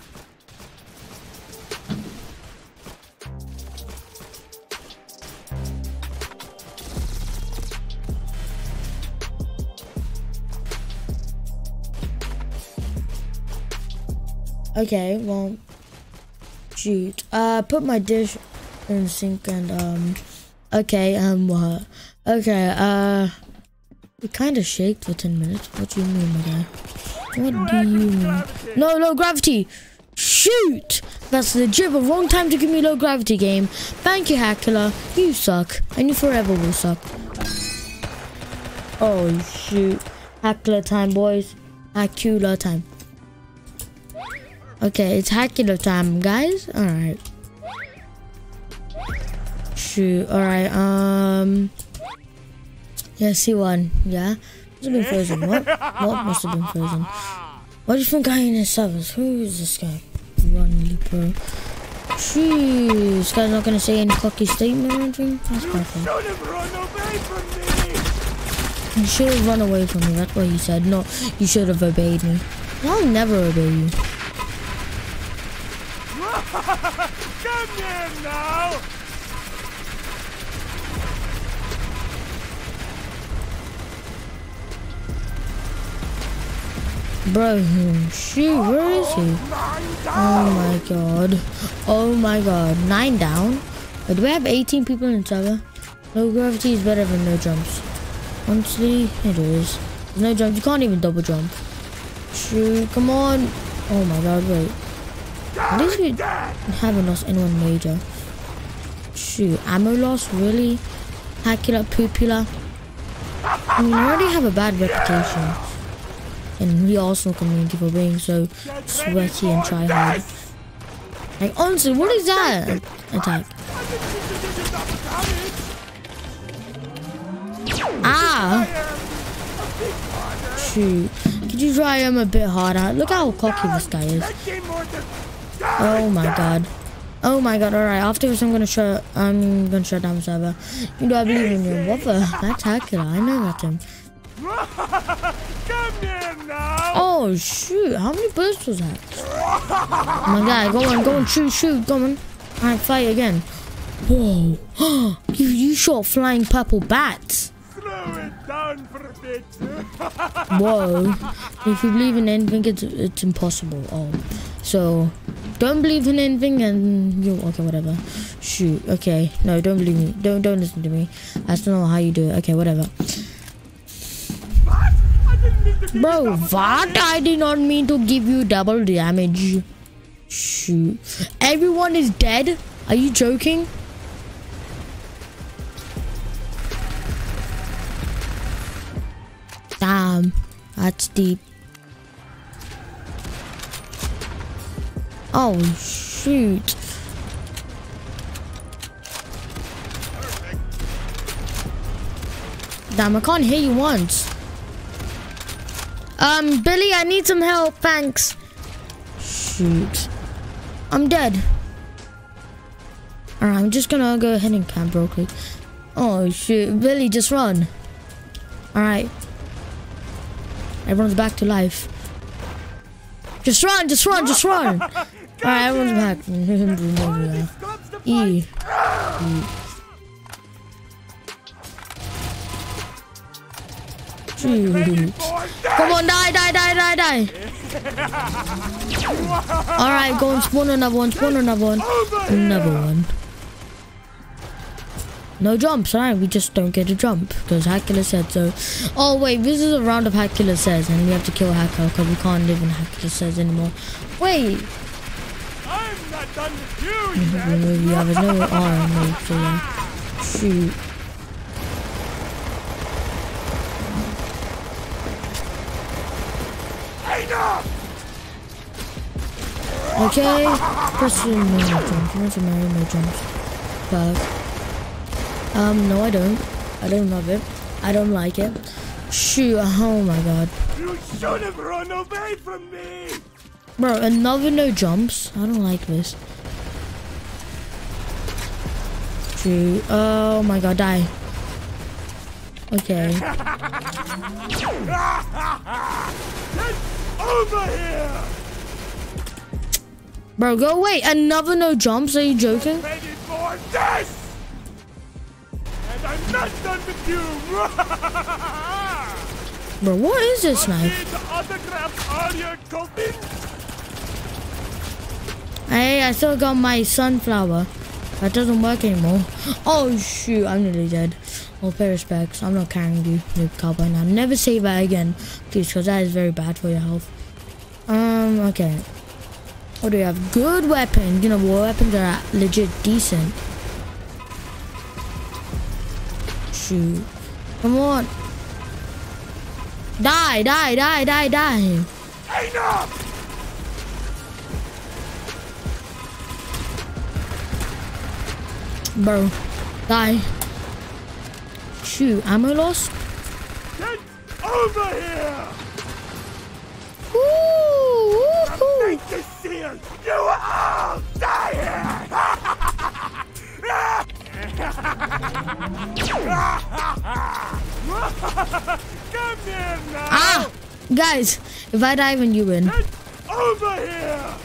Okay, well, shoot. Uh, put my dish in the sink and, um, okay, um, what? Okay, uh, we kind of shaked for 10 minutes. What do you mean by that? What do you mean? No, low gravity. Shoot! That's legit the wrong time to give me low gravity game. Thank you, Hackula. You suck. And you forever will suck. Oh, shoot. Hackula time, boys. Hackula time. Okay, it's Hackula time, guys. Alright. Shoot. Alright, um... Yeah, C1. Yeah? Must have been frozen. What? What must have been frozen? What do you think I in his servers? Who is this guy? Run Pro. Jeez, this guy's not gonna say any cocky statement or anything? That's perfect. Should have run away from me! You should have run away from me, that's what he said. No, you should have obeyed me. I'll never obey you. Come in now! Bro, shoot, where is he? Oh my god. Oh my god. Nine down? Wait, do we have 18 people in server? Low gravity is better than no jumps. Honestly, it is. There's no jumps. You can't even double jump. Shoot, come on. Oh my god, wait. At least we haven't lost anyone major. Shoot, ammo loss? Really? Hackula, Poopula? I mean, I already have a bad reputation in the Arsenal community for being so sweaty and try hard. Like, honestly, what is that attack? Ah! Shoot. Could you try him a bit harder? Look how cocky this guy is. That game more than Oh my god. Oh my god, alright. After this, I'm gonna shut, I'm gonna shut down the server. You know, I believe in you. What the? That's Hackula. I know that's him. Come here now. Oh shoot, how many bursts was that? Oh my god, go on, go on, shoot, shoot, go on. Alright, fight again. Whoa. you, you shot flying purple bats. Whoa. if you believe in anything, it's, it's impossible. Oh. So, don't believe in anything and you, okay, whatever. Shoot, okay. No, don't believe me. Don't, don't listen to me. I still know how you do it. Okay, whatever. what? I didn't mean to Bro, what? I did not mean to give you double damage. Shoot. Everyone is dead? Are you joking? Damn. That's deep. Oh, shoot. Damn, I can't hear you once. Um, Billy, I need some help. Thanks. Shoot. I'm dead. Alright, I'm just gonna go ahead and camp real quick. Oh, shoot. Billy, just run. Alright. Everyone's back to life. Just run, just run, just run. Alright, everyone's back. The e. Come on, die, die, die, die, die. Alright, go and spawn another one, spawn another one. Another one. No jumps, alright, we just don't get a jump because Hackula said so. Oh, wait, this is a round of Hackula says, and we have to kill Hacker because we can't live in Hackula says anymore. Wait, I'm not done with you yet. Mm-hmm, mm-hmm, yeah, there's no R in there, so yeah. Shoot. Enough. Okay, press no jumps, press no, no jumps. Um, no I don't. I don't love it. I don't like it. Shoot, oh my god. You should have run away from me. Bro, another no jumps? I don't like this. Shoot, oh my god, die. Okay. Over here. Bro, go away. Another no jumps? Are you joking? And I'm not done with you. Bro, what is this I knife? need to autograph all your coping. Hey, I still got my sunflower. That doesn't work anymore. Oh shoot, I'm nearly dead. All pay respects. I'm not carrying you, noob cowboy now. Never say that again, please, because that is very bad for your health. Um, okay. What do we have? Good weapons. You know, war weapons are legit decent. Shoot. Come on. Die, die, die, die, die. Enough. Bro, die. Shoot, ammo lost? Get over here. Ooh, woohoo. Make the seal. You all die here. Come here now. Ah! Guys, if I die when you win. Get over here.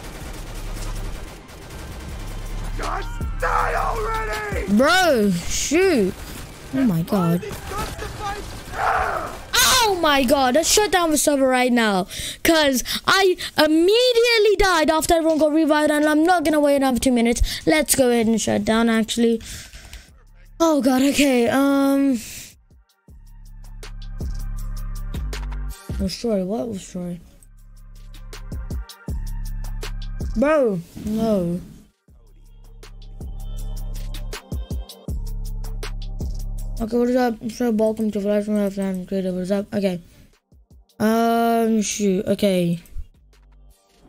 Just die already. Bro, shoot. Oh my god. These guns to fight. Oh my god, let's shut down the server right now. Cause I immediately died after everyone got revived and I'm not gonna wait another two minutes. Let's go ahead and shut down actually. Oh god, okay, um Destroy, what was destroy? Bro, no. Okay, what is up? So welcome to Flash from Left and Creative. What is up? Okay. Um, shoot. Okay.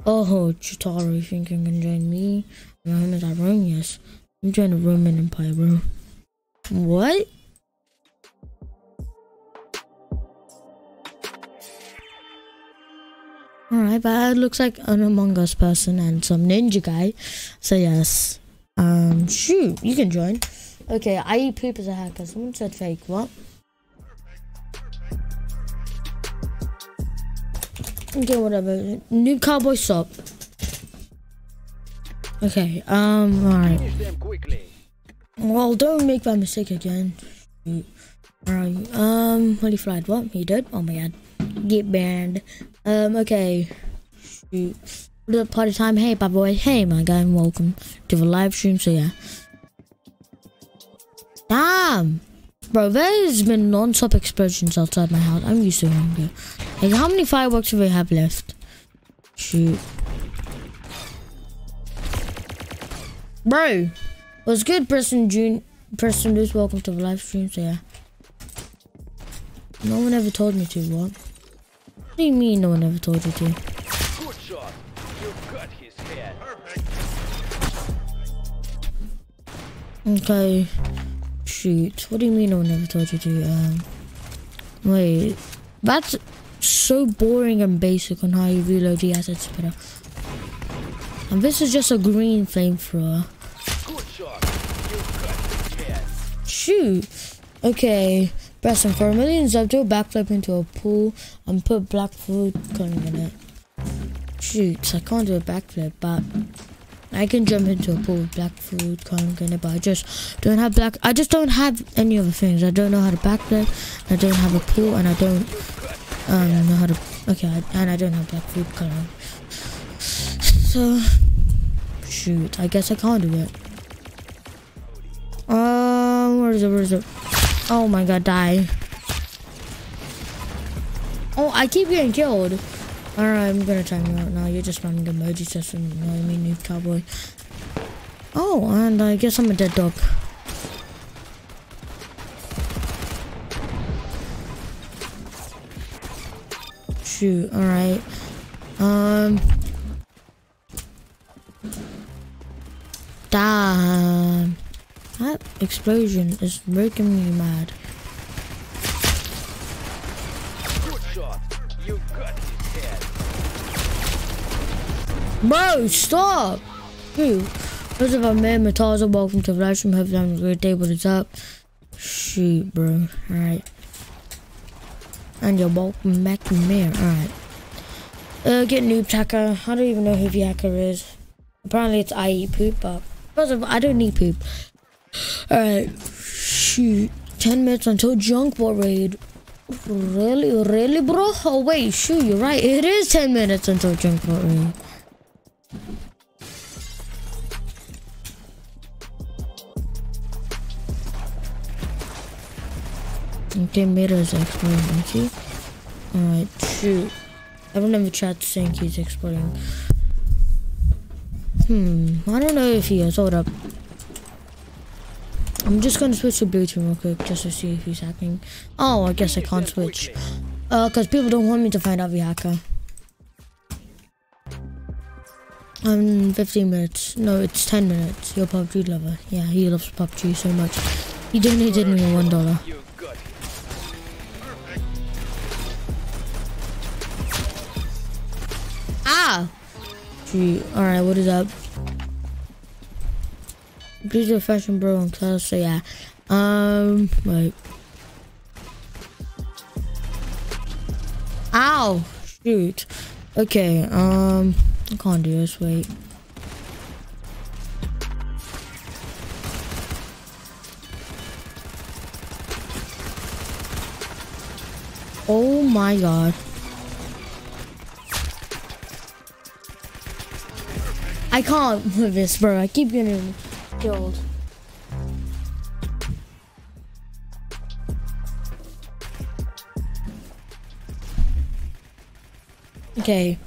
Oh, Chitara, you think you can join me? I'm in that room, yes. I'm joining the Roman Empire, bro. What? Alright, but it looks like an Among Us person and some ninja guy. So yes. Um shoot, you can join. Okay, I eat poop as a hacker. Someone said fake. What? Okay, whatever. New cowboy stop. Okay, um, alright. Well, don't make that mistake again. Alright, um, holy flight. What? He did? Oh my god. Get banned. Um, okay. Shoot. What party time? Hey, bad boy. Hey, my guy, and welcome to the live stream. So, yeah. Damn! Bro, there's been non-stop explosions outside my house. I'm used to it. Like, how many fireworks do we have left? Shoot. Bro! What's good, Preston June? Preston Lewis, welcome to the live stream. So, yeah. No one ever told me to, what? What do you mean no one ever told you to? Good shot. You got his head. Okay. Shoot. What do you mean no one ever told you to? Um, wait. That's so boring and basic on how you reload the assets better. And this is just a green flamethrower. Shoot. Okay. Preston, for a million do a backflip into a pool and put black food coloring in it. Shoot, I can't do a backflip, but I can jump into a pool with black food coloring in it, but I just don't have black. I just don't have any other things. I don't know how to backflip. I don't have a pool, and I don't um know how to. Okay, I, and I don't have black food coloring. So, shoot, I guess I can't do it. Um, where is it? Where is it? Oh my god, die. Oh, I keep getting killed. Alright, I'm gonna time you out now. You're just spamming emojis just to annoy me, noob cowboy. Oh, and I guess I'm a dead dog. Shoot, alright. Um. Damn. That explosion is making me mad. Good shot. You got his head. Bro, stop! Who? Those of our man Mataza, welcome to stream. Hope you're having a great day. What is up? Shoot, bro. Alright. And you're welcome back to me. Alright. Uh, get noob hacker. I don't even know who the hacker is. Apparently it's I eat poop, but because of I don't need poop. Alright. Shoot. 10 minutes until junk bot raid. Really? Really, bro? Oh, wait. Shoot, you're right. It is 10 minutes until junk bot raid. Okay, mirrors exploding, see? Alright, shoot. Everyone in the chat saying he's exploding. Hmm, I don't know if he is. Hold up. I'm just gonna switch to blue team real quick just to see if he's hacking. Oh, I guess I can't switch. Uh, cause people don't want me to find out the hacker. Um, 15 minutes. No, it's 10 minutes. You're PUBG lover. Yeah, he loves PUBG so much. He donated me one dollar. Ah! Gee, alright, what is up? Please do fashion bro and class, so yeah. Um, wait. Ow! Shoot. Okay, um, I can't do this, wait. Oh my god. I can't with this, bro. I keep getting killed. Okay.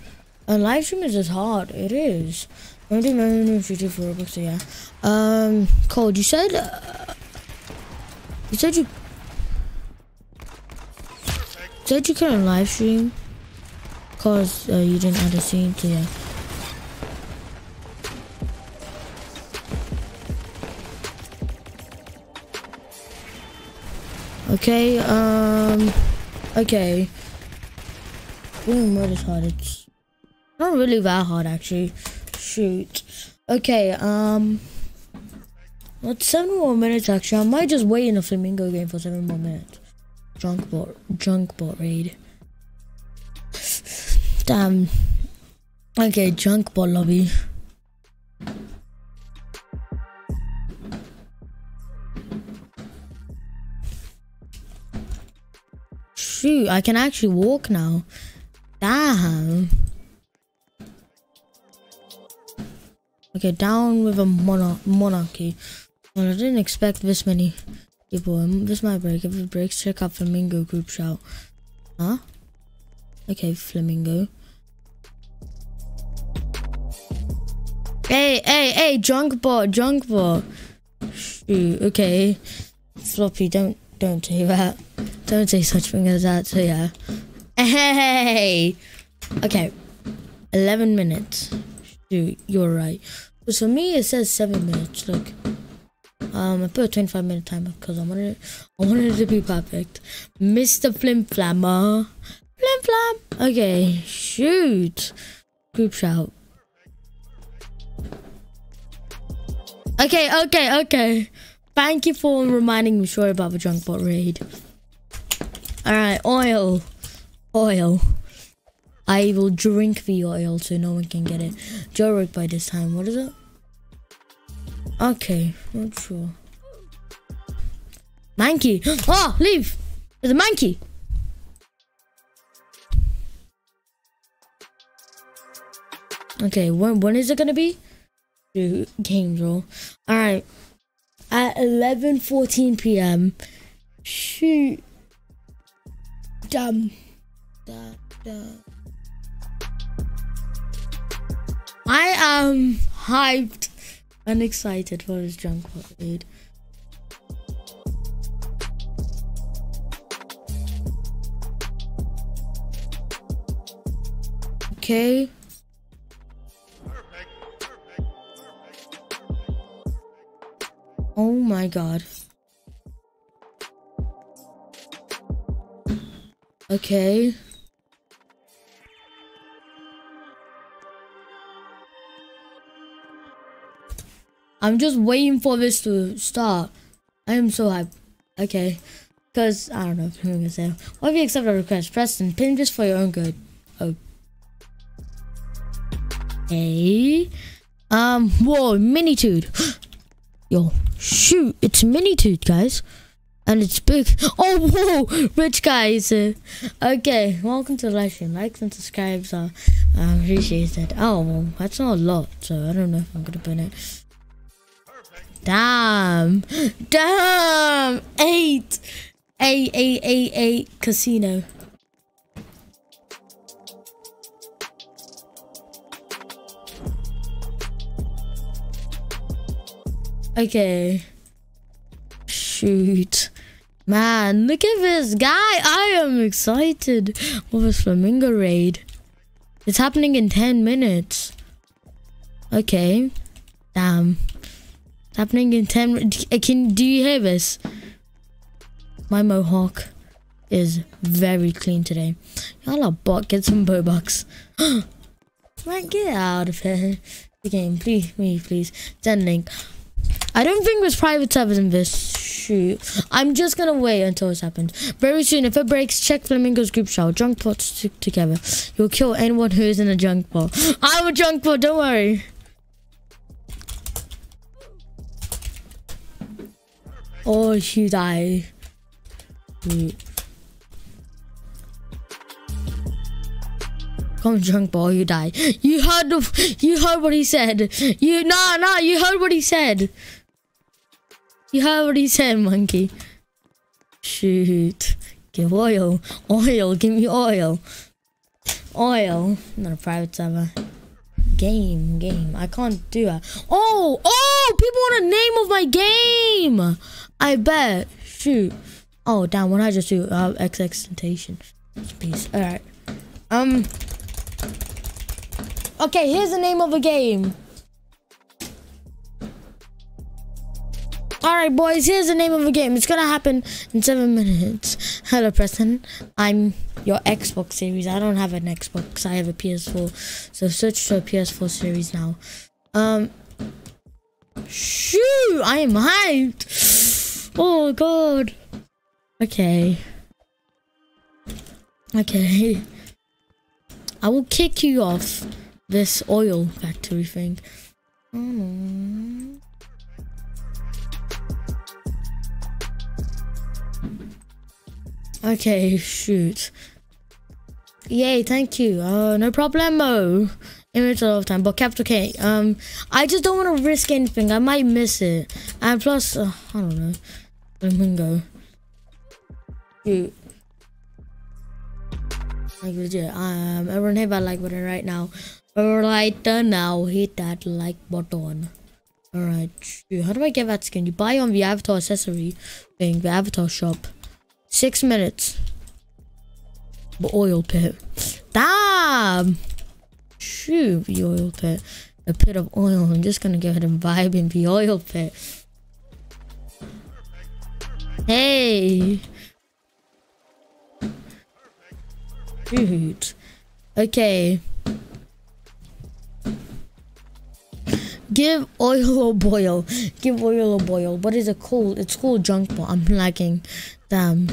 A live stream is just hard. It is. I'm doing my own shooting for Roblox, so yeah. Um, Cold, you said, uh, you said you, said you couldn't live stream, cause uh, you didn't add a scene, so yeah. Okay, um, okay. What is hard? It's not really that hard, actually. Shoot. Okay, um, what's seven more minutes, actually. I might just wait in a Flamingo game for seven more minutes. Junk bot, junk bot raid. Damn. Okay, junk bot lobby. Shoot, I can actually walk now. Damn. Okay, down with a mono monarchy. Well, I didn't expect this many people. Um, This might break. If it breaks, check out Flamingo group shout. Huh? Okay, Flamingo. Hey, hey, hey, junk bot, junk bot. Shoot, okay. Floppy, don't, don't say that. Don't say such thing as that, so yeah. Hey! Okay. 11 minutes. Dude, you're right. But for me, it says 7 minutes, look. Um, I put a 25 minute timer because I wanted it, I wanted it to be perfect. Mr. Flim Flammer. Flim Flam. Okay, shoot. Group shout. Okay, okay, okay. Thank you for reminding me sorry about the junk bot raid. Alright, oil. Oil. I will drink the oil so no one can get it. Joe by this time. What is it? Okay, not sure. Mankey! Oh, ah, leave! There's a monkey! Okay, when when is it gonna be? Do games roll. Alright. At 11.14 p.m. Shoot. Damn. Da, da. I am hyped and excited for this junk raid. Okay. Oh my god. Okay. I'm just waiting for this to start. I am so hyped. Okay. Because, I don't know what I'm going to say. What if you accept a request? Preston, pin this for your own good. Oh. Hey. Um, whoa, Minitude. Yo, shoot, it's Minitude, guys. And it's big. Oh, whoa, rich guys. Uh, okay, welcome to the live stream. Likes and subscribes are uh, appreciated. Oh, well, that's not a lot, so I don't know if I'm gonna put it. Damn, damn, eight, eight, eight, eight, eight, casino. Okay. Shoot. Man, look at this guy. I am excited for this flamingo raid. It's happening in 10 minutes. Okay. Damn. It's happening in 10 minutes. Eh, can, do you hear this? My mohawk is very clean today. Y'all a bot, get some Bobucks. Man, get out of here. The game, please, me, please. Send link. I don't think there's private servers in this. Shoot. I'm just gonna wait until it happens. Very soon, if it breaks, check Flamingo's group shout. Junk pots stick together. You'll kill anyone who is in a junk pot. I'm a junk pot, don't worry. Oh, you die. Wait. Come junk ball, you die. You heard you heard what he said. You nah nah, you heard what he said. You heard what he said, monkey. Shoot. Give oil. Oil, give me oil. Oil. Not a private server. Game, game. I can't do that. Oh, oh, people want a name of my game. I bet. Shoot. Oh, damn, what I just do? Uh, XX Temptation. Peace. Alright. Um. Okay, here's the name of the game. Alright, boys, here's the name of the game. It's gonna happen in seven minutes. Hello, Preston. I'm your Xbox series. I don't have an Xbox, I have a PS4. So search for a PS4 series now. Um, shoo! I am hyped! Oh, God. Okay. Okay. I will kick you off this oil factory thing. Mm. Okay, shoot. Yay, thank you. Uh, no problemo. Image a lot of time, but capital K. Um, I just don't want to risk anything. I might miss it. And plus, uh, I don't know. Flamingo. Shoot. Like legit. Um, everyone hit that like button right now. Right now, hit that like button. Alright. How do I get that skin? You buy on the avatar accessory thing, the avatar shop. Six minutes. The oil pit. Damn! Shoot, the oil pit. A pit of oil. I'm just gonna go ahead and vibe in the oil pit. Hey! Shoot. Okay. Give oil a boil. Give oil a boil. What is it called? It's called junk bot. I'm lagging. Damn.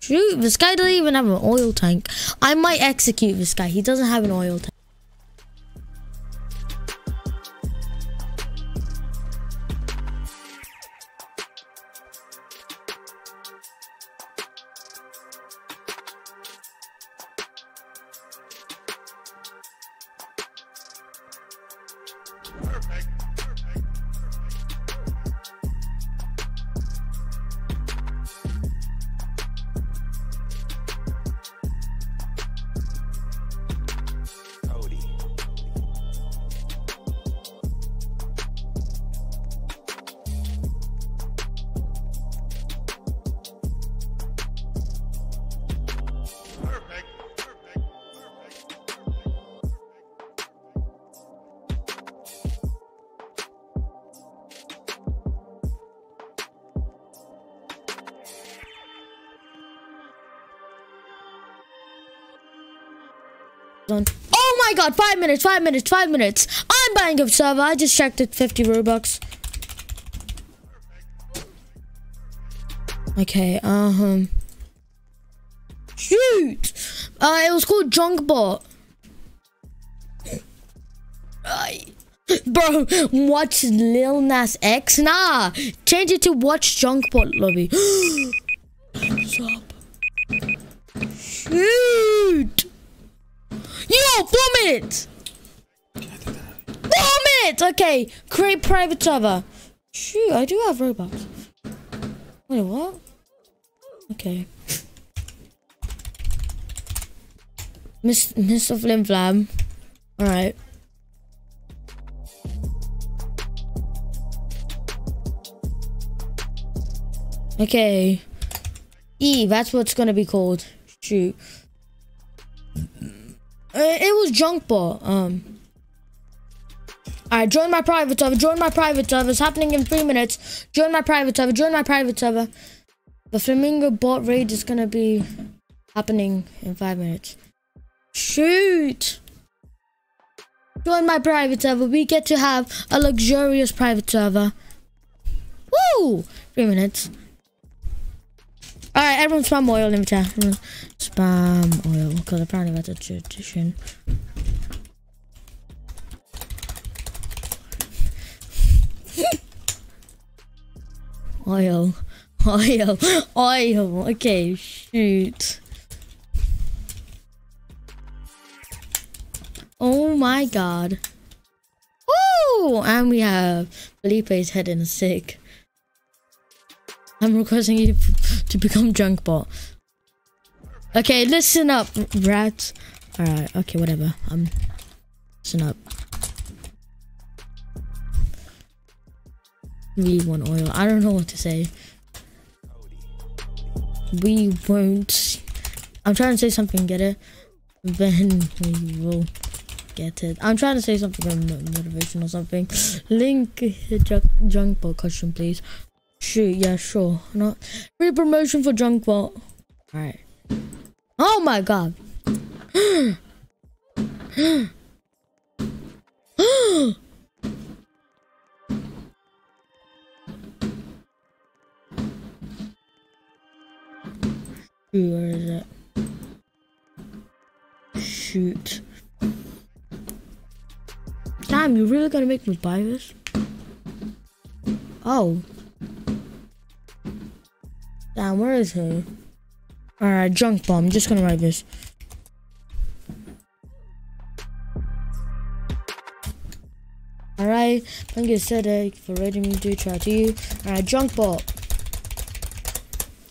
Shoot, this guy doesn't even have an oil tank. I might execute this guy. He doesn't have an oil tank. God, five minutes, five minutes, five minutes. I'm buying a server. I just checked it, 50 Robux. Okay, um. Shoot! Uh, it was called Junkbot. Bro, watch Lil Nas X? Nah, change it to watch Junkbot lobby. Four minutes! Okay, create private server. Shoot, I do have Robux. Wait, what? Okay. Miss Mr. Flim Flam. Alright. Okay. E, that's what's gonna be called. Shoot. Uh, it was Junkbot. Um. Alright, join my private server. Join my private server. It's happening in three minutes. Join my private server. Join my private server. The Flamingo bot raid is gonna be happening in five minutes. Shoot! Join my private server. We get to have a luxurious private server. Woo! Three minutes. Alright, everyone spam oil in the chat. Spam oil, because apparently that's a tradition. oil. Oil. Oil. Okay, shoot. Oh my god. Woo! And we have Felipe's head in a sick. I'm requesting you to become junk bot. Okay, listen up, rats. Alright, okay, whatever. Um, listen up. We want oil. I don't know what to say. We won't. I'm trying to say something, get it? Then we will get it. I'm trying to say something motivation or something. Link junk, bot question, please. Shoot, yeah, sure. Not free promotion for junk bot. Alright. Oh my god. Where is it? Shoot. Damn, you really gonna make me buy this? Oh. Damn, where is he? Alright, junk bomb. I'm just gonna write this. Alright, thank you, Cedric, for rating me to try to you. Alright, junk ball.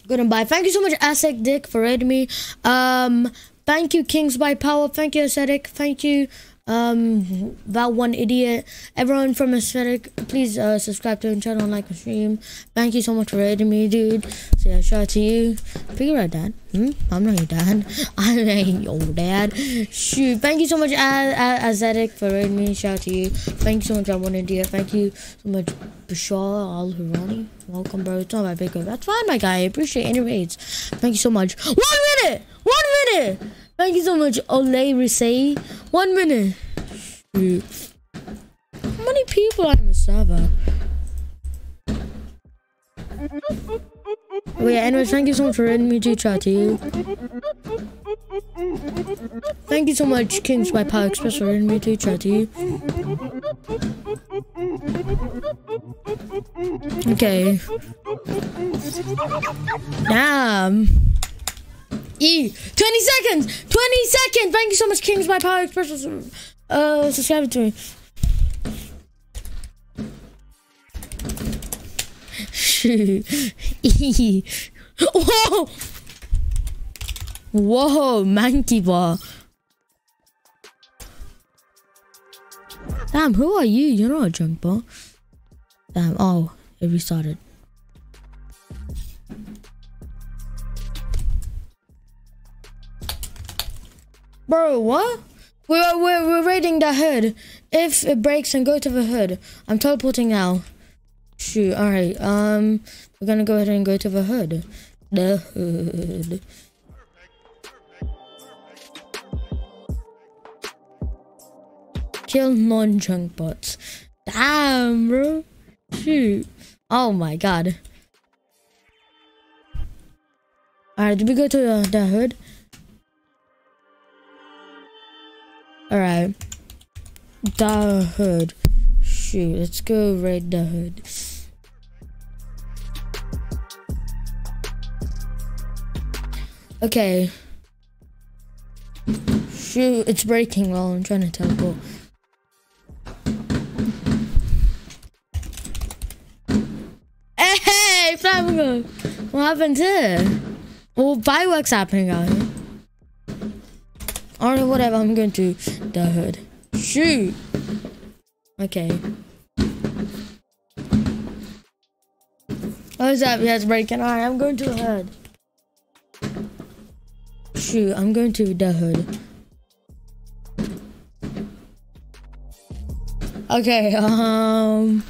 Goodbye. Thank you so much, Aesthetic, for rating me. Um, thank you, Kings by Power. Thank you, Aesthetic. Thank you, um, that one idiot. Everyone from Aesthetic, please uh, subscribe to the channel and like and stream. Thank you so much for rating me, dude. So yeah, shout out to you. Figure out, dad. Hmm? I'm not your dad. I ain't your dad. Shoot. Thank you so much, Aesthetic, for rating me. Shout out to you. Thank you so much, that one idiot. Thank you so much, Bashar Al Hurani. Welcome, bro. It's not my big That's fine, my guy. I appreciate any raids. Thank you so much. One minute! One minute! Thank you so much, Ole Risei. One minute. How many people are in the server? Oh, Wait, anyways, thank you so much for letting me to chat to you. Thank you so much, Kings by Power Express, for letting me to chat to you. Okay. Damn. E. 20 seconds! 20 seconds! Thank you so much, Kings by Power Express. Uh, subscribe to me. e. Whoa! Whoa, monkey ball. Damn, who are you? You're not a junk ball. Damn, oh, it restarted. Bro, what? We're, we're, we're raiding the hood. If it breaks, then go to the hood. I'm teleporting now. Shoot, alright. Um, we're gonna go ahead and go to the hood. The hood. Kill non-junk bots. Damn, bro. Shoot. Oh my god. Alright, did we go to the, the hood? Alright. The hood. Shoot, let's go raid the hood. Okay. Shoot, it's breaking while I'm trying to teleport. Hey, Flamingo! What happened here? Well, fireworks happening out Alright, whatever, I'm going to the hood. Shoot! Okay. What's up? Yeah, it's breaking. Alright, I'm going to the hood. Shoot, I'm going to the hood. Okay, um...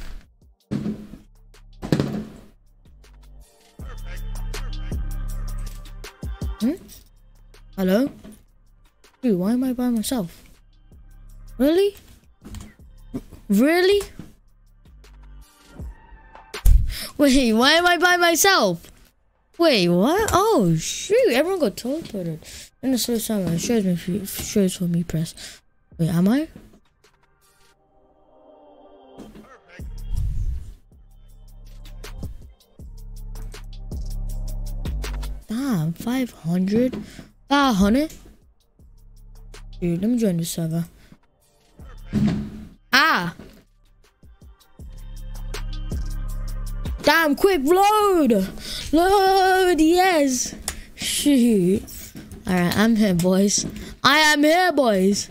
Hmm? Hello? Dude, why am I by myself? Really? Really? Wait, why am I by myself? Wait, what? Oh, shoot. Everyone got teleported. In the slow summer, it shows me, shows for me press. Wait, am I? Damn, 500? 500? Dude, let me join the server. Ah! Damn, quick, load! Load, yes! Shoot. Alright, I'm here, boys. I am here, boys!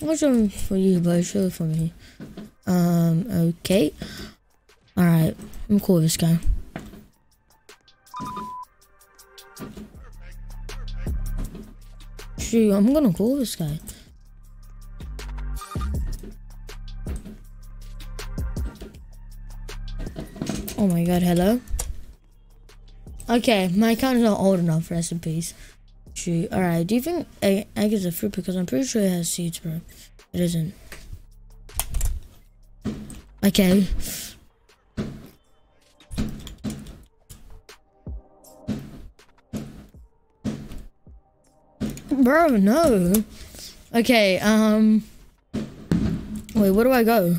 What's one for you, boys? Show for me. Um, okay. Alright, I'm cool with this guy. I'm gonna call this guy. Oh my god, hello? Okay, my account is not old enough. Rest in peace. Shoot. All right. Do you think egg, egg is a fruit? Because I'm pretty sure it has seeds, bro. It isn't. Okay. Bro, no. Okay, um. Wait, where do I go?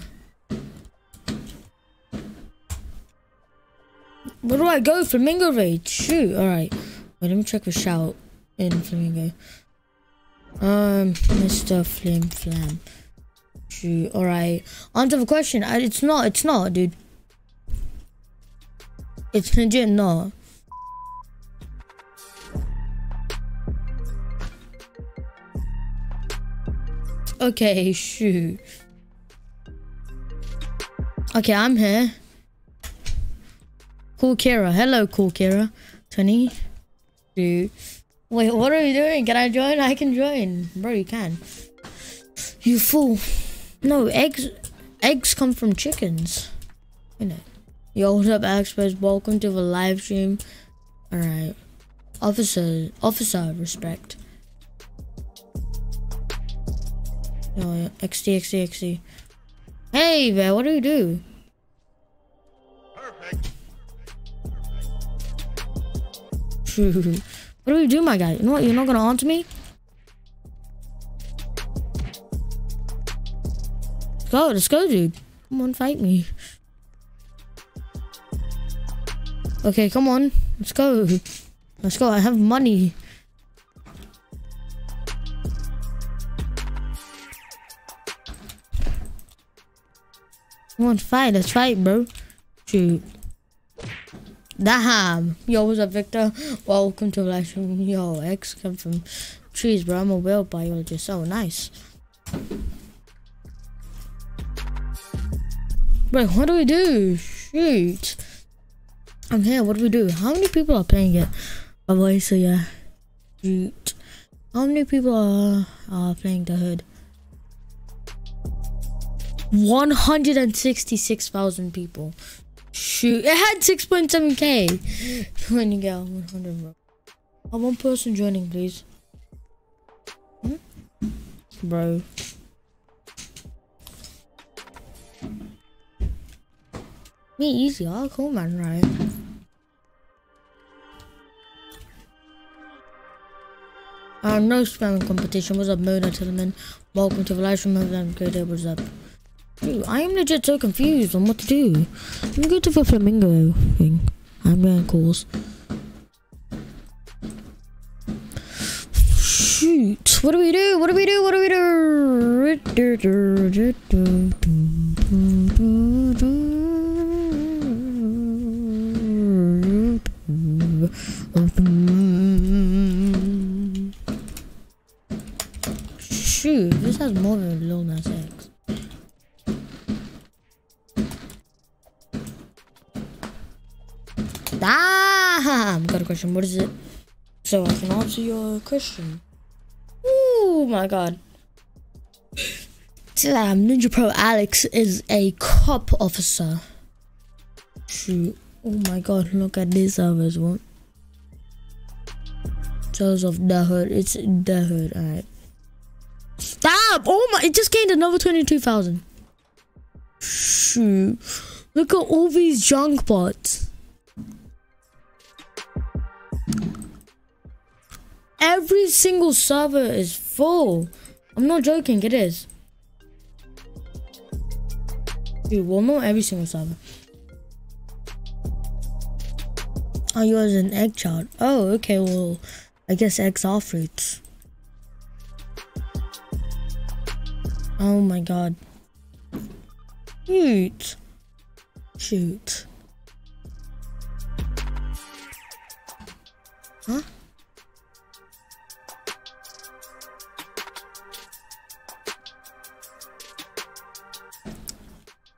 Where do I go? Flamingo raid. Shoot. Alright. Wait, let me check the shout in Flamingo. Um, Mr. Flim Flam. Shoot. Alright. Answer the question. I, it's not. It's not, dude. It's legit not. Okay, shoot. Okay, I'm here. Cool Kira. Hello, Cool Kira. 20. Dude. Wait, what are you doing? Can I join? I can join. Bro, you can. You fool. No, eggs eggs come from chickens. You know. Yo, what's up, Express? Welcome to the live stream. Alright. Officer officer respect. Oh yeah. XD XD XD. Hey man, what do you do? what do we do, my guy? You know what? You're not gonna answer me? Let's go, let's go, dude. Come on, fight me. Okay, come on. Let's go. Let's go. I have money. Come on, fight. Let's fight, bro. Shoot. Damn. Yo, what's up, Victor? Welcome to live stream. Yo, X come from trees, bro. I'm a whale biologist. Oh, nice. Wait, what do we do? Shoot. I'm here. What do we do? How many people are playing it? The way, so yeah. Shoot. How many people are, are playing the hood? 166,000 people. Shoot, it had 6.7k. When you get 100, bro. Uh, one person joining, please. Hmm? Bro. Me easy, oh cool man, right? Um, no spamming competition. What's up, Mona Tillman? Welcome to the live stream. I'm good. What's up? I am legit so confused on what to do. Let me go to the flamingo thing. I'm going course. Shoot. What do we do? What do we do? What do we do? Shoot, this has more than a Lil Nas X. Damn! Got a question. What is it? So I can answer your question. Oh my god. Damn, Ninja Pro Alex is a cop officer. Shoot. Oh my god, look at this servers one. Tales of the hood. It's the hood. Alright. Stop! Oh my, it just gained another 22,000. Shoot. Look at all these junk bots. Every single server is full. I'm not joking, it is. Dude, well, not every single server. Oh, you was an egg child. Oh, okay, well, I guess eggs are fruits. Oh my god. Shoot. Shoot. Huh?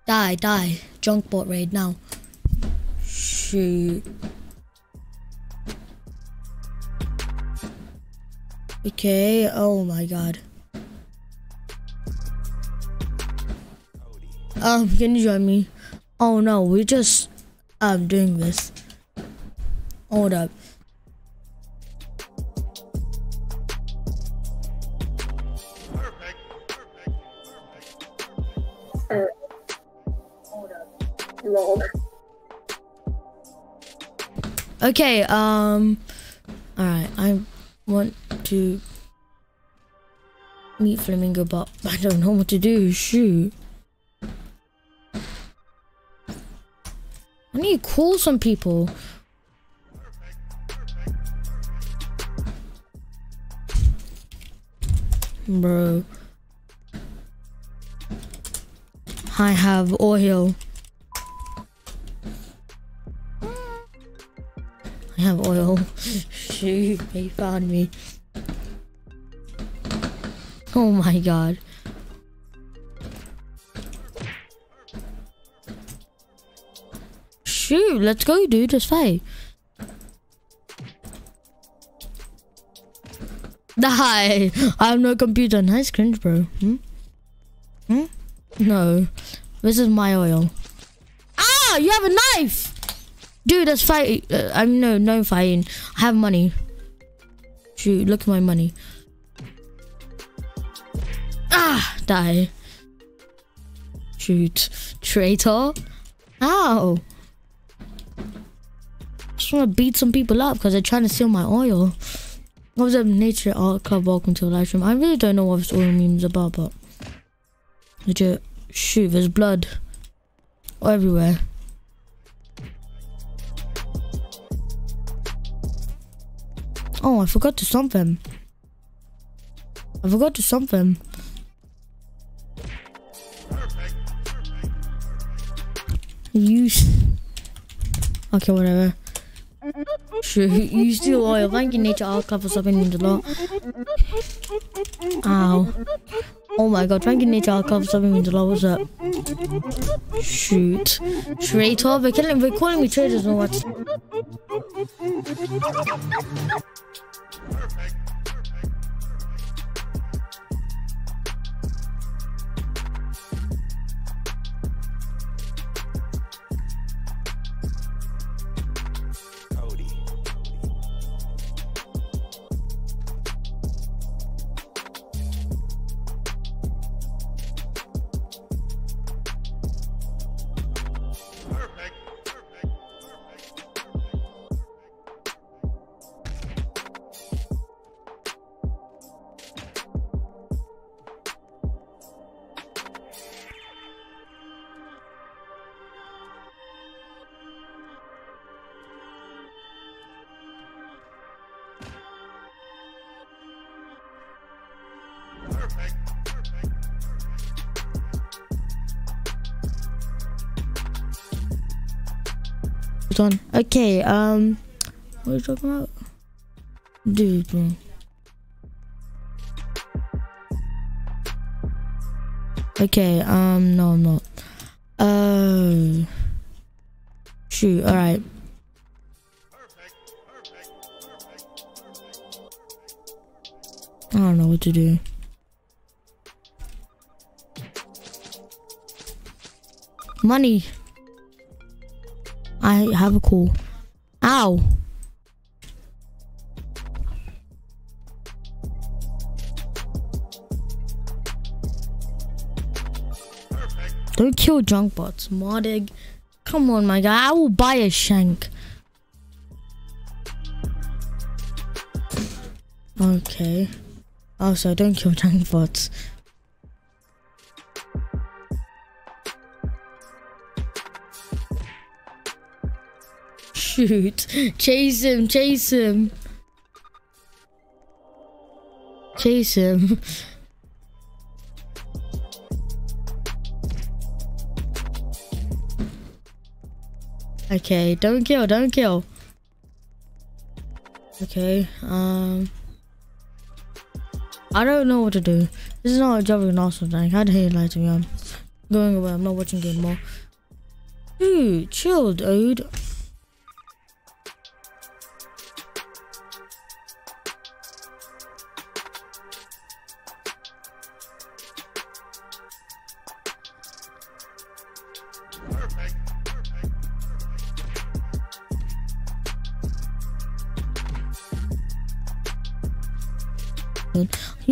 Die, die. Junk bot raid now. Shoot. Okay, oh my god. Um, can you join me? Oh no, we're just um doing this. Hold up. Okay, um Alright, I want to meet Flamingo but I don't know what to do. Shoot. I need to call some people. Bro. I have oil. Have oil. Shoot, they found me. Oh my god. Shoot, let's go, dude. Let's fight. Die. I have no computer. Nice cringe, bro. Hmm? Hmm? No. This is my oil. Ah, you have a knife. Dude, that's fight. Uh, I'm no, no fighting. I have money. Shoot, look at my money. Ah, die. Shoot. Traitor. Ow. Just want to beat some people up because they're trying to steal my oil. What's up, Nature Art Club? Welcome to the live stream. I really don't know what this oil meme is about, but legit, shoot, there's blood everywhere. Oh, I forgot to something. I forgot to something. You. Okay, whatever. Sure, you steal oil. Thank you, Nature Art Club, for subbing the law. Ow. Oh my god, thank you, Nature Art Club, for subbing into law. What's up? Shoot. Traitor? They're, killing, they're calling me traitors and what? Hold on. Okay, um, what are you talking about? Dude. Okay, um, no, I'm not. Uh, shoot, alright. I don't know what to do. Money. I have a call. Ow. Don't kill junk bots, Modig. Come on, my guy. I will buy a shank. Okay. Oh, also, don't kill junk bots. Shoot. Chase him, chase him. Chase him. Okay, don't kill, don't kill. Okay, um... I don't know what to do. This is not a job in awesome thing. I'd hate lie to. I'm going away. I'm not watching game more. Dude, chill, dude.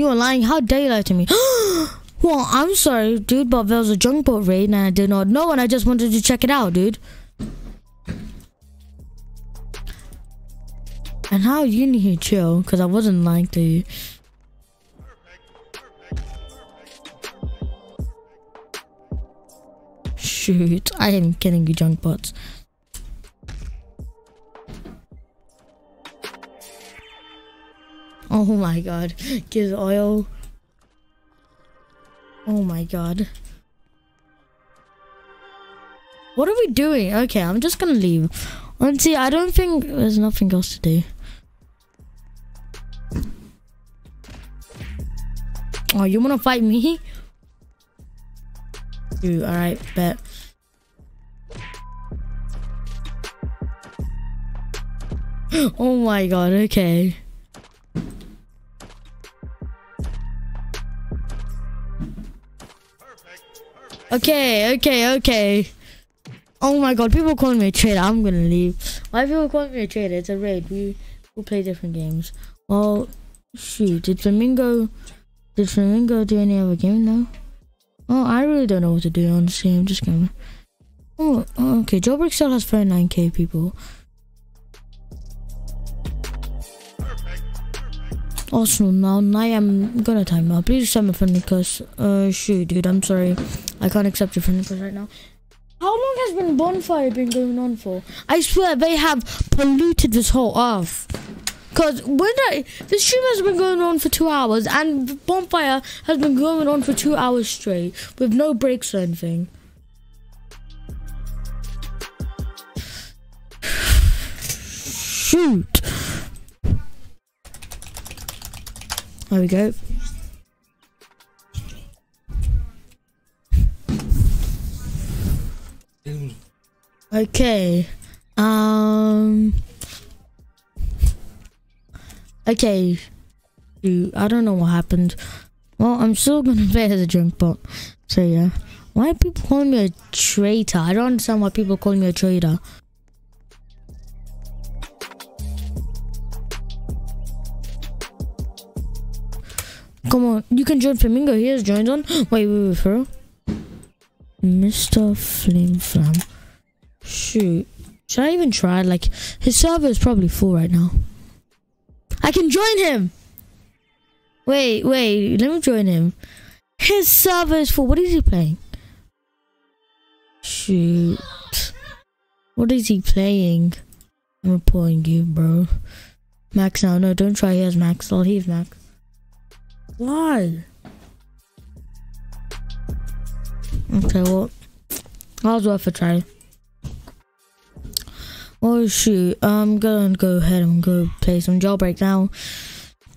You are lying. How dare you lie to me? well, I'm sorry, dude, but there was a junk boat raid and I did not know and I just wanted to check it out, dude. And how you need to chill, because I wasn't lying to you. Shoot, I am kidding you, junk bots. Oh my god, gives oil. Oh my god. What are we doing? Okay, I'm just gonna leave. Honestly, I don't think there's nothing else to do. Oh, you wanna fight me? Dude, alright, bet. Oh my god, okay. Okay, okay, okay. Oh my god, people calling me a traitor. I'm gonna leave. Why people calling me a traitor? It's a raid. We will play different games. Well, shoot. Did Flamingo did Flamingo do any other game now? Oh, I really don't know what to do, honestly. I'm just gonna Oh, oh okay. Jailbreak still has 39k people. Also, now I am gonna time out. Please accept my friend request. Uh, shoot, dude, I'm sorry. I can't accept your friend request right now. How long has been bonfire been going on for? I swear they have polluted this whole earth. Cause when I this stream has been going on for two hours and bonfire has been going on for two hours straight with no breaks or anything. Shoot. There we go. Okay. Um. Okay. Dude, I don't know what happened. Well, I'm still gonna play as a drink bot. So yeah. Why are people calling me a traitor? I don't understand why people call me a traitor. Come on, you can join Flamingo. He has joined on. Wait, wait, wait, for? Mr. Flim Flam. Shoot. Should I even try? Like, his server is probably full right now. I can join him! Wait, wait, let me join him. His server is full. What is he playing? Shoot. What is he playing? I'm reporting you, bro. Max now. No, don't try. He has Max. Oh, I'll leave Max. Why? Okay, well, that was worth a try. Oh shoot, I'm gonna go ahead and go play some jailbreak now.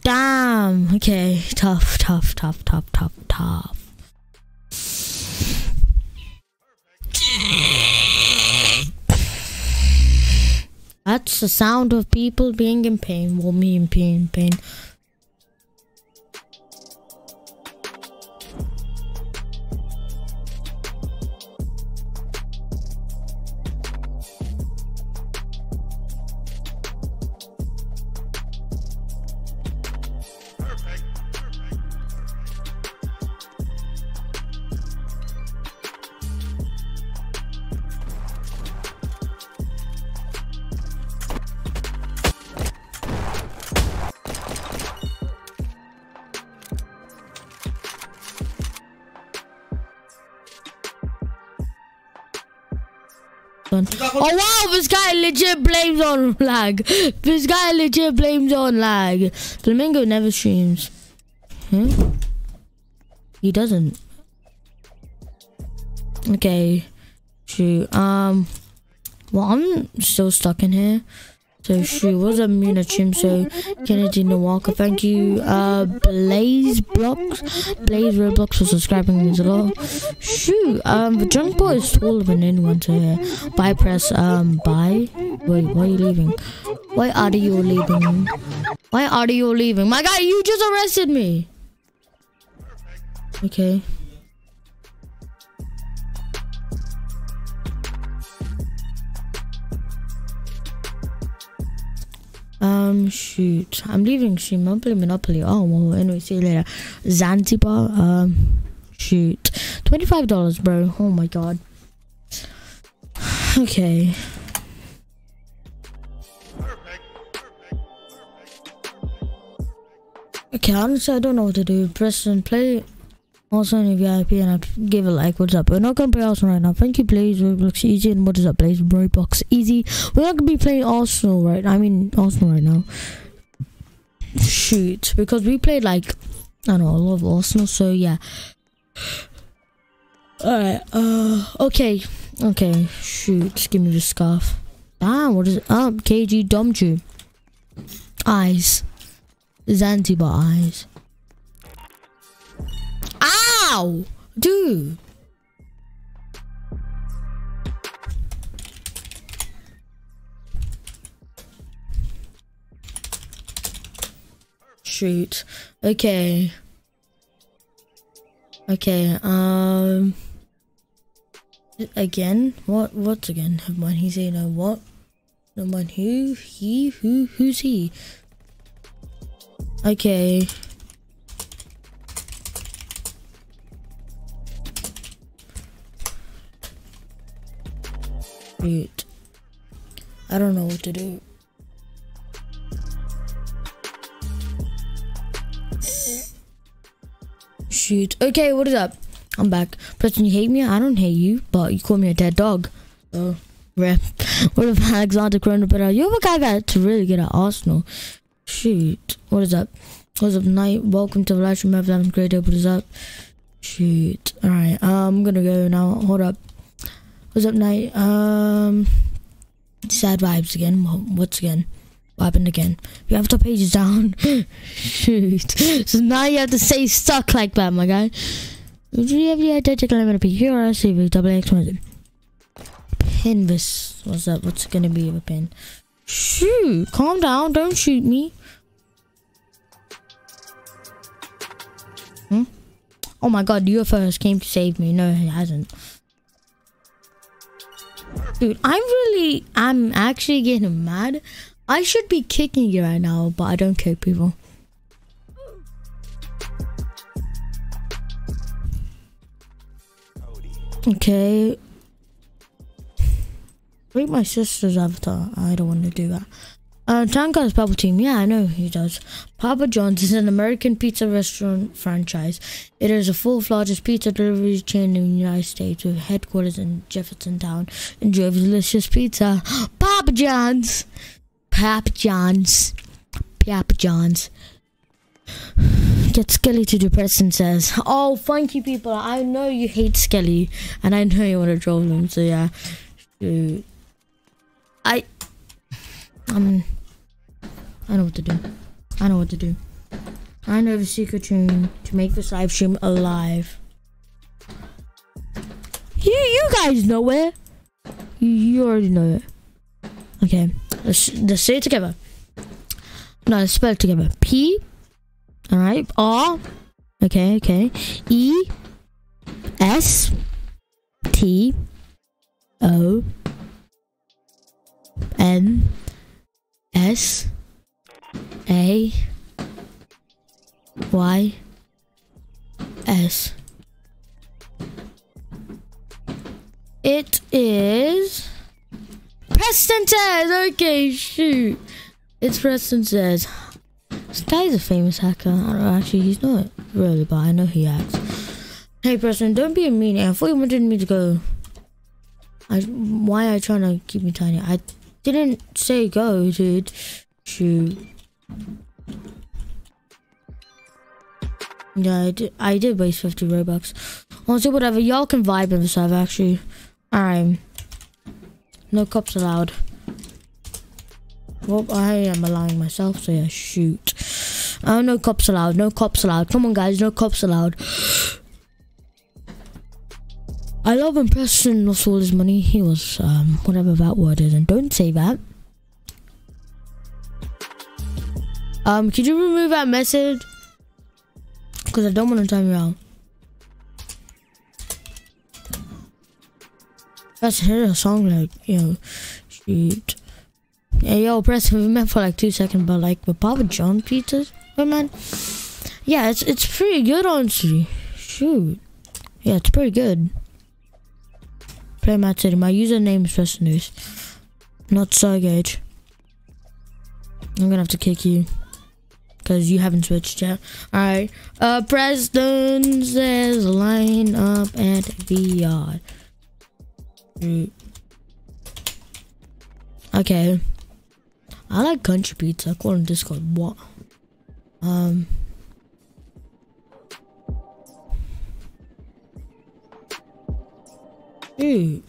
Damn, okay, tough, tough, tough, tough, tough, tough. That's the sound of people being in pain. Well, me in pain, pain. On. Oh wow, this guy legit blames on lag. This guy legit blames on lag. Flamingo never streams. Hmm? He doesn't. Okay. Shoot. Um. Well, I'm still stuck in here. So she was a Munachim, so Kennedy Walker. Thank you, uh, Blaze Blocks, Blaze Roblox for subscribing means a lot. Shoot, um, the junk boy is taller than anyone, so yeah. Bye, press, um, bye. Wait, why are you leaving? Why are you leaving? Why are you leaving? My guy, you just arrested me. Okay. Um. Shoot. I'm leaving stream. Monopoly, Monopoly. Oh, well, anyway, see you later. Zanzibar. Um, shoot. $25, bro. Oh my god. Okay. Okay, honestly, I don't know what to do. Press and play. Also in VIP and I give a like. What's up? We're not gonna play Arsenal right now. Thank you, please. Roblox easy and what is up, Blaze? Roblox easy. We're not gonna be playing Arsenal right. I mean Arsenal right now. Shoot, because we played like I don't know a lot of Arsenal. So yeah. Alright. Uh. Okay. Okay. Shoot. Just give me the scarf. Ah. What is it? Um. KG Domju. Eyes. Zanzibar eyes. Ow! Dude! Shoot. Okay. Okay, um... Again? What? What's again? Never mind, he's saying, uh, what? Never mind, who? He? Who? Who's he? Okay. Shoot. I don't know what to do. Shoot. Okay, what is up? I'm back. Preston, you hate me? I don't hate you, but you call me a dead dog. So, rip. What if Alexander Corona better? You're a guy that's really good at Arsenal. Shoot. What is up? What's up, night? Welcome to the live stream. Having a great day. What is up? Shoot. Alright, I'm gonna go now. Hold up. What's up, night? Um, sad vibes again. What's again? What happened again? You have to pages down. Shoot. So now you have to say stuck like that, my guy. Would you have the identical limit of or CV double X one? Pin this. What's up? What's gonna be a pin? Shoot. Calm down. Don't shoot me. Hmm? Oh my god, The UFOs came to save me. No, it hasn't. Dude, I'm really, I'm actually getting mad. I should be kicking you right now, but I don't kick people. Okay. Read my sister's avatar. I don't want to do that. Uh, Tanka's Papa Team. Yeah, I know he does. Papa John's is an American pizza restaurant franchise. It is fourth largest pizza delivery chain in the United States with headquarters in Jeffersontown. Enjoy delicious pizza. Papa John's. Papa John's. Papa John's. Get Skelly to do and says. Oh, thank you, people. I know you hate Skelly, and I know you want to troll him, so yeah. Shoot. I. Um. I know what to do. I know what to do. I know the secret tune to make this live stream alive. You, you guys know it. You, already know it. Okay, let's, let's say it together. No, let's spell it together. P. All right. R. Okay. Okay. E. S. T. O. N. S. A Y S. It is Preston says. Okay, shoot. It's Preston says. This guy's a famous hacker. I don't know, actually, he's not really, but I know he acts. Hey, Preston, don't be a meanie. I thought you wanted me to go. I, why are you trying to keep me tiny? I didn't say go, dude. Shoot. Yeah, I did, I did waste 50 Robux. Honestly, whatever. Y'all can vibe in the server, actually. Alright. No cops allowed. Well, I am allowing myself, so yeah, shoot. Oh, no cops allowed. No cops allowed. Come on, guys. No cops allowed. I love when Preston lost all his money. He was, um, whatever that word is. And don't say that. Um, could you remove that message? Because I don't want to time you out. Let's hear a song like, you know, shoot. Hey, yo, we met for like two seconds, but like with Papa John pizzas, hey man. Yeah, it's it's pretty good, honestly. Shoot. Yeah, it's pretty good. Play Mad City. My username is Prestonluse. Not Stargate. I'm gonna have to kick you. Cause you haven't switched yet. Alright. Uh Preston says line up at the yard. Okay. I like country pizza. I call on Discord. What? Um. Dude.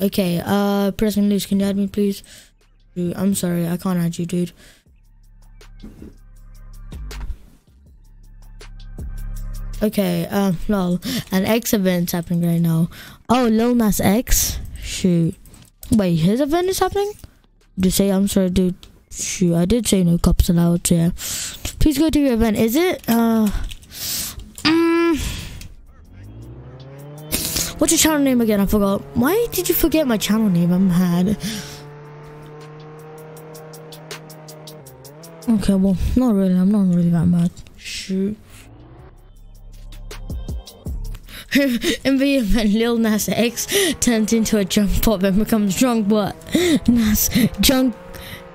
Okay, uh, Prestonluse, can you add me, please? Dude, I'm sorry, I can't add you, dude. Okay, um, lol. An X event's happening right now. Oh, Lil Nas X? Shoot. Wait, his event is happening? Just say, I'm sorry, dude. Shoot, I did say no cops allowed, yeah. Please go to your event. Is it? Uh. What's your channel name again? I forgot. Why did you forget my channel name? I'm mad. Okay, well, not really. I'm not really that mad. Shoot. the event Lil Nas X turns into a junk pop and becomes drunk what? Nas junk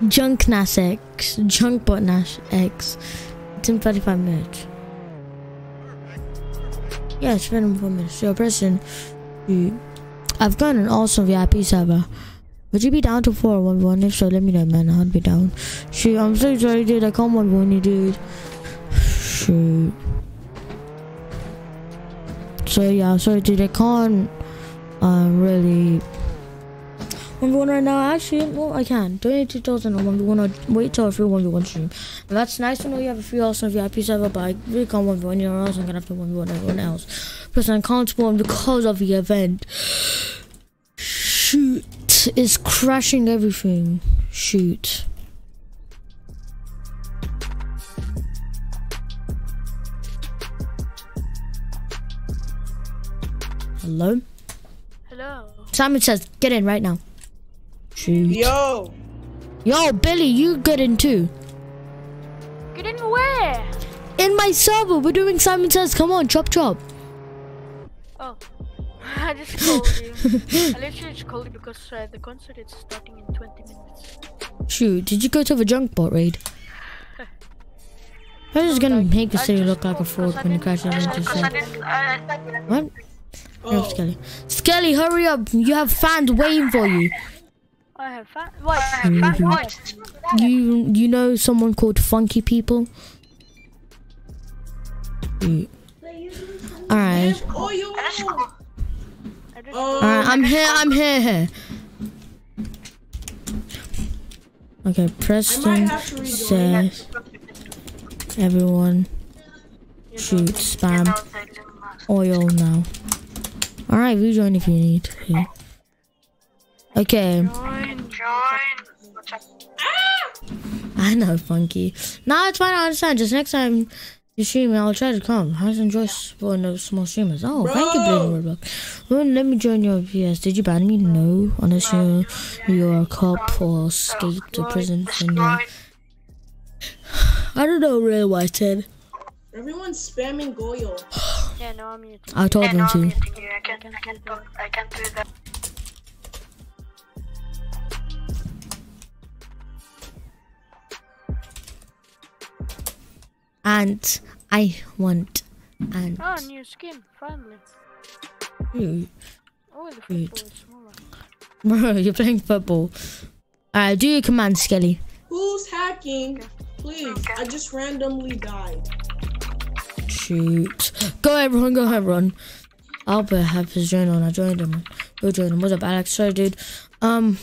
junk Nas X junk bot Nas X. It's in 35 minutes. Yeah, it's been four minutes. So person I've got an awesome VIP server. Would you be down to four one one? If so, let me know, man. I'd be down. Shoot, I'm so sorry, dude. I can't one one you, dude. Shoot. So yeah, sorry dude, I can't um really one v one right now. Actually, well I can. Donate two thousand on one v one or wait till a free one v one stream. And that's nice to know you have a free awesome VIP server, but I really can't one v one you or else I'm gonna have to one v one everyone else. Plus I can't spawn because of the event. Shoot is crashing everything. Shoot. Hello? Hello. Simon says, get in right now. Shoot. Yo, Yo, Billy, you get in too. Get in where? In my server, we're doing Simon Says. Come on, chop chop. Oh. I just called you. I literally just called you because uh, the concert is starting in 20 minutes. Shoot, did you go to the junk bot raid? I'm just gonna make the city look like a called fraud 'cause when you crash it into because I set. uh, What? No, oh, Skelly. Skelly, hurry up! You have fans waiting for you. I have fan. What? I have fan. What? You you know someone called Funky People? Alright. I just. Oh. Alright, I'm here, I'm here, here. Okay, Preston have to rejoin. says everyone shoot spam oil now. Alright, rejoin if you need to. Okay, Join. Join. I know, Funky. Nah, it's fine, I understand. Just next time you stream, I'll try to come. How's enjoy supporting those small streamers? Oh, thank you, Bleeding Roblox. Well, let me join your PS. Did you ban me? No, unless you're, you're a cop or escaped the prison from your... I don't know really why I said. Everyone's spamming Goyo. Yeah, no, I'm muted. I told them to. I can't. I can't. I can't do that. And I want and Oh, new skin. Finally. you. Oh, the football is smaller. Bro, you're playing football. Alright, do your command, Skelly. Who's hacking? Please, I just randomly died. Shoot. Go everyone, go everyone. Albert have his join on. I joined him. Go join him. What's up, Alex? Sorry, dude. Um,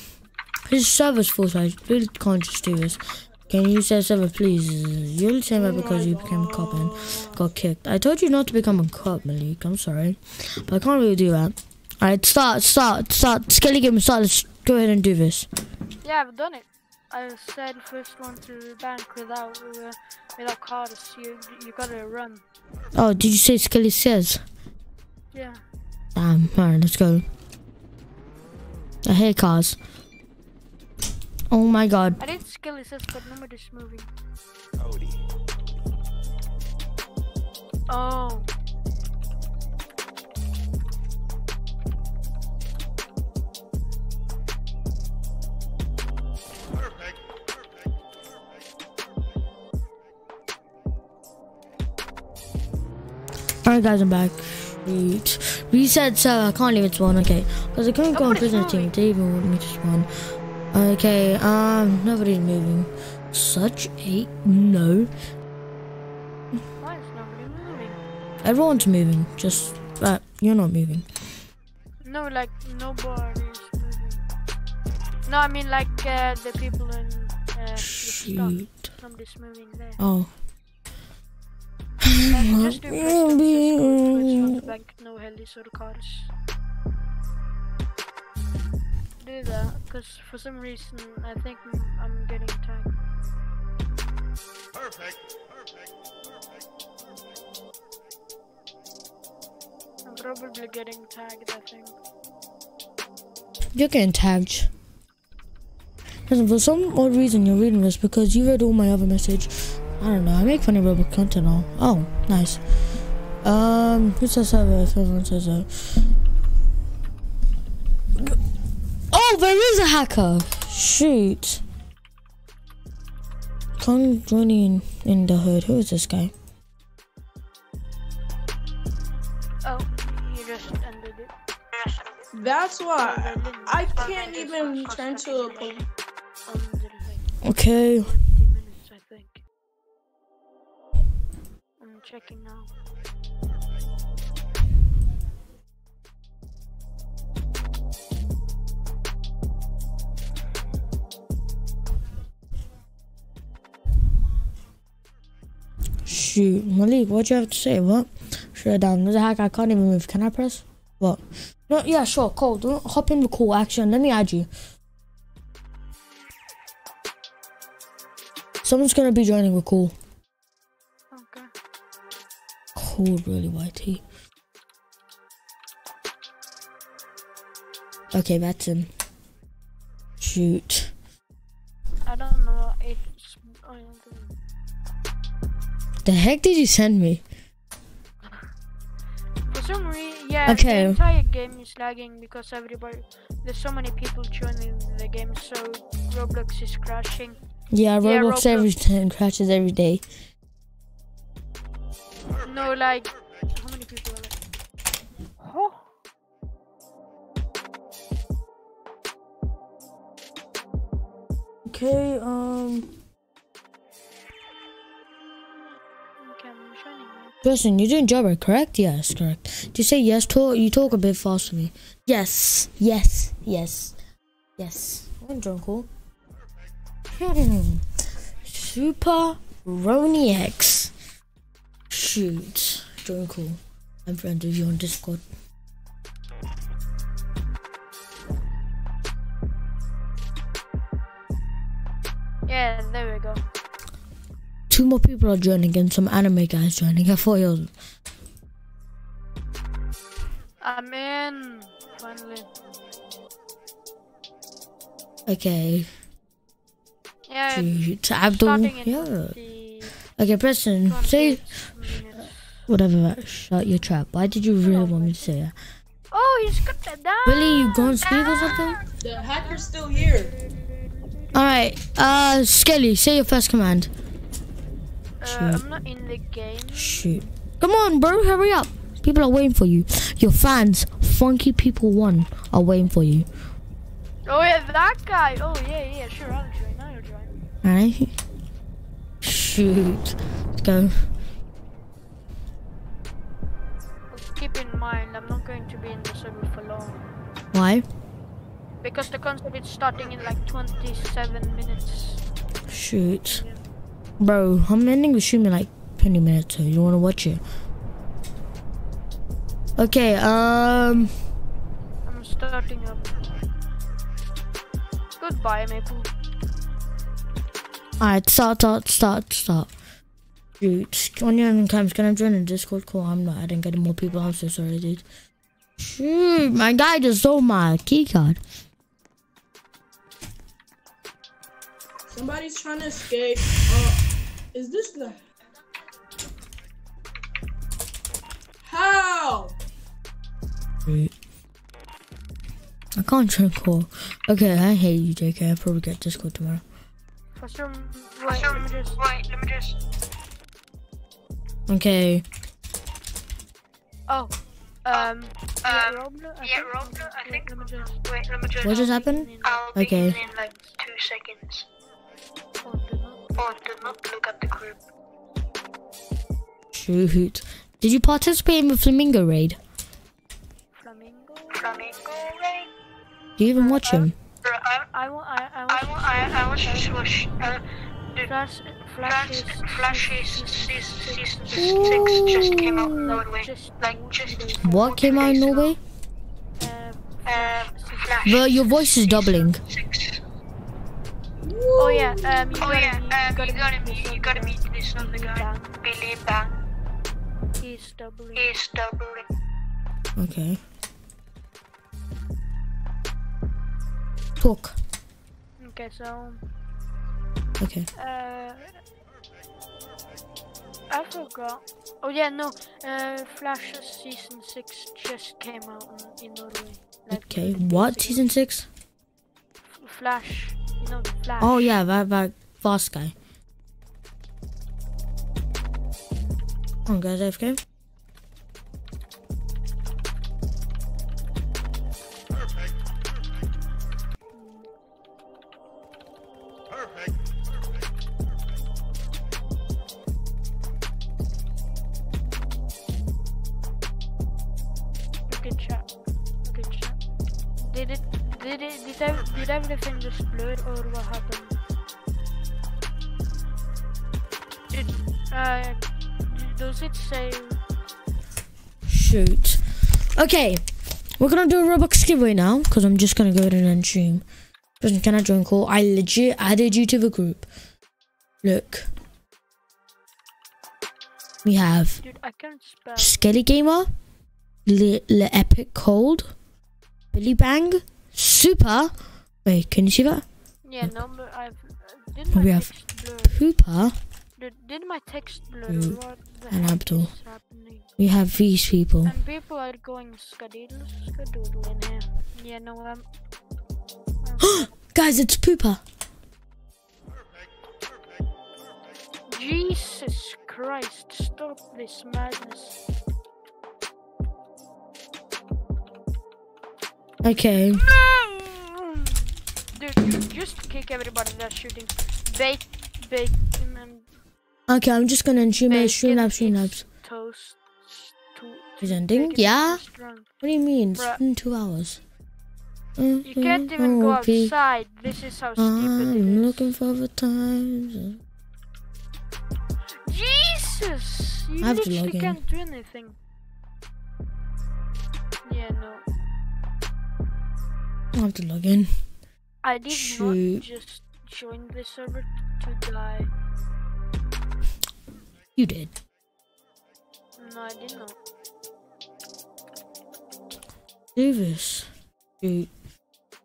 his server's full, so I really can't just do this. Can you say server, please? You're only saying that because you became a cop and got kicked. I told you not to become a cop, Malik. I'm sorry. But I can't really do that. Alright, start, start, start. Skelly game, start. Let's go ahead and do this. Yeah, I've done it. I said first one to the bank without uh, without cards. You you gotta run. Oh, did you say Skelly says? Yeah. Damn. Alright, let's go. I hear cars. Oh my god. I didn't skill assist, but nobody's moving. Cody. Oh. Alright, guys, I'm back. Shoot. Reset server. I can't leave it spawn. Okay. Because I couldn't go on prisoner team. They even want me to spawn. Okay. Um, nobody's moving. Such a no. Why is nobody moving? Everyone's moving. Just that you're not moving. No, like nobody's moving. No, I mean like uh, the people in uh. Shoot. Nobody's moving there. Oh. Just do bank, no helis or cars. Do that, because for some reason I think I'm- I'm getting tagged. I'm probably getting tagged, I think. You're getting tagged. Listen, for some odd reason you're reading this because you read all my other message. I don't know. I make funny robot content now. Oh, nice. Um, who says server? If everyone says so. Oh, there is a hacker. Shoot. Come join in in the hood. Who is this guy? Oh, you just ended it. That's why I can't even turn to a police. On the thing. Okay. 20 minutes, I think. I'm checking now. Shoot, Malik, what do you have to say? What? Shut down? There's a hack. I can't even move. Can I press? What? No, yeah, sure. Cole, don't hop in the call. Action. Let me add you. Someone's gonna be joining the call. Okay. Cool, really YT. Okay, that's him. Shoot. The heck did you send me? For some reason, yeah, Okay. the entire game is lagging because everybody, there's so many people joining the game, so Roblox is crashing. Yeah, Yeah, Roblox every time crashes every day. No, like, how many people are there? Oh, Okay, um. Justin, you're doing Jabber, correct? Yes, correct. Do you say yes? Talk. You talk a bit fast for me. Yes, yes, yes, yes. I'm drunk, cool. Hmm. Super Rony X. Shoot, join cool. I'm friends with you on Discord. Yeah, there we go. Two more people are joining and some anime guys joining. I thought you was I'm in. Finally. okay. Yeah, Shoot, Abdul. starting Yeah. Okay, Preston, say whatever. That. Shut your trap. Why did you really want me to say that? Oh, he's got that down. Really, you gone speak or something? The hacker's still here. Alright, uh, Skelly, say your first command. Uh, I'm not in the game. Shoot. Come on, bro, hurry up. People are waiting for you. Your fans, Funky People One, are waiting for you. Oh yeah, that guy. Oh yeah, yeah, sure, I'll join. I'll join. Alright? Shoot. Let's go. Keep in mind, I'm not going to be in the server for long Why? because the concert is starting in like 27 minutes. Shoot. Bro, I'm ending the stream in like 20 minutes, so you wanna watch it? Okay, um, I'm starting up. Goodbye, Maple. Alright, start, start, start, start. Shoot. On your own cams, can I join a Discord call? I'm not I didn't any more people. I'm so sorry, dude. Shoot, my guy just stole my keycard. Somebody's trying to escape. Uh, is this the? How? Shoot. I can't join call. Okay, I hate you, JK. I'll probably get Discord tomorrow. For some, wait, let me just, wait, let me just. Okay. Oh, um, yeah, Roblo, I yeah, think. Roblo, I Wait, think. Let me just. Wait, let me just. What just happened? I'll Okay. in in like two seconds. Oh, do not. Do not look at the group. Shoot. Did you participate in the Flamingo raid? Flamingo. Flamingo, right? Do you even watch him? I, I. I. I I, want. I, I watch. Uh, the Flash. Flash Flash, is. Flash is season, season six just came out in Norway. Just Like just. What came out in Norway? Uh, Uh, Flash. Well, your voice is doubling. Six. Oh yeah. Um. You Oh gotta, yeah, meet- um, you gotta meet meet, this you gotta other meet this other guy, Billy Bang. He's doubling. He's doubling. Okay. Talk. Okay, so. Okay. Uh. I forgot. Oh yeah, no. Uh, Flash season six just came out in, in Norway. Like, Okay. What? Season six? Flash. The Flash. Oh yeah, that that fast guy. On, guys, AFK. Okay, we're gonna do a Robux giveaway now because I'm just gonna go ahead and end stream. Can I join call? I legit added you to the group. Look, we have Dude, I can't spell. Skelly Gamer, Le, Le Epic Cold, Billy Bang, Super. Wait, can you see that? Yeah, no, I've. Uh, we have-? Pooper. Did, did my text blur? What and Abdul. We have these people. And people are going skadoodle skadoodle in here. Yeah, no, I'm. I'm Guys, it's Pooper. Jesus Christ, stop this madness. Okay. Mm. Dude, just kick everybody that's shooting. Bake, bake, Okay, I'm just gonna stream. bake Stream it, labs, stream labs. Toast. To, Is ending? Yeah. What do you mean? It's been two hours. You can't mm-hmm. even go oh, outside. This is how stupid it I'm is. looking for the times. Jesus! You I have to literally log in. can't do anything. Yeah, no. I have to log in. I did Shoot. not just join the server to die. You did. No, I did not. Do this. Shoot.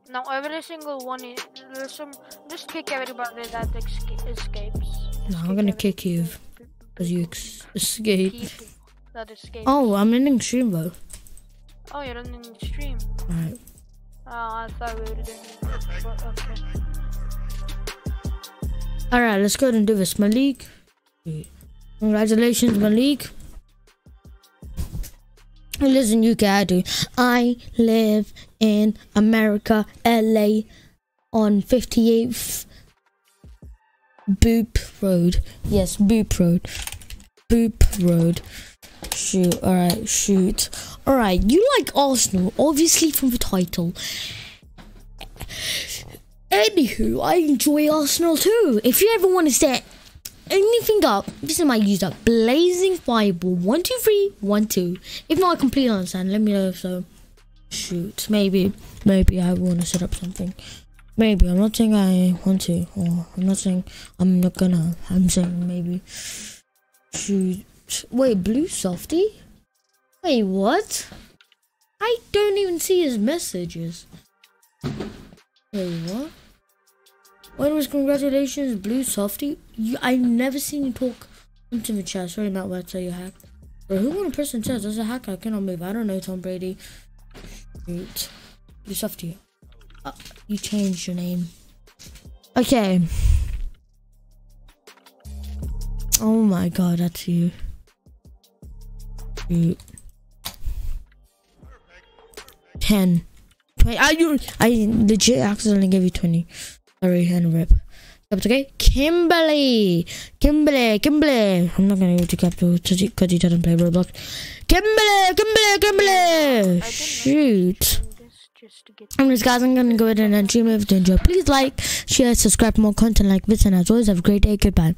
Now every single one is some just kick everybody that esca- escapes. No, I'm gonna kick you because you ex- escaped. that escape. Oh, I'm ending stream though. Oh, you're the stream. Alright. Oh, I thought we were doing. But okay. Alright, let's go ahead and do this. Malik. Congratulations, Malik. Listen, you can do. I live in America, LA, on 58th Boop Road. Yes, Boop Road. Boop Road. Shoot, alright, shoot. Alright, you like Arsenal, obviously from the title. Anywho, I enjoy Arsenal too. If you ever want to set anything up, this is my user Blazing Fireball. One two three one two. If not, I completely understand. Let me know so. Shoot, maybe, maybe I want to set up something. Maybe. I'm not saying I want to, or I'm not saying I'm not gonna. I'm saying maybe. Shoot. Wait, Blue Softy? Wait, what? I don't even see his messages. Wait, what? Was congratulations, Blue Softy? You, I've never seen you talk into the chat. Sorry, Matt, where I you hack. Bro, who a person says there's a hack I cannot move? I don't know, Tom Brady. Shoot. Blue Softy. Uh, you changed your name. Okay. Oh my god, that's you. Shoot. 10. 20. I, I legit accidentally gave you 20. Sorry, and rip. That's okay. Kimberly! Kimberly! Kimberly! I'm not gonna go to capital because he doesn't play Roblox. Kimberly! Kimberly! Kimberly! Shoot. Anyways, guys, I'm gonna go ahead and end stream if. Please like, share, subscribe for more content like this, and as always, have a great day. Goodbye.